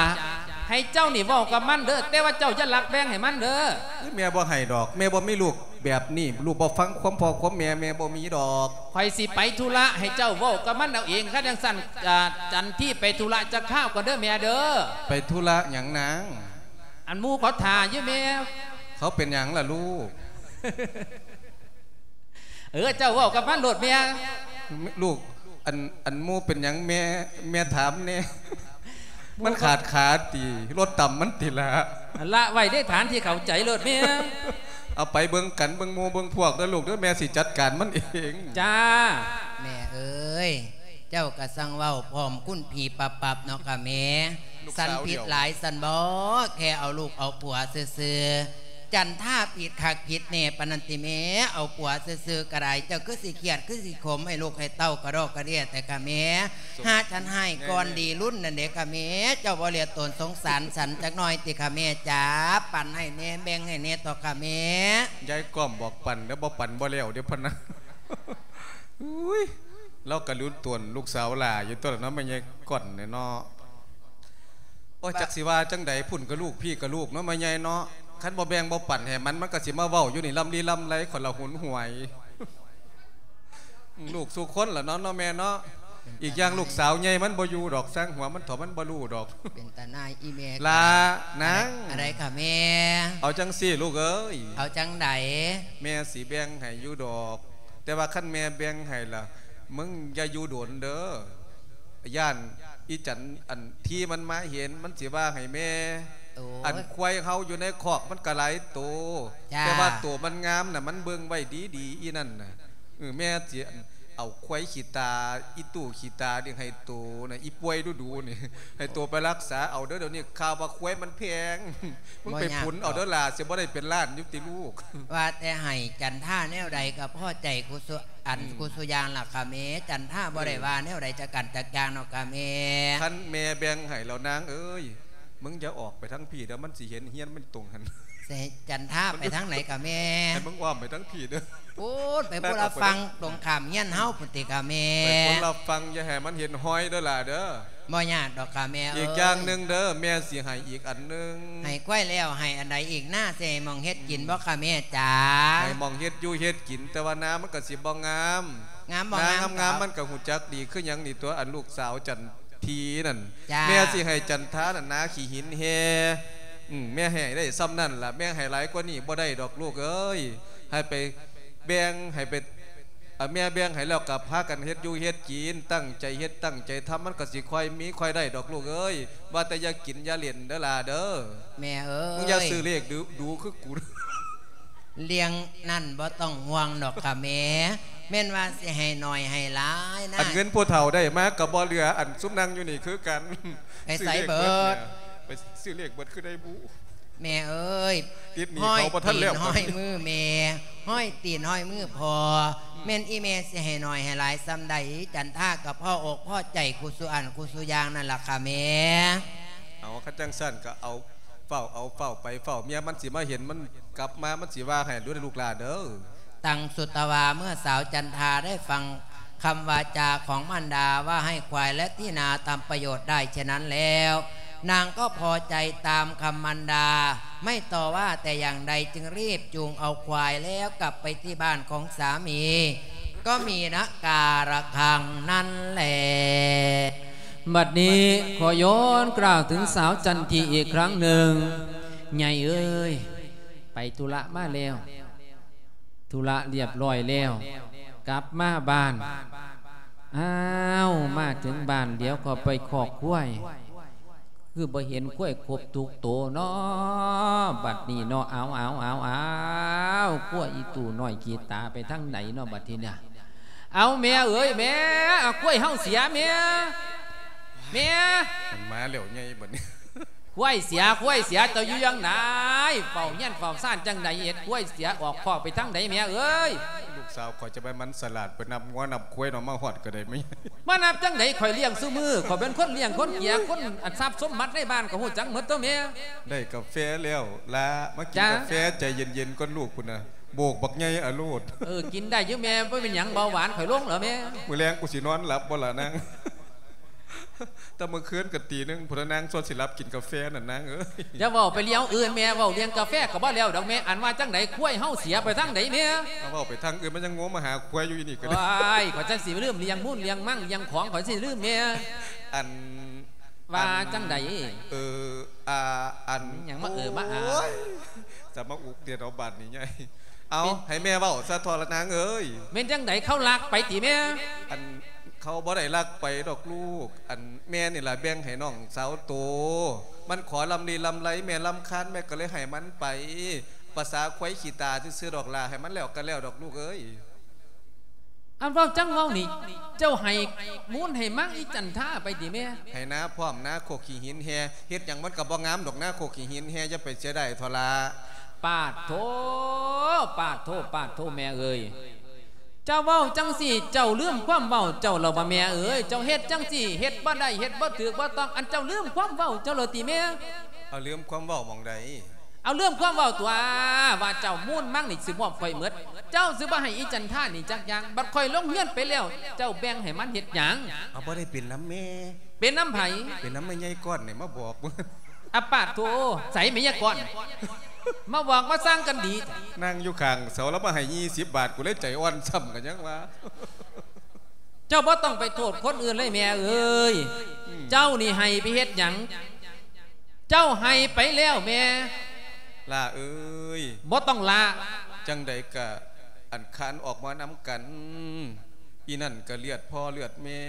ให้เจ้านี่เว้ากับมันเด้อแต่ว่าเจ้าจะหลักแบ่งให้มันเด้อคือแม่บ่ให้ดอกแม่บ่มีลูกแบบนี้ลูกบ่ฟังความพ่อความแม่แม่บ่มีดอกคอยสิไปธุระให้เจ้าเว้ากับมันเอาเองขั้นจังสั้นอ่าจันที่ไปธุระจะข้าวกันเด้อแม่เด้อไปธุระหยังนางอันหมูเขาถ่าอยู่แม่เขาเป็นหยังล่ะลูกเออเจ้าเว้ากับมันโดดแม่ลูกอันอันหมู่เป็นหยังแม่แม่ถามแน่ มันขาดขาตีรถต่ำมันติละละไว้ได้ฐานที่เข้าใจโลดแม่เอาไปเบิ่งกันเบิ่งหมู่เบิ่งพวกเด้อลูกเด้อแม่สิจัดการมันเองจ้าแม่เอ้ยเจ้ากระสังเว้าพร้อมคุณผีปับปับๆเนาะกะแม่สันผิดหลายสันบอแค่เอาลูกเอาผัวซื่อๆ จันท่าผิดขักผิดเน่ปนันติเม เอาผัวซื่อๆกระไรเจ้าคือสิเกียดคือสิขมให้ลูกให้เต้ากระดอกกระเดียแต่กะแม่ห้าฉันให้ก่อนดีรุ่นนั่นเด็กกะแม่เจ้าบ่เรียตนสงสารสันจักหน่อยติกะแม่จ๋าปั่นให้แน่แบ่งให้แน่ต่อกะแม่ยายก้อมบอกปั่นแล้วบ่ปั่นบ่แล้วเดี๋ยวพะนะอุ้ยเรากระลุ้นตวนลูกสาวหล่าอยู่ตัวละเนาะไม่ใช่ก่อนเนี่ยเนาะโอ้ยจักสิว่าจังใดพุ่นกับลูกพี่กับลูกเนาะไม่ใหญ่เนาะ คันบ่แบ่งบ่ปั่นให้มันมันก็สิมาเว้าอยู่นี่ลำลีลำไรคนละหุนหวย ลูกสู่คนล่ะเนาะเนาะแม่เนาะอีกอย่างลูกสาวใหญ่มันบ่อยู่ดอกสร้างหัวมันถอมันบ่รู้ดอก เป็นตาหนายอีเมลานังอะไรค่ะแม่ เอาจังซี่ลูกเอ้ยเอาจังไดแม่สีแบ่งให้อยู่ดอก แต่ว่าขั้นแม่แบ่งให้ล่ะมึงอย่าอยู่โดนเด้อย่านอีจันอันที่มันมาเห็นมันสิว่าให้แม่โอ้อันควายเขาอยู่ในคอกมันก็หลายตัวจ้าแต่ว่าตัวมันงามน่ะมันเบิ่งไว้ดีดีๆอีนั่นน่ะเออแม่สิอันเอาควายขีตาอีตู่ขีตาเดี๋ยวให้ตัวนะอีป่วยดูดูๆนี่ให้ตัวไปรักษาเอาเด้อเดี๋ยวนี้ข่าวว่าควายมันแพงมึงไปพุนเอาเด้อล่ะเสียบ่ได้เป็นล้านยุติลูก ว่าแต่ให้จันท่าแนวใดกับพ่อใจกุสุอันกุสุยางล่ะค่ะเม จันท่าบ่ได้ว่าแนวใดจะกันจักยางเนาะค่ะเมคันแม่แบ่งให้เรานางเอ้ย มึงอย่าออกไปทั้งพี่เดี๋ยวมันสิเห็นเฮียนมันตรงหันเสจันท่าไปทางไหนค่ะเมให้มึงอ้อมไปทั้งพี่เด้อพูดไปพูดละฟังตรงขามเฮียนเฮาพุติค่ะเมไปคนเราฟังอย่าให้มันเห็นห้อยเด้อล่ะเด้อบ่ยากดอกค่ะเมอีกอย่างหนึ่งเด้อแม่สิให้อีกอันหนึงให้กล้วยแล้วให้อันใดอีกหน้าเสมองเฮ็ดกินบ่ค่ะเมจ๋าให้มองเฮ็ดอยู่เฮ็ดกิน แต่ว่าน้ำมันก็สิบ่งามงามบ่นางงามงามๆมันก็หูจักดีคือหยังนี่ตัวอันลูกสาวจัน ทีนั่นจ้าแม่สิให้จันทานั่นนาขี่หินแฮอืมแม่ให้ได้ซ้ำนั่นล่ะแม่ให้หลายกว่านี้บ่ได้ดอกลูกเอ้ยให้ไปแบ่งให้ไปอะแม่แบ่งให้แล้วกับพากันเฮ็ดอยู่เฮ็ดกินตั้งใจเฮ็ดตั้งใจทำมันก็สิค่อยมีค่อยได้ดอกลูกเอ้ยว่าแต่อย่ากินอย่าเล่นเด้อล่ะเด้อแม่เอ้ยมึงอย่าซื้อเลขดูดูคือกู เลี้ยงนั่นบ่ต้องห่วงดอกค่ะแม่แม่นว่าสิให้หน่อยให้หลายนะอันเงินผู้เฒ่าได้มากกับบ่เหลืออันซุปนางอยู่นี่คือกันไปใส่ซื้อลขเบิดเนี่ยไปซื้อเลขเบิดคือได้บุแม่เอ้ยติดหนี้ห้อยเขาบ่ทันตีแล้วนห้อยมือแม่ห้อยตีนห้อยมือพอแม่นอีแม่สิให้หน่อยให้หลายซ้ำใดจันท่ากับพ่ออกพ่อใจกุสุอันกุสุยางนั่นล่ะค่ะแม่เอาคันจังสั้นก็เอา เฝ้าเอาเฝ้าไปเฝ้าเมียมันสิมาเห็นมันกลับมามันสิว่าให้ดูในลูกหลานเด้อตังสุตวาเมื่อสาวจันทาได้ฟังคำวาจาของมันดาว่าให้ควายและที่นาทำประโยชน์ได้เช่นนั้นแล้ว นางก็พอใจตามคำมันดา ไม่ต่อว่าแต่อย่างใดจึงรีบจูงเอาควายแล้วกลับไปที่บ้านของสามี ก็มีนะการะคังนั่นแหละ บัดนี้ขอย้อนกล่าวถึงสาวจันทีอีกครั้งหนึ่งใหญ่เอ้ย ไปธุระมาแล้วธุระเรียบร้อยแล้ว กลับมาบ้านอ้าวมาถึงบ้านเดี๋ยวก็ไปขอกกล้วย คือบ่เห็นกล้วยครบทุกโตเนาะบัดนี้เนาะเอาเอาเอาเอากล้วยอีตู่น้อยกีตาไปทางไหนเนาะบัดทีเนี่ยเอาแม่เอ้ยแม่เอกล้วยเฮาเสียแม่ แม่มันมาแล้วไงบัดนี้กล้วยเสียกล้วยเสียเจ้าอยู่ยังไหนเฝ้าเงี้ยนเฝ้าซ่านจังใดเฮ็ดกล้วยเสียออกคอกไปทางไหนแม่เอ้ยลูกสาวขอยจะไปมันสลัดไปนำงัวนำควายเนาะมาฮอดก็ได้ไหมมานับจังไหนข่อยเลี้ยงซุมือข่อยเป็นคนเลี้ยงคนเกียคนอันทรัพย์สมบัติในบ้านก็ฮู้จังหมดตัวแม่ได้กาแฟแล้วลามากินจ้ากาแฟใจเย็นๆก่อนลูกคุณน่ะโบกบักใหญ่อะโลดเออกินได้อยู่แม่บ่เป็นหยังเบาหวานข่อยลงเหรอแม่มื้อแรงกูสินอนหลับบ่ล่ะนาง แต่เมื่อคืนก็ตีหนึงพระนางสวดสิรับกินกาแฟนั่นนางเอ้ยอย่าเว้าไปเลี้ยงอื่นแม่เว้าเลี้ยงกาแฟก็บ่แล้วดอกแม่อันว่าจังไหนกล้วยเฮาเสียไปทางไหนแม่เอาเว้าไปทางอื่นมันยังงมมาหาควายอยู่อีนี่ก็ได้ว้ายข่อยจังสิลืมเลี้ยงมุ่นเลี้ยงมั่งเลี้ยงของข่อยสิลืมแม่อันว่าจังใดเอออ่าอันหยังมาเออมาอ่าโยจะมาอุกเตียนเอาบัตรนี่ไงเอาเป็นให้แม่เว้าซะทอละนางเอ้ยแม่นจังไหนเข้าลักไปติแม่อัน เขาบ่ได้รักไปดอกลูก อันแม่นี่ล่ะแบ่งให้น้องสาวโต มันขอลำลีลำไรแม่ลำคาญแม่ก็เลยให้มันไปภาษาควายขีตาที่ซื้อๆดอกลาให้มันแล้วก็แล้วดอกลูกเอ้ยอันเว้าจังเว้านี่ เจ้าให้มูนให้มั่งอีจันท่าไปติแม่ให้นาพร้อมนาโคกขี้หินแฮเฮ็ดหยังมันก็บ่งามดอกนาโคกขี้หินแฮจะไปเสียได้ทลาปาดโทปาดโทปาดโทแม่เอ้ย เจ้าเว้าจังสี่ เจ้าลืมความเว้าเจ้าเราบ่แม่เอ้ยเจ้าเฮ็ดจังสี่เฮ็ดบ่ได้เฮ็ดบ่ถูกบ่ต้องอันเจ้าลืมความเว้าเจ้าเลยติแม่เอาลืมความเว้าหมองใดเอาเรื่องความเว้าตัวว่าเจ้ามุ่นมั่งนี่สิมอบข่อยหมดเจ้าสิบ่ให้อีจันท่านี่จักอย่างบัดข่อยลงเฮียนไปแล้ว เจ้าแบ่งให้มันเฮ็ดหยังเอาบ่ได้เป็นน้ำแม่เป็นน้ำไผเป็นน้ำแม่ใหญ่ก้อนนี่มาบอกอปาดโทใส่ไม่ยากก่อน มาบอกมาสร้างกันดี นั่งอยู่ข้างเสาแล้วมาให้20บาทกูเลยใจอ่อนซ้ำกันยังวะเจ้าบ่ต้องไปโทษคนอื่นเลยแม่เอ้ยเจ้านี่ให้ไปเฮ็ดหยังเจ้าให้ไปแล้วแม่ล่าเอ้ยบ่ต้องลาจังใดกะอันคานออกมานำกันอีนั่นก็เลือดพ่อเลือดแม่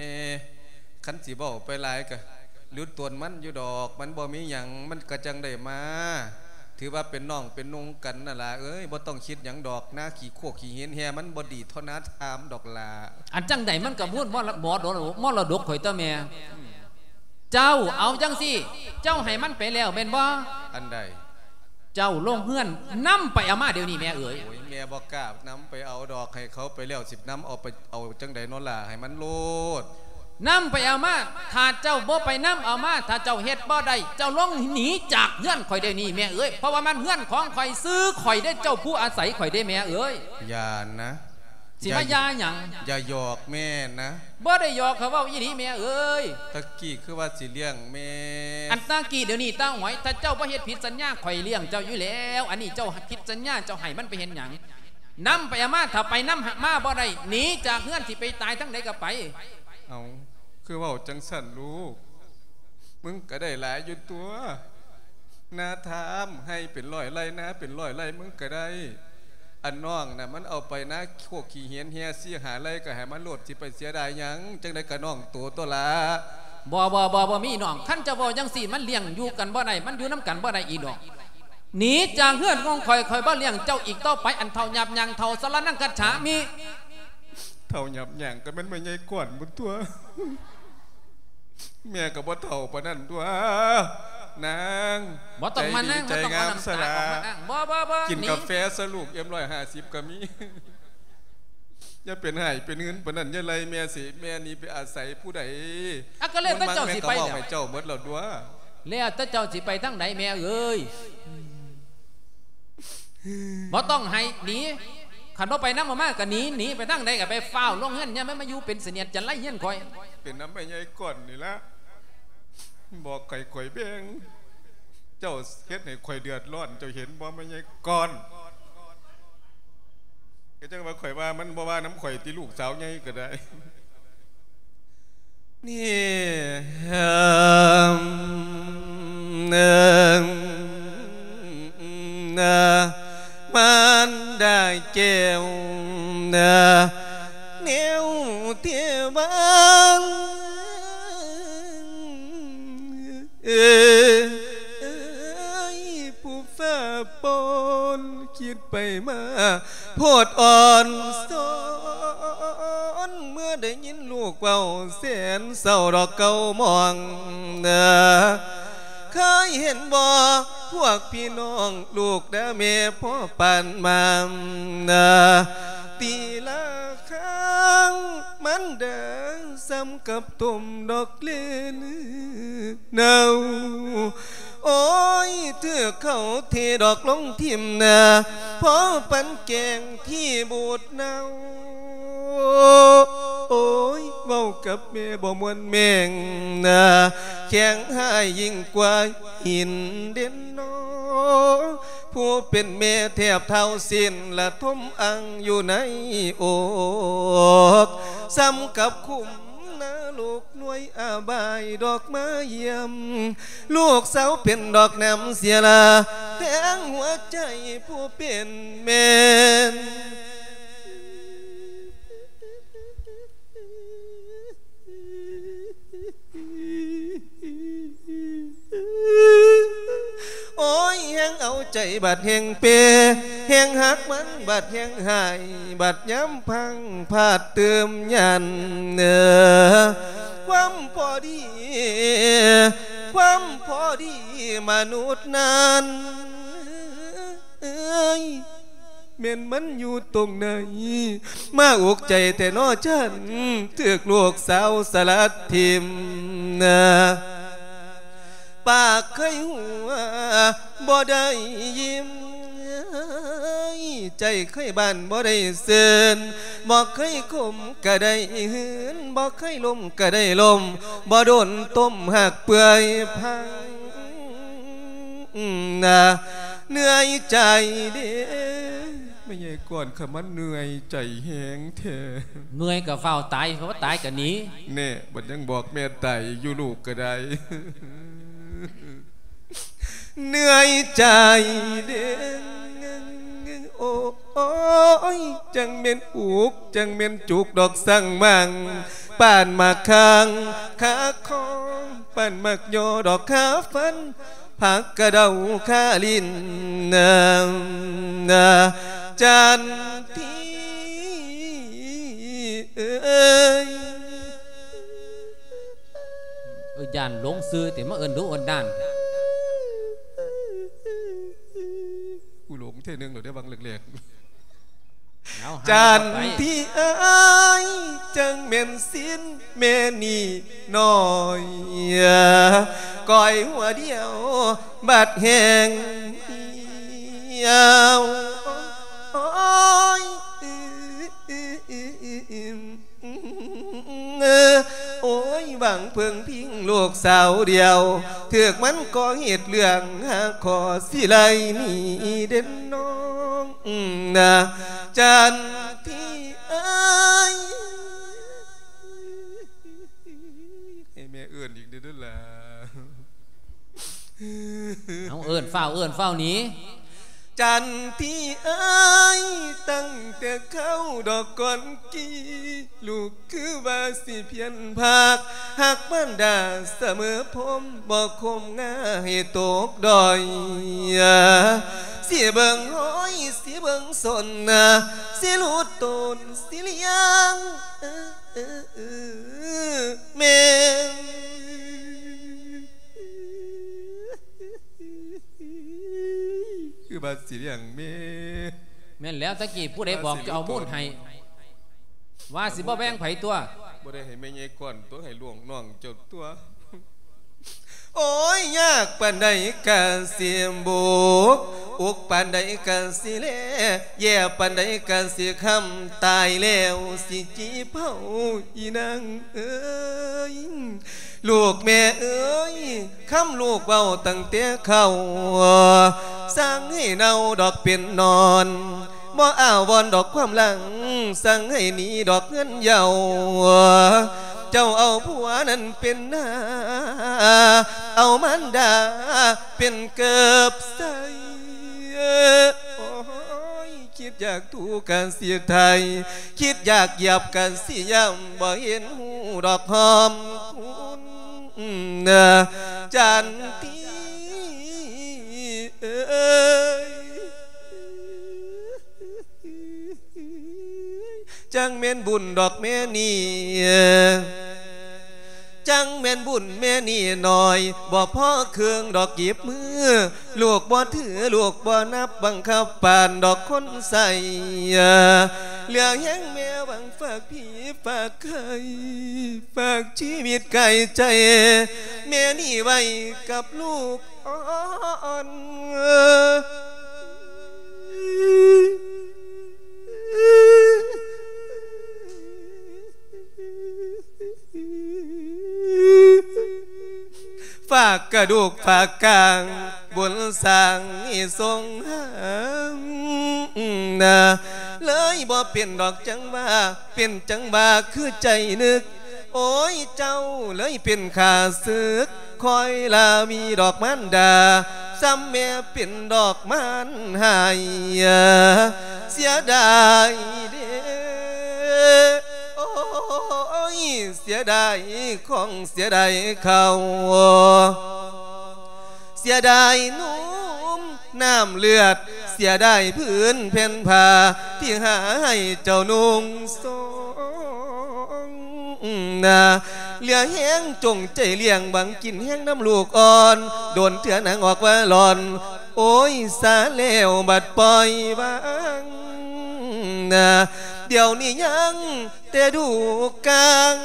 คันสิเว้าไปหลายกะหรือตวนมันอยู่ดอก มันบ่มีหยังมันก็จังได้มา ถือว่าเป็นน้องเป็นนุ่งกันนั่นล่ะเอ้ยบ่ต้องคิดหยังดอกหน้าขี่โคกขี่เห็นแฮมันบ่ดีเท่านาทามดอกลาอันจังใดมันก็พูดมอดมอดมอดดกข่อยตาแม่เจ้าเอาจังสิเจ้าให้มันไปแล้วเป็นบ่อันใดเจ้าลงเฮือนนํไปเอามาเดี๋ยวนี้แม่เอ๋ยโอ้ยแม่บ่กล้าน้ำไปเอาดอกให้เขาไปแล้วสิบน้ำเอาไปเอาจังใดโนนล่ะให้มันโลด นํไปเอามาถ้าเจ้าบ่ไปนํเอามาถ้าเจ้าเฮ็ดบ่ได้เจ้าลงหนีจากเฮือนข่อยเดี๋ยวนี้แม่เอ๋ยเพราะว่ามันเฮือนของข่อยซื้อข่อยได้เจ้าผู้อาศัยข่อยได้แม่เอ๋ยอย่านะสิมายาหยังอย่าหยอกแม่นะบ่ได้หยอกเขาเว้าอีหลีแม่เอ๋ยตะกี้คือว่าสิเลี้ยงแม่อันตากี้เดี๋ยวนี้ตาหวยถ้าเจ้าบ่เฮ็ดผิดสัญญาข่อยเลี้ยงเจ้าอยู่แล้ว อันนี้เจ้าผิดสัญญาเจ้าให้มันไปเห็นหยังนำไปเอามาถ้าไปนำมาบ่ได้หนีจากเฮือนสิไปตายทั้งใดก็ไปเอา คือเว่าจังสั่นลูก มึงก็ได้หลายอยู่ตัว นาทามให้เป็นร้อยไร่นะเป็นร้อยไร่มึงก็ได้ อันน้องน่ะมันเอาไปนะโคกขี่เหียนเฮียเสียหาไรก็ให้มันโหลดสิไปเสียดายหยังจังได้กระน้องตัวตัวละบ่บ่บ่บ่มีน้องคันจะบ่จังสี่มันเลี้ยงอยู่กันบ่ได้มันอยู่นํกันบ่ได้อีดอกหนีจากเฮือนของข่อยข่อยบ่เลี้ยงเจ้าอีกต่อไปอันเท่าหยับยังเท่าสละนังกัจฉามีเท่าหยับหยังก็มันไม่ใหญ่ก่อนบนตัว แม่ก็บ่เท่าปานนั้นตัวนางบ่ต้องมานั่งใจบ่ดีต้องใจเอางามน้ำสตาละออกมาอ้างบ่บ่บ่กินหกาแฟสลูกเอ็มร้อยห้าสิบก็มีอย่าเป็นไห้เป็นเงินปานนั้นอย่าไรแม่สิแม่นี้ไปอาศัยผู้ใดอะก็เลยแต่เจ้าสิไปแม่ก็บอกแล้วให้เจ้าหมดแล้วด้วยแล้วแต่เจ้าสิไปทางไหนแม่เอ้ยบ่ต้องให้หนี ขันบ่ไปน้ำมามาก็หนีหนีไปทางใดก็ไปเฝ้าวลงเฮือนเนี่ยไม่มาอยู่เป็นเสนียดจันไรเฮียนคอย เป็นน้ำไม่ใหญ่ก่อนนี่ละบอกไข่ข่อยแบงเจ้าเฮ็ดให้ข่อยเดือดร้อน เจ้าเห็นบ่ไม่ใหญ่ก่อนก็จังว่าข่อยว่ามันบ่ว่าน้ำข่อยที่ลูกสาวใหญ่ก็ได้ นี่เอิ่มเอิ่มเอ่อ มันได้เจ้วเอ่อเหนียวเที่ยวบ้านเอยเอ้ยผู้ฟ้าปนคิดไปมาโพดอ่อนสอนเมื่อได้ยินลูกเบาแสนเศร้าดอกเก่ามองเนอ เคยเห็นบ่พวกพี่น้องลูกเด้อเมพ่อปันมาเนตีละครั้งมันเดินซ้ำกับตุ่มดอกเล่นเนา โอ้ยเถือเขาเทดอกลงทิมนาพอปันแกงที่บูดเนาโอ้ยเว้ากับแม่บ่มวนแมงนาแข็งหายยิ่งกว่าหินเด่นนอผู้เป็นแม่แทบเท่าสิ้นละทมอังอยู่ในอกซ้ำกับคุ้ม นะลูกหน่วยอาบายดอกไม้เยี่ยม ลูกสาวเป็นดอกน้ำเสียละแทงหัวใจผู้เป็นแม่ โอ้ยแหงเอาใจบัดแหงเปแหงหักมันบัดแหงหาย บัดย้ำพังพาดเติมยันเนอความพอดี ความพอดีมนุษย์นั้นเอ้ยเม่นมันอยู่ตรงไหน มาอกใจแต่นอฉันเถือกลูกสาวสลัดทิมนะ ปากเคยหัวบ่ได้ยิ้มใจเคยบานบ่ได้เสือนบ่เคยคมก็ได้หืนบ่เคยลมก็ได้ลมบ่โดนต้มหักเปื่อยพังนะเหนื่อยใจเด้ไม่ใช่ก่อนขมันเหนื่อยใจแหงแท้เมื่อยก็เฝ้าวตายเพราะว่าตายก็หนีแน่บัดยังบอกแม่ไตอยู่ลูกก็ได้ เหนื่อยใจเด้งโอ้ยจังเม็นอุก จังเม็นจุกดอกสั่งมังป่านมาค้างขาคองป่านมักโยดอกขาฟันผักกระเดาข้าลินนานาจันทีเอ้ย ย่านหลงซื้อแต่มาเอิ้นดูเอิ้นด้านกูหลงเท่นึงเหรอได้บางเล็กเอาหาๆจันไปที่เอ้ยจังเม่นสิ้นเมนี่น้อยก้อยหัวเดียวบัดแหงเหี่ยวโอ้ยเออ โอ้ยบังเพิงพิงลูกสาวเดียวเถือกมันก็เหตุเรื่องหาขอสิไลนี่เด่นน้องนะจันที่เอ้ยให้แม่เอื้อนอีกเด้อล่ะเอาเอิ้นเฝ้าเอิ้นเฝ้านี้ จันที่อ้ยตั้งแต่เข้าดอกก่อนกี้ลูกคือว่าสิเพียนภาคหักบ้านดาเสมอพมบอกคมง่ายตกดอยเสียเบิงห้อยเสียเบิงสนนะเสียลูดตนเสียเลี้ยงเออเออเออแม่ คือบาสิเลียงแม่แม่นแล้วตะกี้ผู้ใดบอกจะเอามูลให้ว่าสิบ่แบ่งไผตัวบ่ได้ให้แม่ใหญ่ก่อนตัวให้หลวงน้องเจ้าตัว โอ้ยยากปานใดกะเสียมบุกอุกปานใดกะสิแลแย่ปานใดกะสิคำตายแล้วสิจีเผาอีนางเอ้ยลูกแม่เอ้ยคำลูกเบาตั้งแต่เข้า สร้างให้เนาดอกเป็นนอนบ่อ้าววอนดอกความหลัง สั่งให้หนีดอกเงินเยาวเจ้าเอาผัวนั้นเป็นหน้าเอามันดาเป็นเกิบใสโอ้ยคิดอยากถูกกันเสียไทย คิดอยากหยับกันเสียย่ำบ่เห็นหูดอกหอมคุณนะจันที จังเม่นบุญดอกแม่นี่จังแม่นบุญแม่นี่หน่อยบ่พ่อเครื่องดอกกีบมือลูกบ่ถือลูกบ่นับบังคับปานดอกคนใส่เหลือแห้งแม่หวังฝากพี่ฝากใครฝากชีวิตไก่ใจ แม่นี่ไว้กับลูก อ่อนฝากกระดูกฝากกลางบนสร้างอีทรงหามนะเลยบ่เป็นดอกจังว่าเป็นจังบาคือใจนึก โอ้ยเจ้าเลยเป็นขาซึกคอยลามีดอกมันดาซ้ำแม่เป็นดอกมันหายเสียดายเด้โอ้ยเสียดายของเสียดายเขาเสียดายนุ่มน้ำเลือด เสียดายพื้นเพนผ้าที่หาให้เจ้านุ่งสง นะเหลือแห้งจงใจเลี้ยงบังกินแห้งน้ำลูกอ่อน โดนเถื่อหนังออกว่าหลอน โอ้ยสาแล้วบัดปล่อยวางนะเดี๋ยวนี้ยังแต่ดูกลาง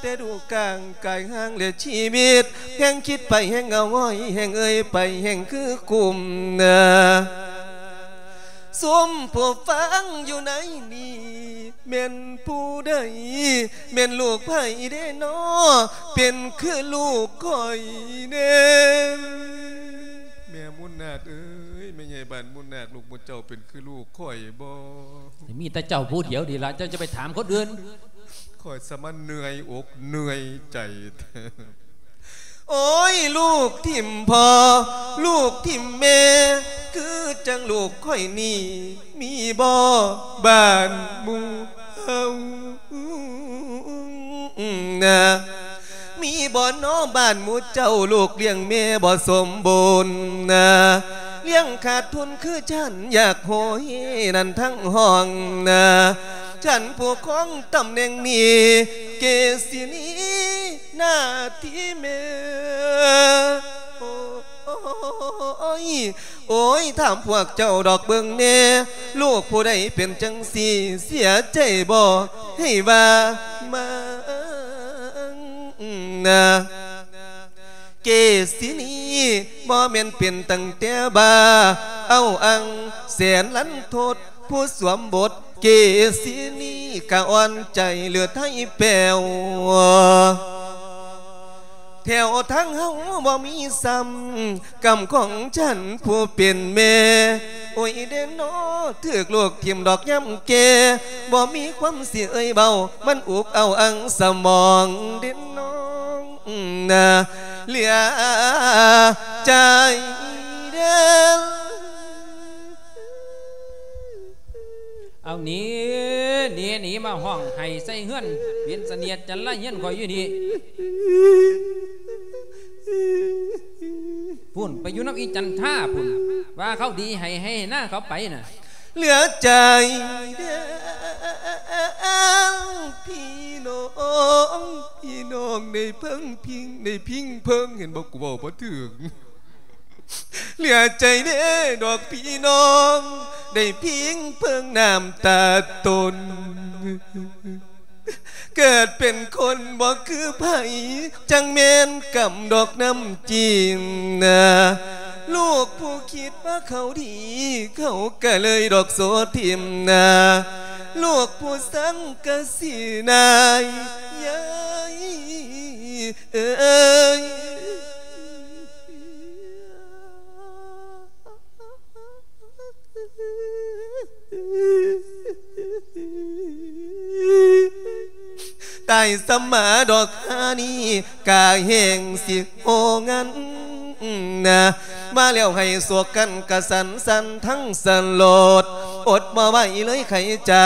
แต่ดูกลางกายห่างเหลือชีวิตแห่งคิดไปแห่งเงาง้อยแห่งเอ่ยไปแห่งคือกลุ่มนะ สมผู้ฟังอยู่ในนี้เม่นผู้ใดเม่นลูกไผ่เด้นอเป็นคือลูกคอยเน่แม่มุนนาดเอ้ยแม่ใหญ่บ้านมุนนาดลูกมุนเจ้าเป็นคือลูกคอยบ่มีแต่เจ้าพูดเดียวดีละเจ้าจะไปถามคนอื่นคอยสมันเหนื่อยอกเหนื่อยใจ โอ้ยลูกทิมพอ ลูกทิมแม่ คือจังลูกค่อยนี่ มีบ่บ้านมูเฮานะมีมีบ่อน้อบ้านมูเจ้าลูกเลี้ยงเมบ่สมบูรณ์นะเลี้ยงขาดทุนคือฉันอยากโหยนั่นทั้งห้องนะ ฉันผู้ของตำแหน่งนี้เกศินีหน้าที่เมโอ้ยโอ้ยถามพวกเจ้าดอกเบิงเน่ลูกผู้ใดเป็นจังสีเสียใจบ่ให้ว่ามานะเกศินีบ่แม่นเป็นตั้งแต่บา เอาอังแสนลันโทษผู้สวมบท เกศินีกะอ่อนใจเหลือไทยแปลวแถวทั้งเฮาบ่มีซ้ำกำของฉันผู้เป็นแม่โอ้ยเด่นนอถือกลูกทิมดอกย่ำเกบ่มีความเสียเอ้ยเบา มันอุกเอาอังสมองเด่นน้องนะเหลือใจเด่น เอาหนีหนีหนีมาห้องให้ใส่เฮือนเปลี่ยนเสนียดจันละเฮียนคอยอยู่นี่พุ่นไปอยู่น้ำอีจันท่าพุ่นว่าเขาดีให้ให้หน้าเขาไปน่ะ เหลือใจเด้อพี่น้องพี่น้องในเพิ่งพิงในพิงเพิ่งเห็นบอกกูบอกพอถึงเหลือใจเด้อดอกพี่น้อง ได้เพิงเพิ่งน้ำตาตน เกิดเป็นคนบ่คือไผจังเมนกำดอกน้ำจีนนะลูกผู้คิดว่าเขาดี เขาก็เลยดอกโสทิมนะลูกผู้สังกสีนายยายเอ้ย ตายสมาดอกฮานีกาแห่งสิโองันนะมาแล้วให้สวกกันกะสันสันทั้งสันโลด อดมาไหวเลยใครจะ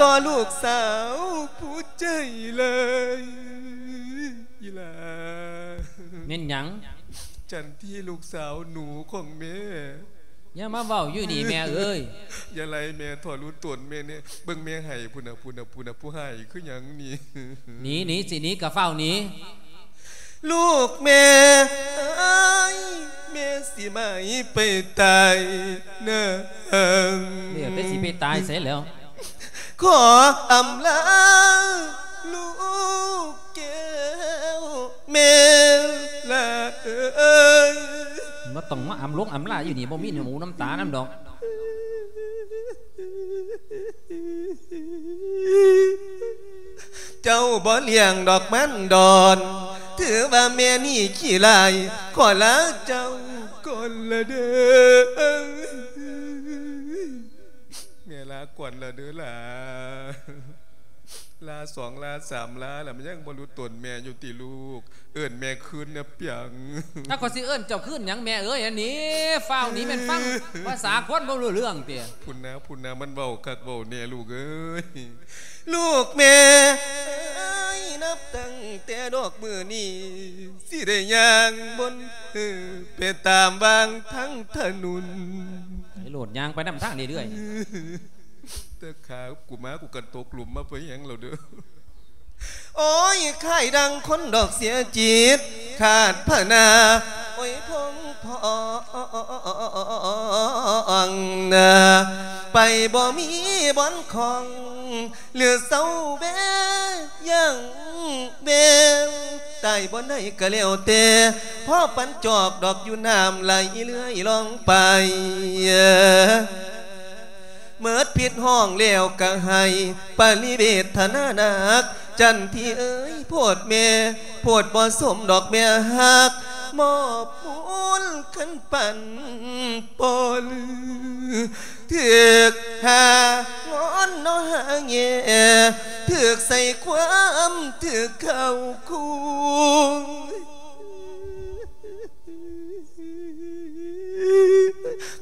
ต่อลูกสาวผู้ใจเลยอีหลาเม่นหยัง จันที่ลูกสาวหนูของแม่ อย่ามาเว้าอยู่นี่แม่เอ้ยอย่าไรแม่ถอดรู้ตนแม่เนี่ยเบิ่งแม่ให้พุ่นน่ะพุ่นน่ะพุ่นน่ะผู้ให้คือหยังนี่หนีหนีสิหนีกับเฝ้าหนีลูกแม่เอ้แม่สิไม่ไปตายเนะเดี๋ยวได้สิไปตายเสียแล้ว ขออำลาลูกแก้วแม่ละเอ้ย มาต้องมาอำลงอำลาอยู่นี่บ่มีหมูน้ำตาน้ำดอกเจ้าบ่เลี้ยงดอกมันดอนถือว่าแม่นี่ขี้ลายขอลาเจ้าก่อนละเด้อแม่ลาก่อนละเด้อล่ะ ลาสองลาสามลาแล้วมันยังบ่รู้ตนแม่อยู่ติลูก เอิ้นแม่คืนนะเปียง ถ้าขอยสิเอิ้นเจ้าขึ้นหยังแม่เอ้ยอันนี้เฝ้าหนีแม่นฟังภาษาคนบ่รู้เรื่องเตี้ยพุ่นนะพุ่นนะมันเบาคักเบาเนี่ยลูกเอ้ยลูกแม่เอ้ยนับตั้งแต่ดอกมือนี่สิได้ย่างบนเออไปตามบางทั้งถนนไอ้โหลดยางไปนำทางเรื่อยแต่ขากูมากูกันตกหลุมมาไปหยังเราเด้อโอ้ยข่ายดังคนดอกเสียจิต ขาดพนาโอ้ยพงพองนะไปบ่มีบอนของเหลือเศร้าแบยังเบลตายบ่ได้ก็แล้วแต่พ่อปันจอกดอกอยู่น้ำไหลเลื่อยลองไป เมิดผิดห้องแล้วก็ให้ปริเวทนานัก จันที่เอ้ยโพดเมโพดบ่สมดอกเมียหักมอบมูลขันปันปนเถือกหางอนนาะหาเงียเถือกใส่ความเถือกเข้าคู่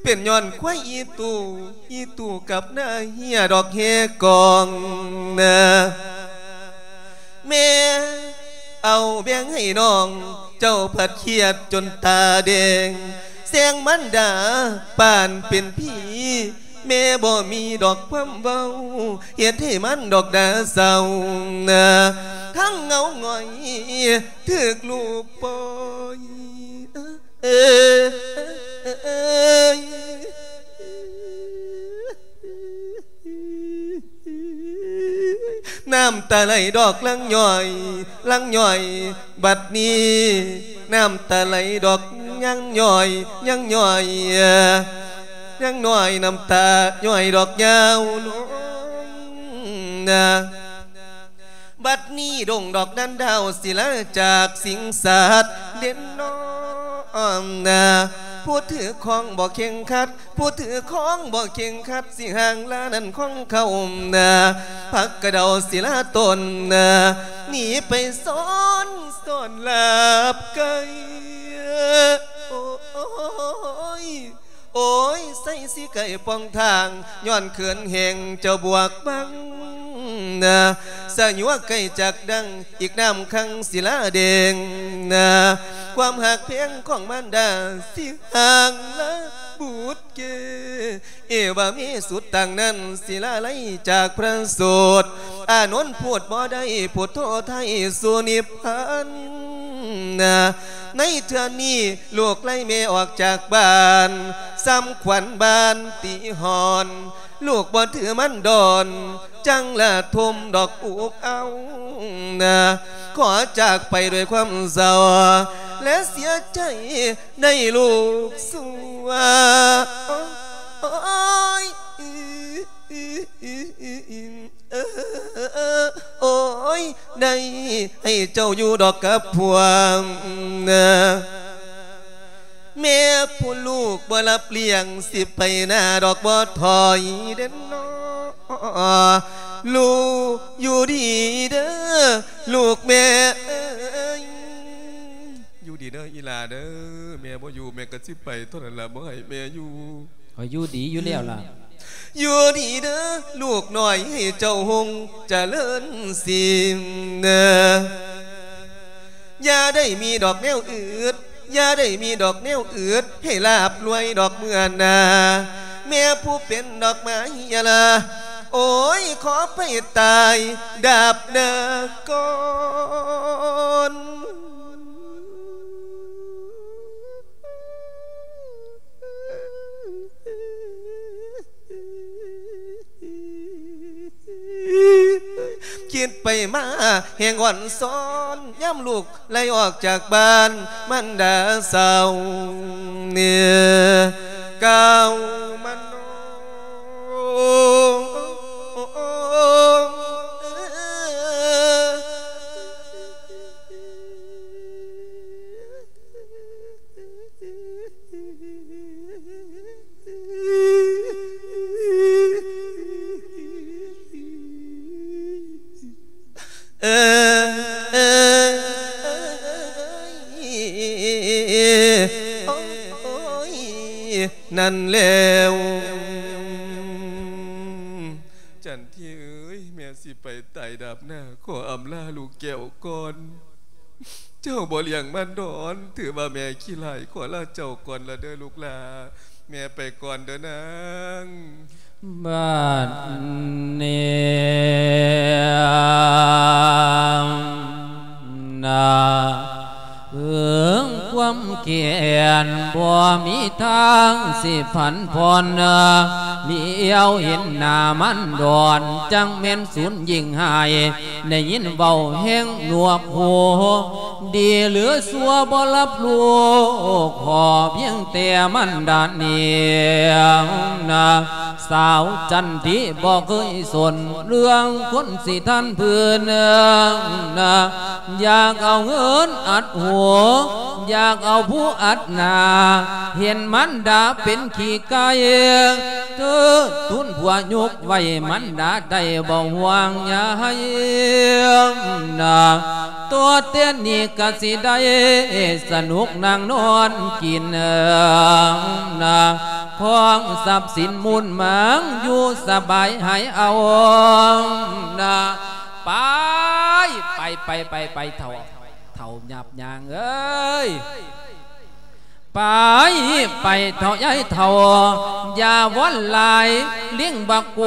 เป็นย้อนควายอีตู่อีตู่กับหน้าเฮียดอกเฮกองนะแม่เอาแบ่งให้น้อง เจ้าผัดเครียดจนตาแดงเสียงมันด่าป่านเป็นผีแม่บ่มีดอกความเบาเฮ็ดให้มันดอกดาเศร้านะทั้งเงาหงอยถึกลูกปอยเอ้ย น้ำตาไหลดอกลังย่อย ลังย่อย บัดนี้ น้ำตาไหลดอกยังย่อย ยังย่อยยังน้อยน้ำตาย่อยดอกยาวลงนะบัดนี้ดงดอกดันดาวศิลาจากสิงสาดเด่นน้อ อมนาผู้ถือของบอกเข่งคัด ผู้ถือของบอกเข่งคัด สิห่างลานั้นของเขานาพักกระเดาศิลาตนนาหนีไปซ้อนซ่อนลาบไกลโอ้ย โอ้ยใส่สิไก่ปองทางย้อนเขื่อนแห่งเจ้าบวกบังนะสะยัวไก่จากดังอีกน้ำคังศิลาเดงนะความหักเพียงของมันดาสิห่างละบูดเกเอวามีสุดต่างนั้นศิลาไหลจากพระโสดอานนท์พูดบ่ได้พูดโทษไทยสุนิพพา นะในเทือนี้ลูกไล่เมออกจากบ้านซ้ำขวัญบ้านตีหอน ลูกบ่ถือมันดอน จังละทมดอกอุกเอานะขอจากไปด้วยความเศร้าและเสียใจในลูกสัวโอ้ย โอ้ยได้ให้เจ้าอยู่ดอกกับพวงนะแม่ผู้ลูกบ่รับเลี้ยงสิไปหน้าดอกบ่ถอยเด่นนอลูกอยู่ดีเด้อลูกแม่เอ้ยอยู่ดีเด้ออีหลาเด้อแม่บ่อยู่แม่ก็สิไปเท่านั้นล่ะบ่ให้แม่อยู่ขอยอยู่ดีอยู่แล้วล่ะ อยู่ดีเด้อลูกหน่อยให้เจ้าหงจะเลินสิมเนออย่าได้มีดอกแนวอืดอย่าได้มีดอกแนวอืดให้ลาบรวยดอกเมื่อนาแม่ผู้เป็นดอกไม้ยาลาโอ้ยขอไปตายดาบเนก่อน คิดไปมาแห่งวันซ้อนย่ำลูกไล่ออกจากบ้านมันดาเศร้าเนี่ยเก้ามันโน เออเออนั่นแล้วจันทีเอ้ยแม่สิไปไต่ดับหน้าขออำลาลูกแก้วก่อน เจ้าบ่เลี้ยงมันดอน ถือว่าแม่ขี้ไหลขอลาเจ้าก่อนละเด้อลูกลาแม่ไปก่อนเด้อนาง บ้าน เอื้องความเกียนบ่มีทางสิผันพรเลี้ยวเห็นหน้ามันดอนจังเม่นสูญยิ่งหายได้ยินเบาแห้งหนวกหูดีเหลือสัวบ่รับรู้ขอเพียงแต่มันดานเนียงนาสาวจันทีบอกเคยสนเรื่องคนสิท่านเพื่อนนะอยากเอาเงินอัดหัวอยากเอาผู้อัดนาเห็นมันดาเป็นขี้ไก่เธอทุนผัวยกไว้มันดาได้บ่ห่วงอย่าให้นะตัวเต้นนี่กสิได้สนุกนางนอนกินนะของทรัพย์สินมูลหมังอยู่สบายหายเอานะไปไปไปไปไปเถอะเท่า หยับยางเอ้ย ไปไปเท่าใหญ่เท่าอย่าวันลายเลี้ยงบักโก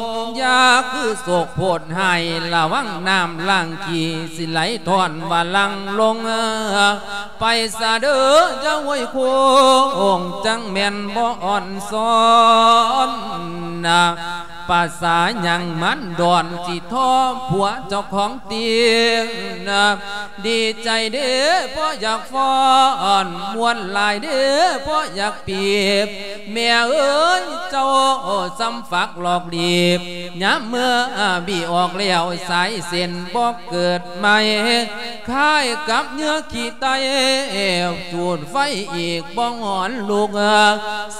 กอย่าคือโศกโพดให้ระวังน้ำล่างขี่สิไหลทอนว่าลังลง ไปสะเด้อจ้าไว้โคงจังแม่นบ่อ่อนซ้อนนะภาษายังมันดอนสิท้อผัวเจ้าของเตียงนะดีใจเด้อเพราะอยากฟ้อนมวนลายเด้อเพราะอยากปีบแม่เอ้ยเจ้าซ้ำฝักหลอกดีบย้ำเมื่อบีออกแล้วสายเส้นบอกเกิดใหม่คายกับเนื้อขี้ไตจูดไฟอีกบ้องหอนลูก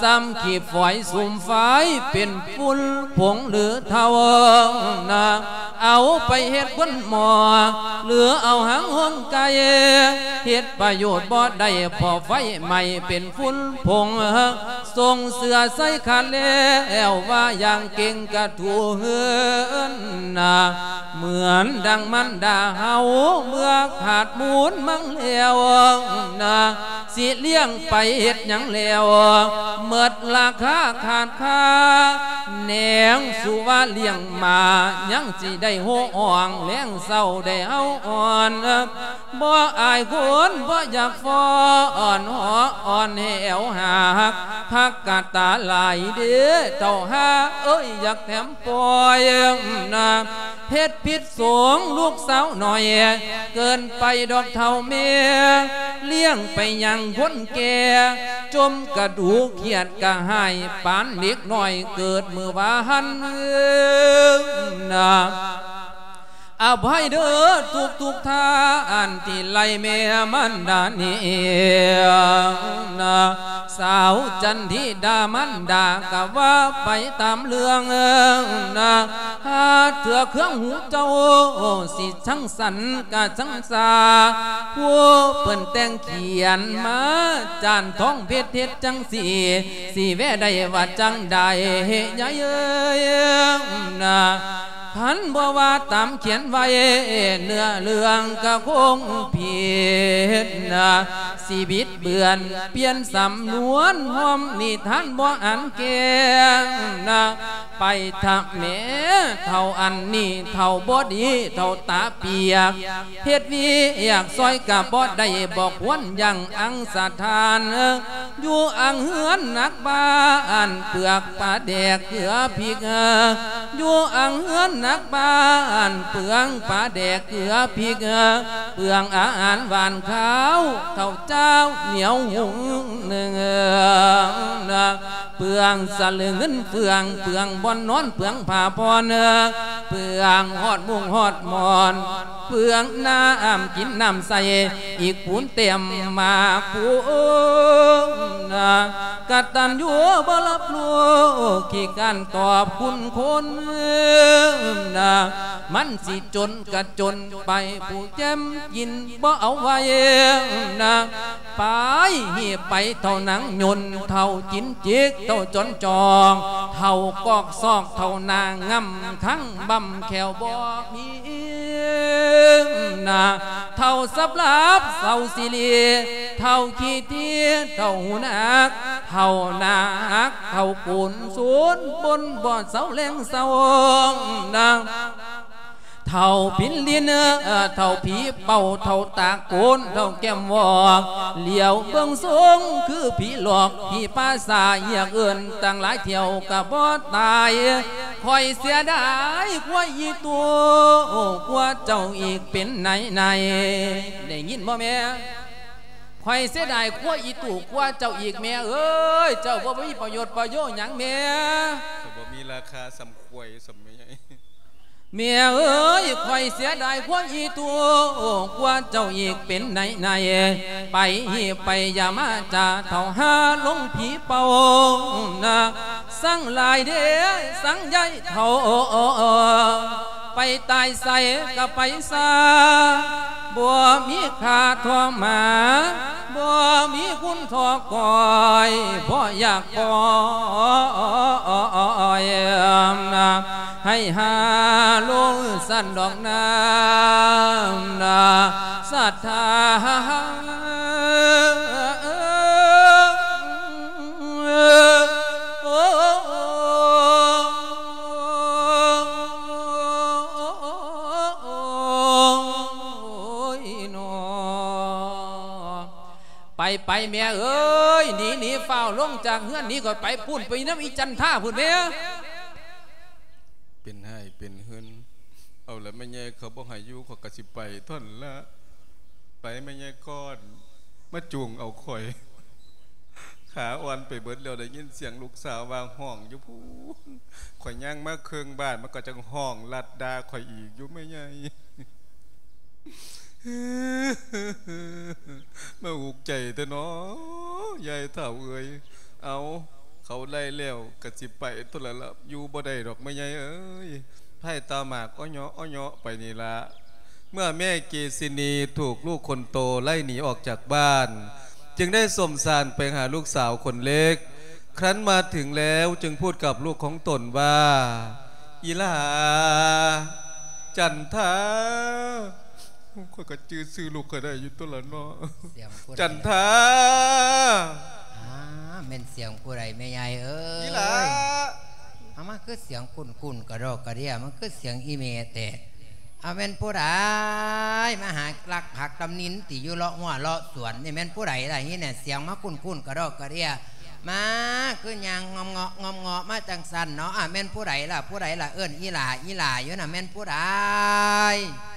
ซ้ำขีบฝอยสุ่มไฟเป็นฝุ่นผงหรือเทานาเอาไปเฮ็ดคนหมอหรือเอาหางห้องไก่เฮ็ดประโยชน์บ่ได้พอไฟใหมม่เป็นฝุ่นผงส่งเสือใส่ขาดแล้วว่าอย่างเก่งกระถูเฮือนนาเหมือนดังมันดาเฮาเมื่อขาดมูลมังแล้วนะสิเลี้ยงไปเฮ็ดหยังแล้วเมิดราคาขาดค่าแหนงสุว่าเลี้ยงมายังสิได้โหอ่องเลี้ยงเศร้าได้เอาอ่อนบ่อายคนบ่อยากฟออ่อนหออ่อนเหวหักพักกาตาไหลเด้อเต่าหาเอ้ยอยากแถมปอยนะเพชรพิษสงลูกสาวหน่อย เกินไปดอกเท่าเมียเลี้ยงไปยังคนแก่จมกระดูกเขียดกระหายปานเล็กหน่อยเกิดมือวาหันนะ อภัยเด้อทุกทุกท่าอันที่ไล่เมียมันดานีนะสาวจันทิดามันดากะว่าไปตามเรื่องนะหาเถื่อเครื่องหูเจ้าสิช่างสันกะช่างสาผู้เปิ้นแต่งเขียนมาจานท้องเพชรเทศจังสีสีแว่ได้ว่าจังใดเฮยเอ้ยนะพันบ่ว่าตามเขียนไว้เนื้อเรื่องก็คงผิดนะสีบิดเบือนเปลี่ยนสำนวนหอมนิทานบ่อันเก่งนะไปทำแม่เท่าอันนี้เท่าบ่ดีเท่าตาเปียกเฮ็ดวีอยากซอยกับบ่ได้บอกวันยังอังสถานอยู่อังเฮือนนักบ้านเปลือกปลาแดกเกลือพริกอยู่อังเฮือนนักบ้านเปลืองปลาแดกเกลือพริกเปลืองอาหารหวานข้าวเท่าเจ้าเหนียวหุงหนึ่งเปลืองสลึงเงินเปลืองเปลืองบอนนอนเปลืองผ้าพรเปลืองหอดมุงหอดมอนเปลืองน้ำกินน้ำใสอีกปูนเต็มมาปูนะกตันยูบรับรู้ขี้การตอบคุณคนมันสิจนกะจนไปผู้แจมยินบ่เอาไว้นะไปเหียไปเท่าหนังยนเท่าจินจิกเท่าจนจองเท่ากอกซอกเท่านางงำขังบำแขวบอมีนะเท่าสับลับเท่าสิลีเท่าขี้เทียเท่าหูนักเท่านักเท่ากุนศูนย์บนบ่อเสาแรงเสานะ เท่าพินลินเท่าผีเป่าเท่าตาโกนเท่าแก้มวอกเหลียวเบื้องสูงคือผีหลอกผีป้าสาเยียกเอื่นต่างหลายเที่ยวกับบ่ตายคอยเสียดายกว่าอีตัวกว่าเจ้าอีกเป็นไหนไหนได้ยินบ่แม่คอยเสียดายกว่าอีตู่กว่าเจ้าอีกแม่เอ้ยเจ้าบ่มีประโยชน์ประโยชน์หยังแม่บ่มีราคาสำควยสำม่ใหญ่ เมียเอ้ยคอยเสียดายควาอีตัวกว่าเจ้าอีกเป็นไหนไหนไปไปอย่ามาจ่าเท่าหาลงผีเป่านะสั่งลายเด้สั่งใหญ่เท่าไปตายใส่ก็ไปซาบัวมีขาทอหมาบัวมีคุณทอกอยบ่อยากปอยนะให้หาลงสั้นดอกน้ำนาสศรัทธาโอ้ยนอไปไปแม่เอ้ยหนีหนีเฝ้าลงจากเฮือนหนี้ก็ไปพุ่นไปน้ำอีจันท่าพุ่นแม่เป็นให้ เอาแล้วไม่แย่เขาบ่ให้อยู่เขาก็สิไปท่อนละ ไปไม่แย่ก้อนมาจูงเอาข่อย ขาอ่อนไปเบิดแล้วได้ยินเสียงลูกสาววางห้องอยู่พูข่อยย่างมาเครื่องบ้านมันก็จังห้องลัดดาข่อยอีกอยู่ไม่ใหญ่มาอุกใจแต่เนาะยายเฒ่าเอ้ยเอา เขาไล่แล้วกะสิไปตัวละละอยู่บ่ได้ดอกไม่ใหญ่เอ้ย ไพ่ตาหมากอ้อเหยาะอ้อเหยาะไปนี่ละเมื่อแม่เกษินีถูกลูกคนโตไล่หนีออกจากบ้าน จึงได้สมสารไปหาลูกสาวคนเล็ก ครั้นมาถึงแล้วจึงพูดกับลูกของตนว่าอีหลาจันทาข้อยก็จื้อซื้อลูกก็ได้อยู่ตัวละเนาะเสียงผู้ใดจันทาอ่าเป็นเสียงผู้ใดแม่ใหญ่เอ้ยอีหลา เอามาคือเสียงกุนกุนๆกระดอกกระเดียมันคือเสียงอีเมแต่เอาเป็นผู้ใดมาหาลักผักตำนินติอยู่เลาะหัวเลาะสวนนี่แม่นผู้ใดล่ะนี่เนี่ยเสียงมากุนกุนๆกระดอกกระเดียมาคือยางงอมเงาะงอมเงาะมาจังสันเนาะอะแม่นผู้ใดล่ะผู้ใดล่ะเอิ้นอีหลาอีหลาอยู่น่ะแม่นผู้ใด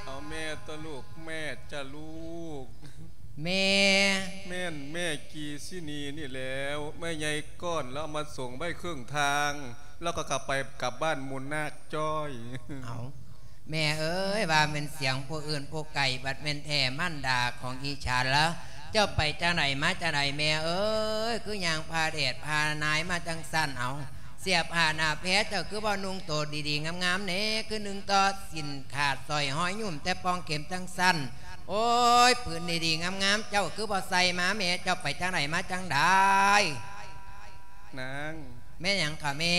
เอาแม่ตะลูกแม่จะลูกแม่ แม่นแม่กีซินีนี่แล้วแม่ใหญ่ก้อนแล้วเอามาส่งไว้ครึ่งทาง แล้วก็กลับไปกลับบ้านมูลนาคจ้อยเอาแม่เอ้ยว่าเป็นเสียงผู้อื่นผู้ไก่บัดเป็นแท่มั่นดาของอีชานแล้ว เจ้าไปจะไหนมาจะไหนแม่เอ้ยคืออย่างพาเดชพานายมาจังสั้นเอา เสียผ่าหนาแพ้เจ้าคือบ่นุ่งโตดีๆงามๆเน่คือหนึ่งต่อสินขาดซอยห้อยยุ่มแต่ปองเข็มจังสั้นโอ้ยปืนดีๆงามๆเจ้าคือบ่ใส่มาแม่เจ้าไปจังไหนมาจังได้นาง แม่หยังค่ะแม่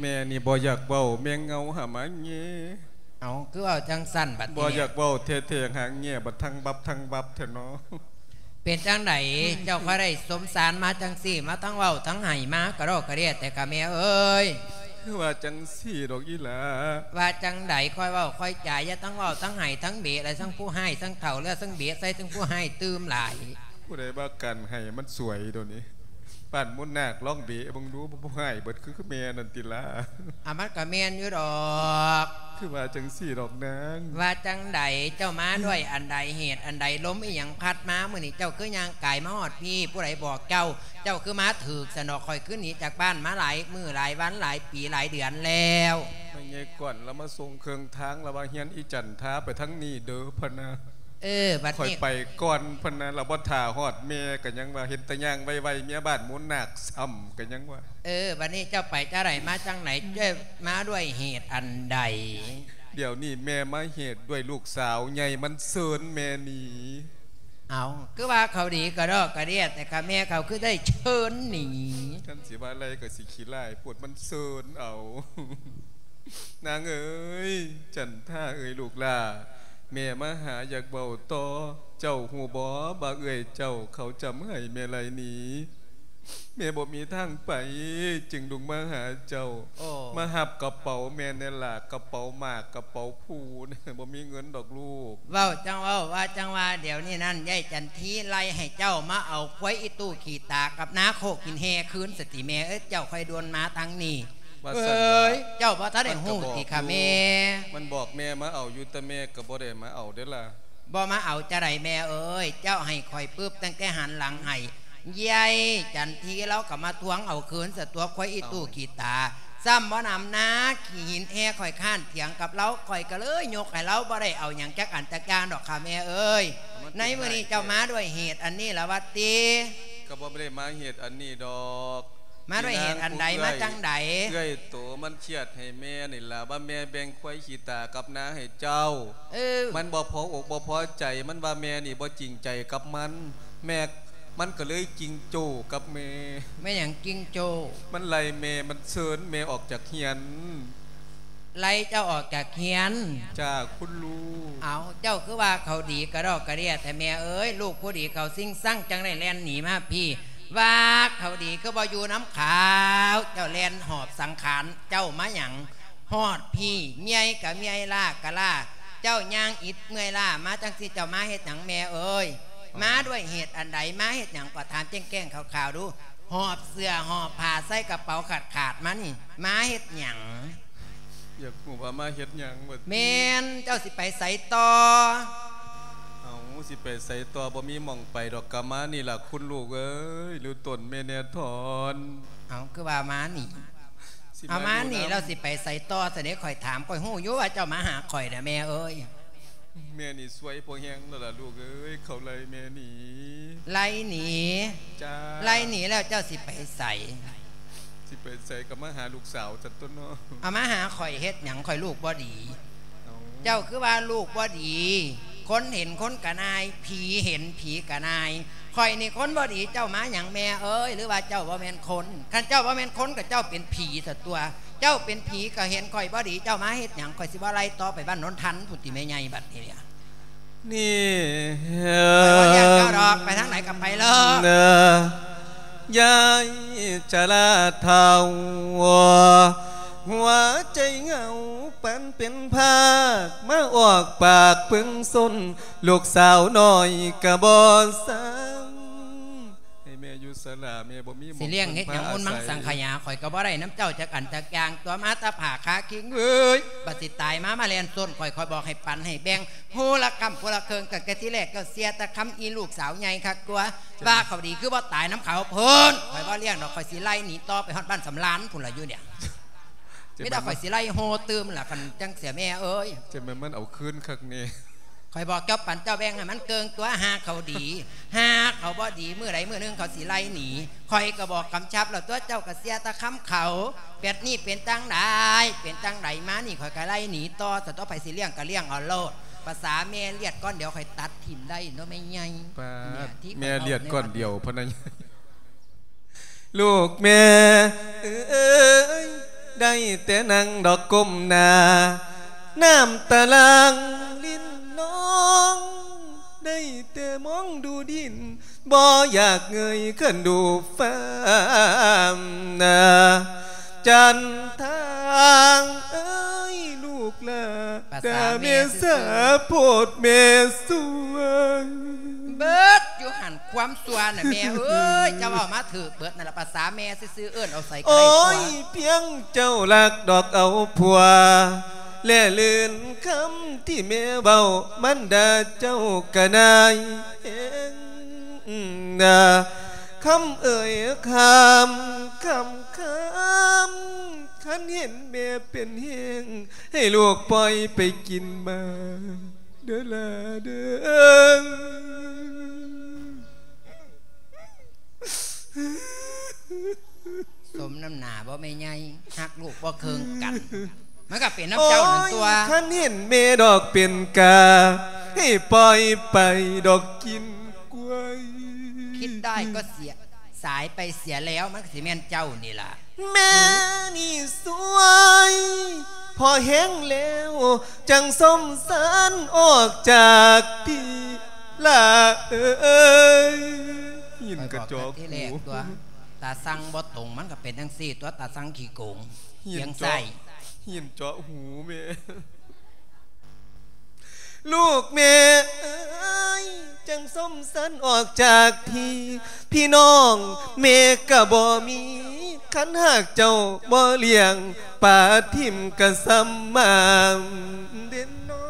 แม่นี่บ่อยากเว้าแม่เงาหามาเงี้เอาคือเอาจังสั้นบัดบ่นี้อยากเว้าเท่ๆหางเงี้ยบัดทั้งบับทั้งบับเถอะเนาะเป็นจังไดเจ้าก็ได้สมสารมาจังสี่ มาทั้งเว้าทั้งไห้มากระโดกกระเดียแต่กะแม่เอ้ยคือว่าจังสี่ดอกอีหลาว่าจังไดค่อยเว้าค่อยจ่ายอย่าทั้งเว้าทั้งไห้ทั้งเบะอะไรทั้งผู้ให้ทั้งเถ่าเลือทั้งเบะใส่ทั้งผู้ให้ตืมหลายผู้ใดว่ากันให้มันสวยตัวนี้ ป่านมุนนาคร้องเบะเบังดูบ่ผู้ให้เบิดคือคือแม่นั่นติลาอามันกะแม่นอยู่ดอก คือว่าจังสี่ดอกนางว่าจังไดเจ้ามาด้วยอันใดเหตุอันใดล้มอีหยังพัดมาเมื่อนี้เจ้าคือยางกายมาหอดพี่ ผู้ใดบอกเจ้า เจ้าคือมาถือกสนอกคอยขึ้นหนีจากบ้านมาหลายมือหลายวันหลายปีหลายเดือนแล้วไม่เงี้ยก่อนแล้วมาส่งเครื่องทางแล้วว่าเฮียนอีจันท้าไปทั้งนี้เด้อพะนะ เออบัดคอยนี้ไปก่อนพะนะเราบ่ท่าฮอดแม่ก็ยังว่าเห็นแตะย่างไวๆเมียบ้านมุนนาคซ้ำก็ยังว่า เออบัดนี้เจ้าไปจะไหนมาจังไหนเจ้ามาด้วยเหตุอันใด เดี๋ยวนี้แม่มาเหตุด้วยลูกสาวใหญ่มันเซินแม่หนีเอาคือว่าเขาดีกระดอกกระเดียแต่ข้าแม่เขาคือได้เชิญหนีกันสิว่าอะไรก็สิขี้ไล่ปวดมันเซินเอา นางเอ้ยจันท่าเอ้ยลูกล่า แม่มาหาอยากเบาต่อเจ้าหูบอบาเอ้ยเจ้าเขาจำให้แม่ไรหนีแม่บ่มีทางไป จึงดุงมาหาเจ้าโอ้มาหับกระเป๋าแม่ในหลากกระเป๋าหมากกระเป๋าผูนบ่มีเงินดอกลูกเว้าจังเว้าว่าจังว่าเดี๋ยวนี้นั่นยายจันทีไล่ให้เจ้ามาเอาควยอีตู้ขี่ตากับน้าโคกินแฮคืนสติแม่เอ้ยเจ้าค่อยดวนมาทางนี้ ว่าเอสันว่า้ยเจ้าบ่ทันได้ฮู้ติค่ะแม่มันบอกแม่มาเอาอยู่แต่แม่ก็บ่ได้มาเอาเด้อล่ะบ่มาเอาจะไรแม่เอ้ยเจ้าให้คอยปึ๊บตั้งแต่หันหลังให้ยายจันทีแล้วก็มาทวงเอาคืนสตัวควายอีตู้ขีตาซ้ำบ่นำนะขี่หินแอคอยข้านเถียงกับเราคอยก็เลยยกให้เราบ่ได้เอาอย่างจักอันจักการดอกค่ะแม่เอ้ยในมื้อนี้เจ้ามาด้วยเหตุอันนี้ละวัดตีก็บ่ได้มาเหตุอันนี้ดอก มาด้วยเหตุอันใดมาจังใดเอ้ยโตมันเครียดให้แม่นี่ล่ะว่าแม่แบ่งควายขี้ตากับนาให้เจ้าเออมันบ่พออกบ่พอใจมันว่าแม่นี่บ่จริงใจกับมัน แม่มันก็เลยจริงโจกับแม่ไม่อย่างจิงโจ มันไล่แม่มันเชิญแม่ออกจากเฮียนไล่เจ้าออกจากเฮียนจากคุณลูกเอาเจ้าคือว่าเขาดีกระดอกกระเดียแต่แม่เอ้ยลูกผู้ดีเขาซิ่งสั่งจังได้แล่นหนีมาพี่ ว่าเขาดีก็บ่อยู่น้ำขาว เจ้าแล่นหอบสังขารเจ้ามาหยังฮอดพี่เมียกับเมียล่ากะล่าเจ้าย่างอิดเมื่อยล่ามาจังสิเจ้ามาเฮ็ดหยังแม่เอ้ยมาด้วยเหตุอันใดมาเฮ็ดหยังก็ถามแจ้งแก้งข่าวๆดู หอบเสื้อหอบผ้าใส่กระเป๋าขาดขาดๆมานี่มาเฮ็ดหยังอยากหูว่ามาเฮ็ดหยังบ่แม่นเจ้าสิไปใส่ต่อ เอาสิไปใส่ตัวบ่มีหม่องไปดอกกะมานี่ล่ะคุณลูกเอ้ยหรือต้นแม่แน่ถอนเอาคือว่ามาหนีสิเอามาหนีอยู่ำเราสิไปใส่ต่อเสด็จข่อยถามข่อยหู้อยู่ว่าเจ้ามาหาข่อยนะแม่เอ้ยแม่นี่สวยพอแฮงแล้วล่ะลูกเอ้ยเขาเลยแม่หนีไล่หนีจ้าไล่หนีแล้วเจ้าสิไปใส่สิไปใส่กับมาหาลูกสาวจัดต้นเนาะเอามาหาข่อยเฮ็ดหยังข่อยลูกบ่ดีเอาเจ้าคือว่าลูกบ่ดี คนเห็นคนกะนาย ผีเห็นผีกะนายข่อยนี่คนบ่ดีเจ้ามาหยังแม่เอ้ยหรือว่าเจ้าบ่แม่นคนคันเจ้าบ่แม่นคนก็เจ้าเป็นผีซะตัว เจ้าเป็นผีก็เห็นข่อยบ่ดีเจ้ามาเฮ็ดหยังข่อยสิบ่ไล่ต่อไปบ้านโนนทันพุทธิแม่ใหญ่บัดนี้เนี่ยนี่ไปว่าเรียกเจ้าดอกไปทางไหนก็ไปเลยเนยายจะลาเทา หัวใจเหงาปันเป็นภาคมาออกปากปึงส้นลูกสาวน้อยกะบอสังให้แม่อยู่สลาแม่บ่มีหม้สิเลี้ยงเฮ็ดหยังพึ่มุนมังอาศัยสังขยาข่อยก็บ่ได้น้ำเจ้าจักอันจักอย่างตัวมาตาผาคาคิงเอ้ยบัดสิตายมามาแลนส้นข่อยข่อยบอกให้ปันให้แบ่งโหละกำโหละเคิงกันกะที่แรกก็เสียแต่คำอีลูกสาวใหญ่คักกลัวว่าเขาดีคือบ่ตายน้ำเขาเพิ่นข่อยบ่เลี้ยงดอกข่อยสิไล่หนีต่อไปฮอดบ้านสำลานพุ่นล่ะอยู่เนี่ย ไม่ได้ข่อยสิไล่โฮตืมล่ะกันจังเสียแม่เอ้ยจะแม่นมันเอาคืนคักนี่คอยบอกเจ้าปันเจ้าแบงให้มันเกิงตัวหาเขาดีหาเขาบ่ดีเมื่อไรเมื่อนึงเขาสิไล่หนีคอยก็บอกกำชับแล้วตัวเจ้าก็เสียตะคำเขาเป็ดนี่เป็นตั้งไดเป็นตั้งไดมานี่คอยก็ไล่หนีต่อแต่ต่อไปสิเลี้ยงก็เลี้ยงเอาโลดภาษาแม่เลียดก้อนเดียวคอยตัดถิ่มได้เนาะไม่ใหญ่ป้านี่ดที่ข้แม่อาเลียดก้อนใวัเดียวพะนันลูกแม่เอ้ย ได้แต่นั่งดอกก้มหน้าน้ำตาลังลิ้นน้อง ได้แต่มองดูดินบ่อยากเงยขึ้นดูฟ้านาจันทางเอ้ยลูกลาดาเมษาโพดเมสวง เบิดอยู่หันความสัวน่ะแม่เอ้ยเจ้าเอามาถือเบิดนั่นละภาษาแม่ซื้อๆเอิ้นเอาใส่ก็โอ้ได้ตัยวเพียงเจ้าลักดอกเอาผัวแล่ลื่นคำที่แม่เบามันดาเจ้ากะนายเองนะคำเอ่ยคำคำคำขันเห็นแม่เป็นเฮงให้ลูกปล่อยไปกินมา เดลาเดสมน้ำหนาบ่ไม่ใหญ่หักลูกบ่เคิงกันมันก็เป็นน้ำเจ้าหนั่นตัวโอ้ยขันเห็นเมดอกเป็นกา ให้ปล่อยไปดอกกินกล้วย คิดได้ก็เสีย สายไปเสียแล้วมันก็สิแม่นเจ้านี่ล่ะ แม่นี่สวย พอแห้งแล้ว จังสมสารออกจากที่ละเอ้ยยินคอยกระบอกจอกแต่ที่แรกหูตัวตาสั่งบ่ตรงมันก็เป็นทั้งสี่ตัวตาสั่งขี้โกงเหียเสียนงเจาะใส่เหียนเจาะหูแม่ ลูกแม่เอ้ยจังส้มสันออกจากพี่ พี่น้องเมกะบ่มีขันหากเจ้าบ่เลี้ยงป่าทิมกะซ้ำมาเด่นน้อ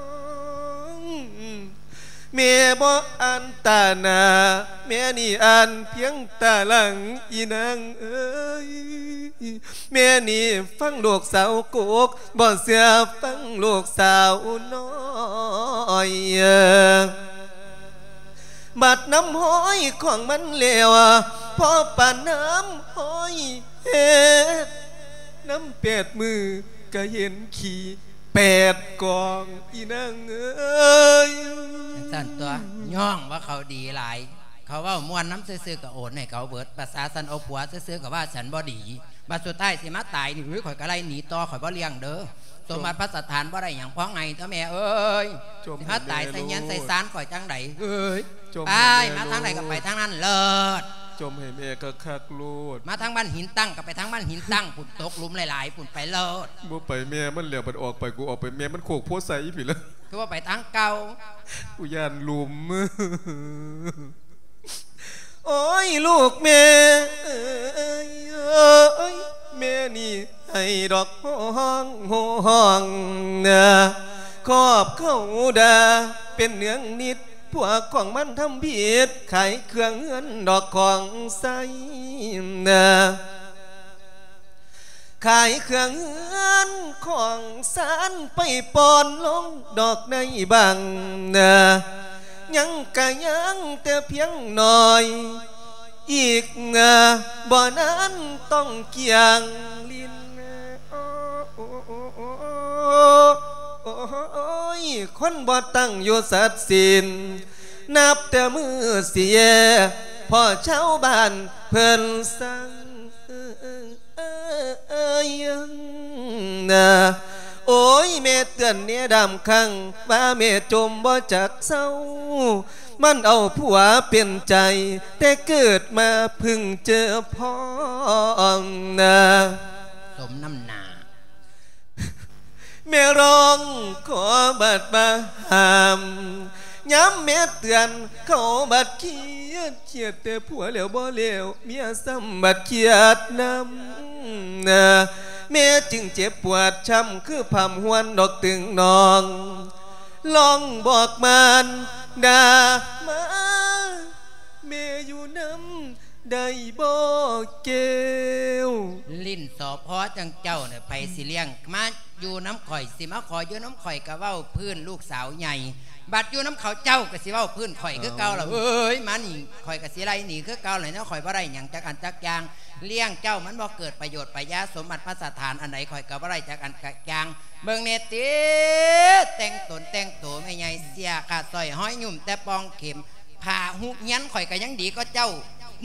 งแม่บ่อ่านตาหนาแม่นี่อ่านเพียงตาหลังอีนางเอ้ยแม่นี่ฟังลูกสาวโกกบ่เสียฟังลูกสาวน้อยบัดน้ำห้อยของมันเลวพอป่านน้ำห้อยเฮ็ดน้ำแปดมือก็เห็นขี่ แปดกองอีนางเอ้ยจังสั่นตัวย่องว่าเขาดีหลาย เขาเว่ามวนน้ำซื่อๆก็โอนให้เขาเบิดภาษาสันเอาผัวซื่อๆก็ว่าฉันบ่ดีบัดสุดท้ายสิมาตายนี่เฮ้ยข่อยก็ไล่หนีต่อข่อยบ่เลี้ยงเด้อสมบัติพระสถานบ่ได้หยังพ้องไงตัวแม่เอ้ยจมสิมาตายใส่เงี้ยนใส่ซานข่อยจังไดเอ้ยจมไปให้แม่มาทางไหนรู้ก็ไปทางนั้นเลิศ จมให้แม่ก็คักโลดมาทางบ้านหินตั้งก็ไปทางบ้านหินตั้งปุ่นตกหลุมหลายๆปุ่นไปเลิศบ่ไปแม่มันเหลียวมันออกไปกูออกไปแม่มันโขกโพดใส่อีผิดแล้วคือว่าไปทางเก่ากูย่านลุมโอ้ยลูกแม่เอ้ยเอ้ยแม่นี่ให้ดอกห้องห้องนะขอบเข้าดาเป็นเนืองนิด พวกของมันทำผิดขายเครื่องเงินดอกของใสนะขายเครื่องเงินของสารไปปอนลงดอกในบังนะยังกะยังแต่เพียงหน่อย อีกเงาบ่อนั้นต้องเกี่ยงลินโอ้โอ้โอ้โอ้โอ้ ย คนบ่ตั้งอยู่สัตสินนับแต่มือเสียพ่อชาวบ้านเพิ่นสั่งเอ้ยนะโอ้ยเมเตือนเนี่ยดำคังว่าเมจมบ่จักเศร้า มันเอาผัวเป็นใจ แต่เกิดมาพึ่งเจอพ่อนะสมน้ำหน แม่ร้องขอบัดมาหามย้ำแม่เตือนเขาบัดเคียดเคียดแต่ผัวเหลวบ่เหลวเมียซ้ำบัดเคียดนำนะแม่จึงเจ็บปวดช้ำคือพำหวนดอกตึงนองลองบอกมันดามาแม่อยู่น้ำ ได้บ่เกวลิ้นสอพอจังเจ้าเนี่ยไปสิเลี้ยงมาอยู่น้ำข่อยสิมาขออยู่น้ำข่อยกะเว้าพื้นลูกสาวใหญ่บัดอยู่น้ำเขาเจ้าก็สิเว้าพื้นข่อยคือเก่าล่ะเอ้ยมานี่ข่อยก็สิไล่หนีคือเก่าเลยนะข่อยบ่ได้หยังจักอันจักยางเลี้ยงเจ้ามันบ่เกิดประโยชน์ประยาสมบัติพระสถานอันไหนข่อยก็บ่ได้จักอันจักยางเบิ่งเนติแต่งตนแต่งตัวแม่ใหญ่เสียขาดสร้อยห้อยหยุ่มแต่ปองเข็มผ้าหุกยันข่อยก็ยังดีก็เจ้า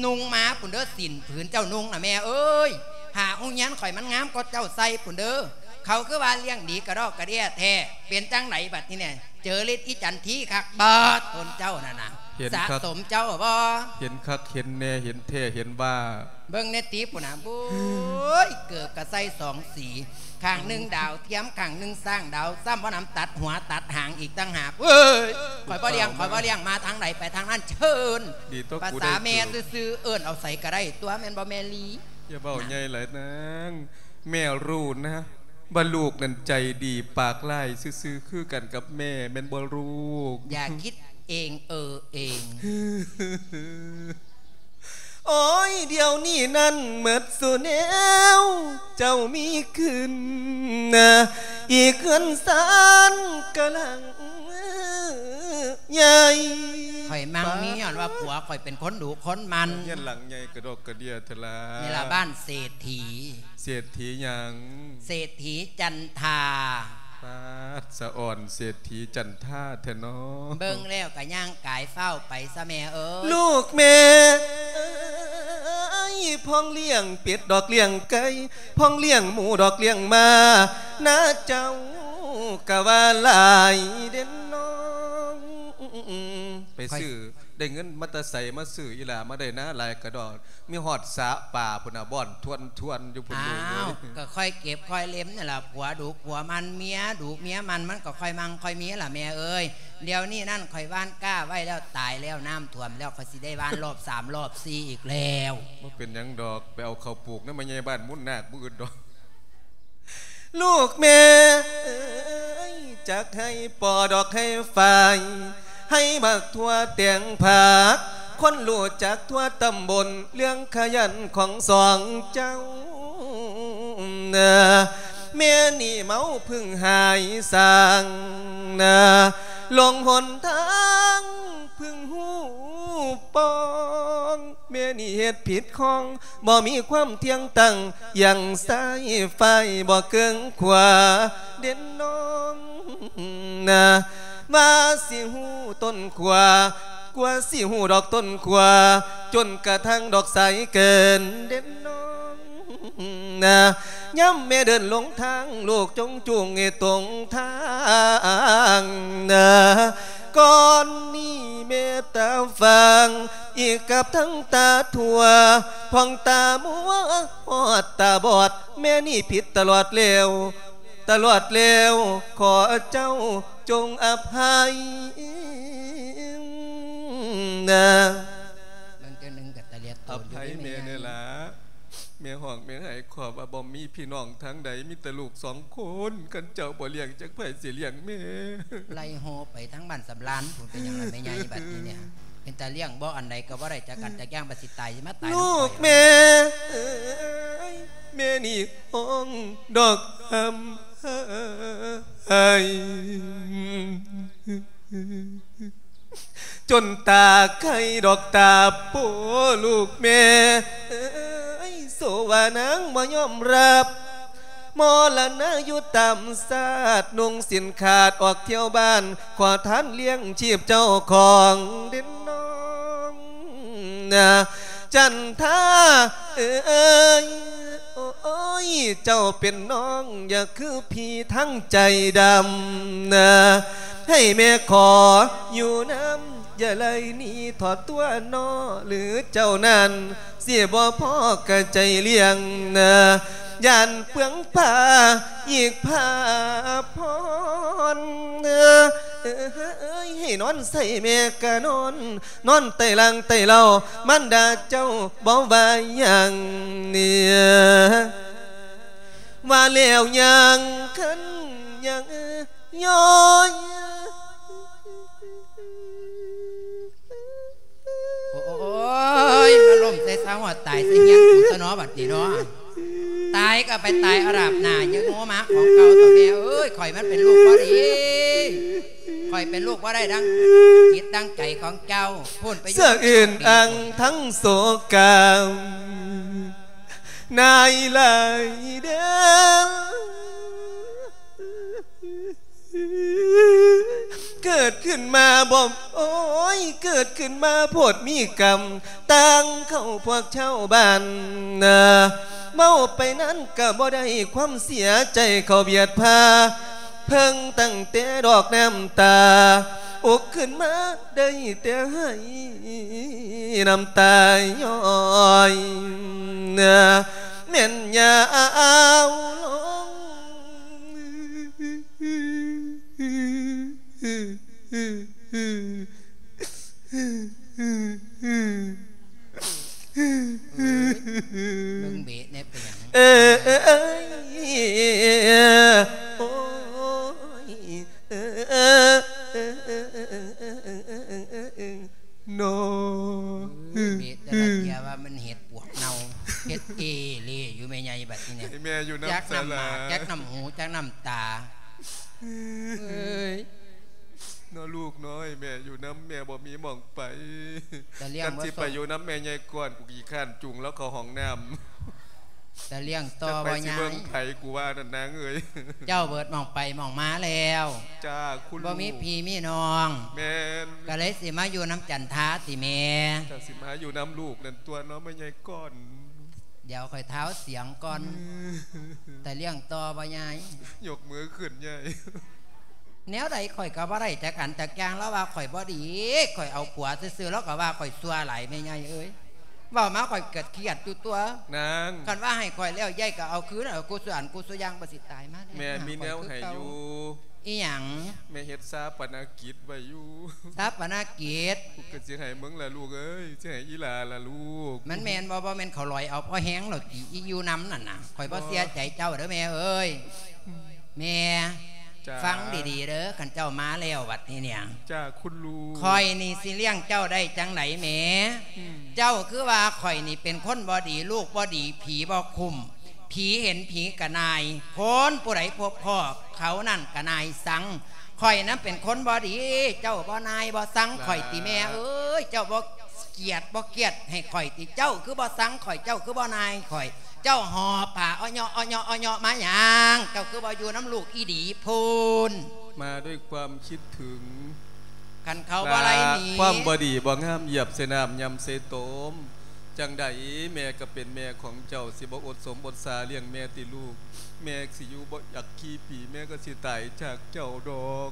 นุงมาปุ่นเด้อสินผืนเจ้านุงน่ะแม่เอ้ยหาองยันข่อยมันงามก็เจ้าใส่ปุ่นเด้อเขาคือว่าเลี้ยงดีกระรอกกระเดียแท้เป็นจังไหนบัดนี้เนี่ยเจอฤทธิ์อีจันทีคักบาดตนเจ้าน่ะนะ เห็นสะครับสมเจ้าบ่เห็นคักเห็นแน่เห็นเท่เห็นบ้า เบิ่งในตีปุ่นน่ะบุ้ยเกือบกระใส่สองสีข้างหนึ่งดาวเทียมข้างหนึ่งสร้างดาวซ้ำว่าน้ำตัดหัวตัดหางอีกตั้งหากเอ้ยข่อยบ่เลี้ยงข่อยบ่เลี้ยงมาทางไหนไปทางนั้นเชิญดีต้องภากูษาได้แม่เจอซื่อๆเอิ้นเอาใส่ก็ได้ตัวแม่นบ่แม่ลีอย่าเบาใหญ่หลายนางแม่รู้นะบาลูกนั่นใจดีปากไล่ซื่อๆคือกันกับแม่แม่นบ่ลูกอย่าคิด เองเออเอง โอ้ยเดี๋ยวนี้นั่นเมิดสุแนว เจ้ามีขึ้นนะอีกเกินสารกำลังใหญ่ข่อยมั่งมีย้อนว่าผัวข่อยเป็นคนดุคนมันเงี้ยหลังใหญ่กระดอกกระเดียทลานี่ละบ้านเศรษฐีเสียทีหยัง เศรษฐีจันทาปาดสะอ่อนเสียทีจันท่าเถอะเนาะเบิ่งแล้วก็ย่างกายเฝ้าไปซะแม่เอ้ยลูกแม่เอ้ยพ้องเลี้ยงเป็ดดอกเลี้ยงไก่พ้องเลี้ยงหมูดอกเลี้ยงมานะเจ้ากะว่าหลายเด่นน้อง ไปซื้อ ได้เงินมาแตะใส่มาซื้ออีหลามาได้นะหลายกระดอกมีหอดสาป่าพุ่นน่ะบ่อนทวนทวนอยู่พุ่นอ้าลูกวก็ค่อยเก็บค่อยเล็มนี่แหละผัวดุผัวมันเมียดุเมียมันมันก็ค่อยมังค่อยเมียล่ะแม่เอ้ยเดี๋ยวนี้นั่นค่อยว่านกล้าไว้แล้วตายแล้วน้ำท่วมแล้วค่อยสิได้ว่านรอบสามรอบสี่อีกแล้วบ่เป็นหยังดอกไปเอาข้าวปลูกนั่นมาใหญ่บ้านมุ่นนาคบ่อื่นดอก ลูกแม่เอ้ยจักให้ปอดอกให้ไฟ ให้บักทั่วเตียงผักคนรู้จักทั่วตำบลเรื่องขยันของสองเจ้าเนะแม่นี่เมาพึ่งหายสางนะลงหนทางพึ่งหูปองแม่นี่เหตุผิดของบ่มีความเที่ยงตั้งอย่างสายไฟบ่เกิงขวาเด่นน้องนะ มาสิหูต้นขวากว่าสิหูดอกต้นขวาจนกระทั่งดอกใสเกินเด่นน้องนะย้ำแม่เดินลงทางลูกจงจูงให้ตรงทางนะก่อนนี้แม่ตาฟัง อีกกับทั้งตาทั่วพองตามัวหอดตาบอด แม่นี่ผิดตลอดเร็ว ตลอดเร็วขอเจ้าจงอภัยนะเบิ่งเจ้าหนึงกับตะเลียดอโตนอยู่ภัยที่เมียเนี่ยล่ะเมียห้องเมียให้ขอบว่าบ่มีพี่น้องทั้งใดมีแต่ลูกสองคนกันเจ้าบ่เลี้ยงจักไผสิเลี้ยงแม่ไล่โฮไปทั้งบ้านสำลานผมเป็นอย่างไรไม่ใหญ่บัดนี้เนี่ยเป็นตาเลี้ยงบ่อันใดก็บ่ได้จากกันจากย่างบัดสิตายสิมาตายลูกน้ำข่อยแม่เอ้ยแม่นี่ห้องดอกคำให้ จนตาไข่ดอกตาโปลูกแม่เอ้โสวานางบ่ยอมรับมอละนะอยู่ตามศาสตร์นุ่งสินขาดออกเที่ยวบ้าน ขอทานเลี้ยงชีพเจ้าของเด่นน้องนะจันทาเอ้ย โอ้ยเจ้าเป็นน้องอย่าคือพี่ทั้งใจดำนะให้แม่ขออยู่น้ำอย่าเลยหนี่ถอดตัวนอหรือเจ้านั้น เสียบ่พ่อกระใจเลี้ยงนะ ยันเปลืองผ้าอีกผ้าพรเอ้ยให้นอนใส่แม่กะนอน นอนไตลังไต่เรามันดาเจ้าบ่ว่าอย่างเนี่ยว่าแล้วยังคันยังย้อยโอ้ยมาล่มใส่สาวตายใส่เงี้ยกูซะนาะบัดนี้เนาะ ตายก็ไปตายอาราบหนายังโง่มาของเก่าตัวแม่เอ้ยข่อยมันเป็นลูกบ่ดีข่อยเป็นลูกว่าได้ดังคิดดังใจของเจ้าพูดไปเสื้ออื่นอังทั้งโศกามนายไหลเดิม เกิดขึ้นมาบ่มโอ้ยเกิดขึ้นมาโพดมีกรรมตังเข้าพวกเช่าบ้านนะเมาไปนั้นก็บ่ได้ความเสียใจเขาเบียดพา เพิ่งตั้งแต่ดอกน้ำตา อกขึ้นมาได้แต่ให้น้ำตาย้อยเนื้อเน่นยาวลงเบิ่งเบะเนี่ยเป็นหยัง đừng bị nếp ơi no biết đó là ว่ามันเห็ดปวกเน่าเห็ดเอเลีอยู่แม่ใหญ่บัดนี้เนี่ยแม่อยู่น้ำจักน้ำหมากจักน้ำหูจักน้ำตา น้อลูกน้อยแม่อยู่น้ำแม่บ่มีหมองไปแต่เลี้ยงกันว่าสิส่ไปงอยู่น้ำแม่ใหญ่ก่อนกูกี่ข้านจุงแล้วเขาห้องน้แต่เลี้ยงำต่อจะไปบ่สิยาเบิ่ยงไผกูว่านั่นนางเอ้ยเจ้าเบิดมองไปมองมาแล้วจ้าคุณบ่มีลูกพี่มีน้องแม่นก็เลยสิมาอยู่น้ำจันทาติแม่จ้าสิมาอยู่น้ำลูกนั่นตัวน้องแม่ใหญ่ก่อน เดี๋ยวค่อยเท้าเสียงก่อน แต่เลี้ยงต่อบ่ยายยกมือขึ้นใหญ่แนวใดข่อยก็บ่ได้จักอันจักอย่างแล้วว่าข่อยบ่ดีข่อยเอาผัวซื่อๆแล้วก็ว่าข่อยซัวหลายแม่ยายเอ้ย เว้ามาข่อยเกิดเครียดอยู่ตัวนางคันว่าให้ข่อยแล้วยายก็เอาคืนเอากูสวนกูสุยางบ่สิตายมาเด้แม่มีแนวให้อยู่อีหยังแม่เฮ็ดซาปนกิจไว้อยู่ทรัพย์ปนากิจกูก็สิให้มึงล่ะลูกเอ้ยสิให้อีหลาล่ะลูก มันแม่นบ่บ่แม่นเขาลอยเอาพอแห้งแล้วติอีอยู่น้ำนั่นน่ะข่อยบ่เสียใจเจ้าเด้อแม่เอ้ยแม่จ้า ฟังดีๆเด้อคันเจ้ามาแล้วบัดนี้เนี่ยจ้าคุณลูกข่อยนี่สิเลี้ยงเจ้าได้จังไหนแหมเจ้าคือว่าข่อยนี่เป็นคนบ่ดีลูกบ่ดี ผีบ่คุม ผีเห็นผีกะนายพ้นผู้ใดพบพ่อเขานั่นกะนายสังข่อยนั้นเป็นคนบ่ดี เจ้าบ่นายบ่สังข่อยติแม่เอ้ยเจ้าบ่เกลียดบ่เกลียดให้ข่อยติเจ้าคือบ่สังข่อยเจ้าคือบ่นายข่อย เจ้าหอผ่าอ้อยอ้อยอ้อยมาหยังเจ้าคือบ่อยู่น้ำลูกอีดีพูนมาด้วยความคิดถึงคันเขาบ่ไรหนีความบดีบ่งามเหยียบเสนามยำเสโตมจังใดแม่ก็เป็นแม่ของเจ้าสิบ่อดสมอดสาเลี้ยงแม่ติลูก แม่สิอยู่บ่อยากขี้ปีแม่ก็สิตายจากเจ้าดอก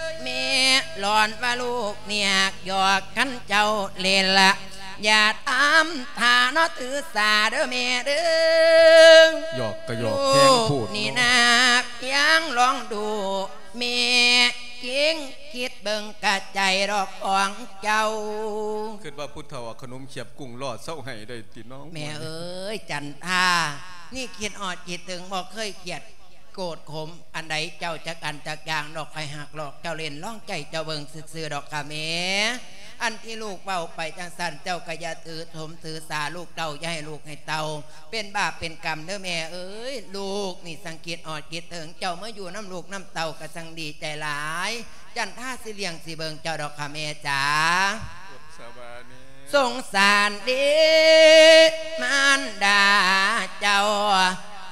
ภาเกียงละจันทานังพุตึกแสงนินตะแลงดอกวาดเว้ามันดาเจ้าผู้เนียววอนนะแม่เอ้ยแม่หลอนว่าลูกเนี่ยหยอกกันเจ้าเล่นละอย่าตามทาเนาะถือสาเด้อแม่เด้อหยอกก็หยอกแห้งพูดลูกนี่เนาะนะเพียงลองดูแม่เก่งคิดเบิ่งกะใจดอกของเจ้าคิดว่าพุทธเฒ่าเอาขนมเขียบกุ้งรอดเศร้าให้ได้ติน้อง แม่เอ้ยจันทานี่คิดออดจิตถึงบอกเคยเกลียด โกรธขมอันใดเจ้าจักอันจักอย่างดอกไฟหักหลอกเจ้าเล่นล่องใจเจ้าเบิงซื่อดอกกะแม่อันที่ลูกเป่าไปจังสันเจ้าก็อย่าถือถมถือสาลูกเต่าอย่าให้ลูกให้เต่าเป็นบาปเป็นกรรมเด้อแม่เอ้ยลูกนี่สังเกตออดจิตถึงเจ้าเมื่ออยู่น้ำลูกน้ำเต่าก็สังดีใจหลาย จันท่าสิเลียงสิเบิงเจ้าดอกกะแม่จ๋าสงสารดีมารดาเจ้า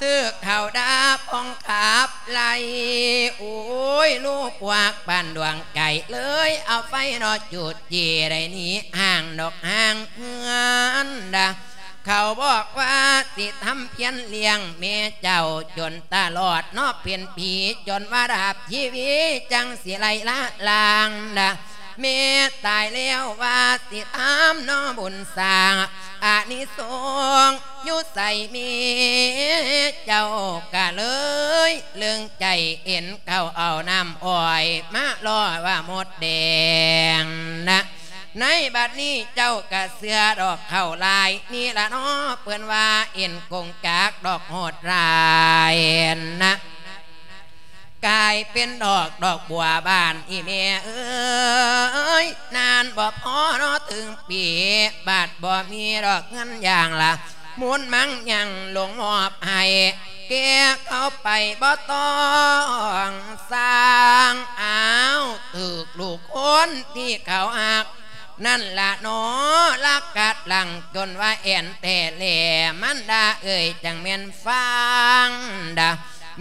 ถือเขาดาพองขับไล่โอ้ยลูกวากปานดวงไก่เลย เอาไฟนอจุดจีไรนี้ห่างดอกห่างเฮือนดาเขาบอกว่าสิทำเพียนเลี้ยงแม่เจ้าจนตลอดนอกเป็นผีจนว่าดาบชีวิตจังสิไลละลางดา เมตตายแล้วว่าสิตามน้อบุญสางอานิสงยุใส่มีเจ้ากะเลยเรื่องใจเห็นเขาเอาน้ำอ้อยมาลอว่าหมดแดงนะในบัดนี้เจ้ากะเสือดอกเข้าลาย นี่ละเนาะเปิ้นว่าเอ็นกงจากดอกโหดรายนะ กลายเป็นดอกดอกบัวบานอีเมียเอ้ยนานบ่พอเนาะถึงปีบาทบ่มีดอกเงินอย่างละมุนมังยังหลงมอบให้แกเข้าไปบ่ต้องสร้างอ้าวตึกลูกคนที่เขาหักนั่นละหนอลักกัดหลังจนว่าแอนแต่แหล่มันดาเอ่ยจังเมียนฟังดา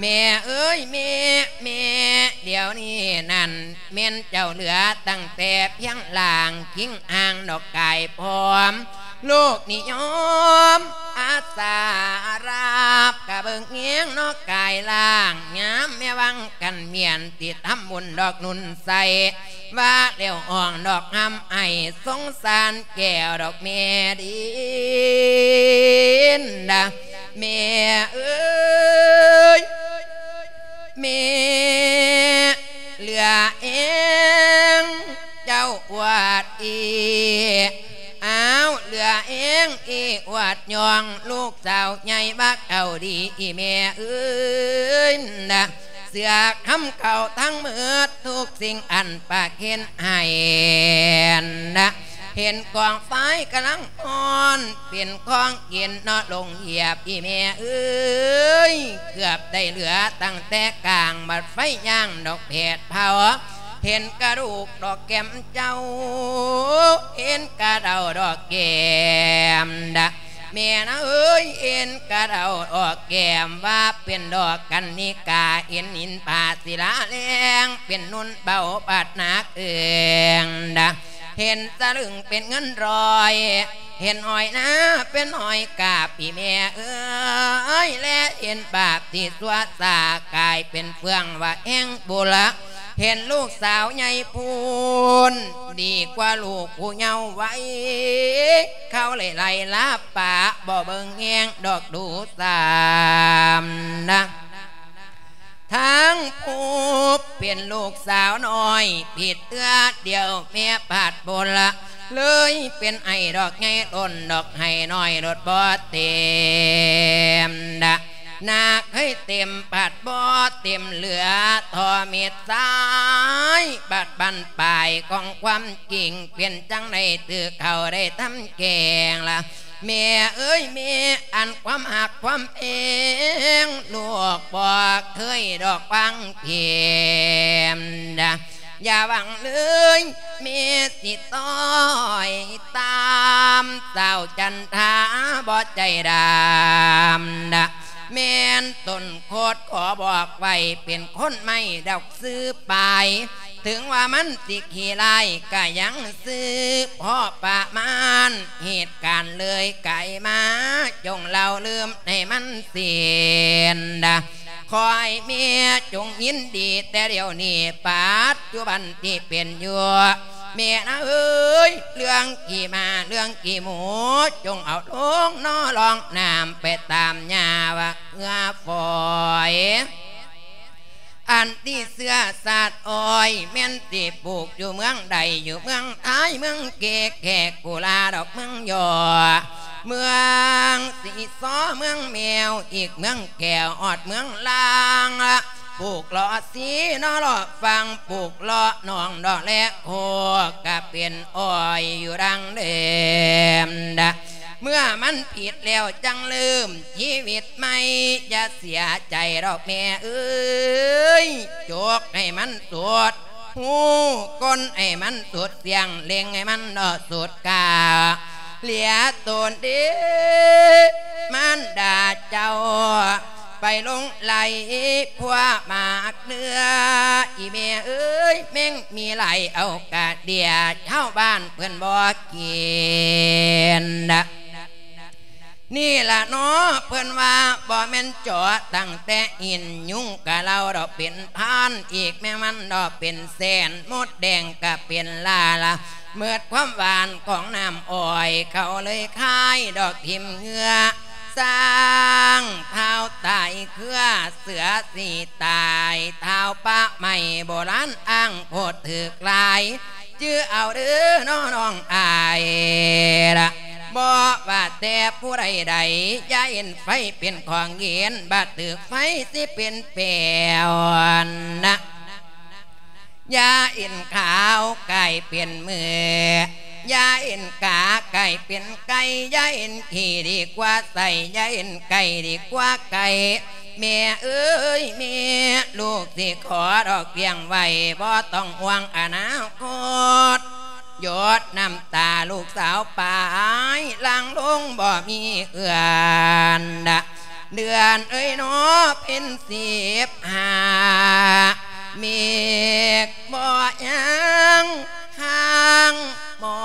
แม่เอ้ยแม่แม่เดี๋ยวนี้นั่นเม่นเจ้าเหลือตั้งแต่เพียงลางคิงอ่างดอกไก่พร้อมลูกนิยมอาสาราบกะเบิงเงียงนอกกายล่างยามแม่วังกันเมียนติดทำบุญดอกนุนใสว่าเลี้ยวอ่องดอกหำไอสงสารแก้วดอกเมียดินดา แม่เอ้ยเมเหลือเองเจ้าอวดอีอ้าวเหลือเองอีอวดยองลูกสาวใหญ่บักเอาดีอีแม่เอ้ยนะเสือคำเก่าทั้งมือทุกสิ่งอันปากเห็นให้นะ เห็นกองไฟกำลังอ่อนเป็นกองเย็นนอลงเหยียบอีแม่เอ้ยเกือบได้เหลือตั้งแต่กลางบัดไฟย่างดอกเพดเผาเห็นกระดูกดอกแก้มเจ้า เห็นกระเดาดอกแก้มดะแม่นะเอ้ยเอ็นกระเดาออกแก้มว่าเป็นดอกกันนิกาเอ็นอินปาศิลาแรงเป็นนุ่นเบาปาดนักเอืองดะ เห็นตะลึงเป็นเงินรอย เห็นหอยนะเป็นหอยกาบพี่แม่เอ้ยและเห็นบาปที่สวสากลายเป็นเฟืองว่าแองบุละเห็นลูกสาวใหญ่พูน ดีกว่าลูกผู้เยาว์ไว้ เขาเลยไล่ลาป่าบ่เบิงแงงดอกดูสามนะ ทั้งผู้เป็นลูกสาวน้อย ผิดเตื้อเดียวแม่ผาดบนละ เลยเป็นไอ้ดอกไงต้นดอกไห้น้อยรถบ่เต็มดะนาคให้เต็มปัดบ่เต็มเหลือทอเม็ดซ้ายบัดบันปลายของความกิ่งเปลี่ยนจังในตือเขาได้ทำแกงละ แม่เอ้ยแม่อันความหักความเองลูกบอกเคยดอกฟังเพียมดาอย่าหวังเลยเมสิต้อยตามเจ้าจันทาบ่ใจดำดะแม่นต้นโคดขอบอกไว้เป็นคนไม่ดอกซื้อไป ถึงว่ามันสิขี้ไลก็ยังซื้อพ่อประมาณเหตุการณ์เลยไก่มาจงเราลืมให้มันเสียนดะคอยเมียจงยินดีแต่เดี๋ยวนี้ปัจจุบันที่เป็นอยู่เมียนะเอ้ยเรื่องกี่มาเรื่องกี่หมู จงเอาลงนอลองนามไปตามยาว่าเงาฝอย อันที่เสื้อสาดอ้อยแม่นสิปลูกอยู่เมืองใดอยู่เมืองไทยเมืองเกกแขกกุลาดอกเมืองยอเมืองสีซ้อเมืองแมวอีกเมืองแก้วออดเมืองลางปลูกเลาะสีนอเลาะฟังปลูกเลาะหนองดอกและโคกะเป็นอ้อยอยู่ดังเดิมดะ เมื่อมันผิดแล้วจังลืมชีวิตไม่อย่าเสียใจดอกแม่เอ้ยจกให้มันสวดหูก้นให้มันสุดเสียงเล็งให้มันดอสุดกาเหลียตนเดีมันด่าเจ้า ไปลงไหลพวมากเนื้ออีเมียเอ้ยแม่งมีไหลเอากะเดียเช่าบ้านเพื่อนบอกกินนะ นี่ละเนาะเพื่อนว่าบ่แม่นจอตั้งแต่อินยุ่งกะเราดอกเป็นทานอีกแม่มันดอกเป็นแสนมดแดงกะเป็นลาละเมื่อความหวานของน้ำอ้อย เขาเลยคายดอกทิมเงือสร้างเท้าตายเครือเสือสีตายเท้าปะไม่โบราณอ้างโพดถือกลาย ชื่อเอาเด้อน้องน้องอายละบ่ว่าแต่ผู้ใดใดยาเอ็นไฟเป็นของเย็นบาดถือไฟสิเป็นเปลวนะยาอินขาวไก่เปลี่ยนมือ ยาอินกาไก่เป็นไก่ยาอินขี่ดีกว่าใส่ยาอินไก่ดีกว่าไก่เมียเอ้ยเมียลูกที่ขอดอกเพียงไว้บ่ต้องห่วงอนาคตหยดน้ำตาลูกสาวปายลังลงบ่มีเอื่อนดะเดือนเอ้ยเนาะเป็นสิบห้า เมฆบ่ยังข้างหมอ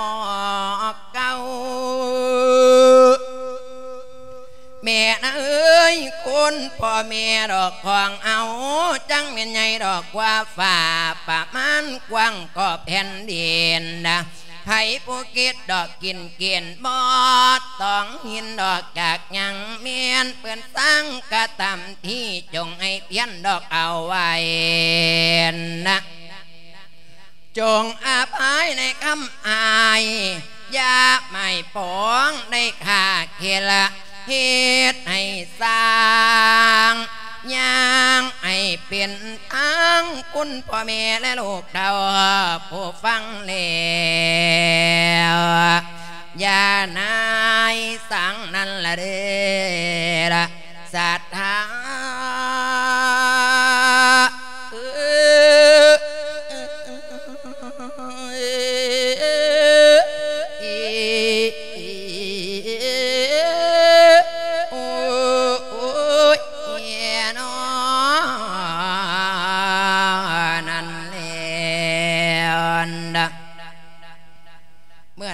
กเก่าแม่นะเอ้ยคุณพ่อแม่ดอกพองเอาจังเมียนใหญ่ดอกกว่าฝ่าประมาณกว้างก็แผ่นดินนะ ไผ่ภูเก็ตดอกกินเกียนบอดต้องหินดอกจากยังเมียนเปื่อนตั้งกระตำที่จงให้เพี้ยนดอกเอาไว้นะจงอาภัยในคำอายอยาไม่ปองในข้าเคละเหตุให้สร้าง ยางให้เป็นทางคุณพ่อแม่และลูกเต่าผู้ฟังแล้วอย่านายสังนั่นละเด้อละศรัทธาเอ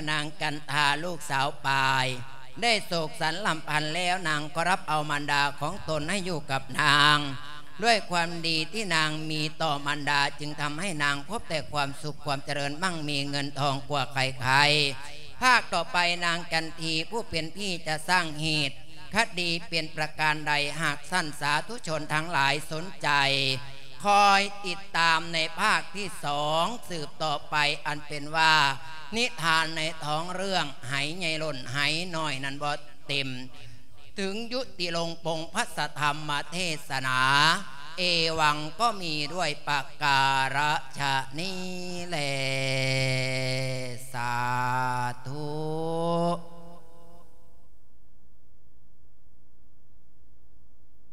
อนางกันทาลูกสาวปาย ได้โศกสันลำพันแล้วนางก็รับเอามารดาของตนให้อยู่กับนาง ด้วยความดีที่นางมีต่อมารดาจึงทำให้นางพบแต่ความสุขความเจริญมั่งมีเงินทองกว่าใครๆภาคต่อไปนางกันทีผู้เป็นพี่จะสร้างเหตุคดีเปลี่ยนประการใดหากสั้นสาธุชนทั้งหลายสนใจ คอยติดตามในภาคที่สองสืบต่อไปอันเป็นว่า นิทานในท้องเรื่องไหใหญ่ล่นไหหน่อยนันบ่เต็ม ถึงยุติลงปงพัสธรรมเทศนา เอวังก็มีด้วยปากการะชะนี้แลสาธุ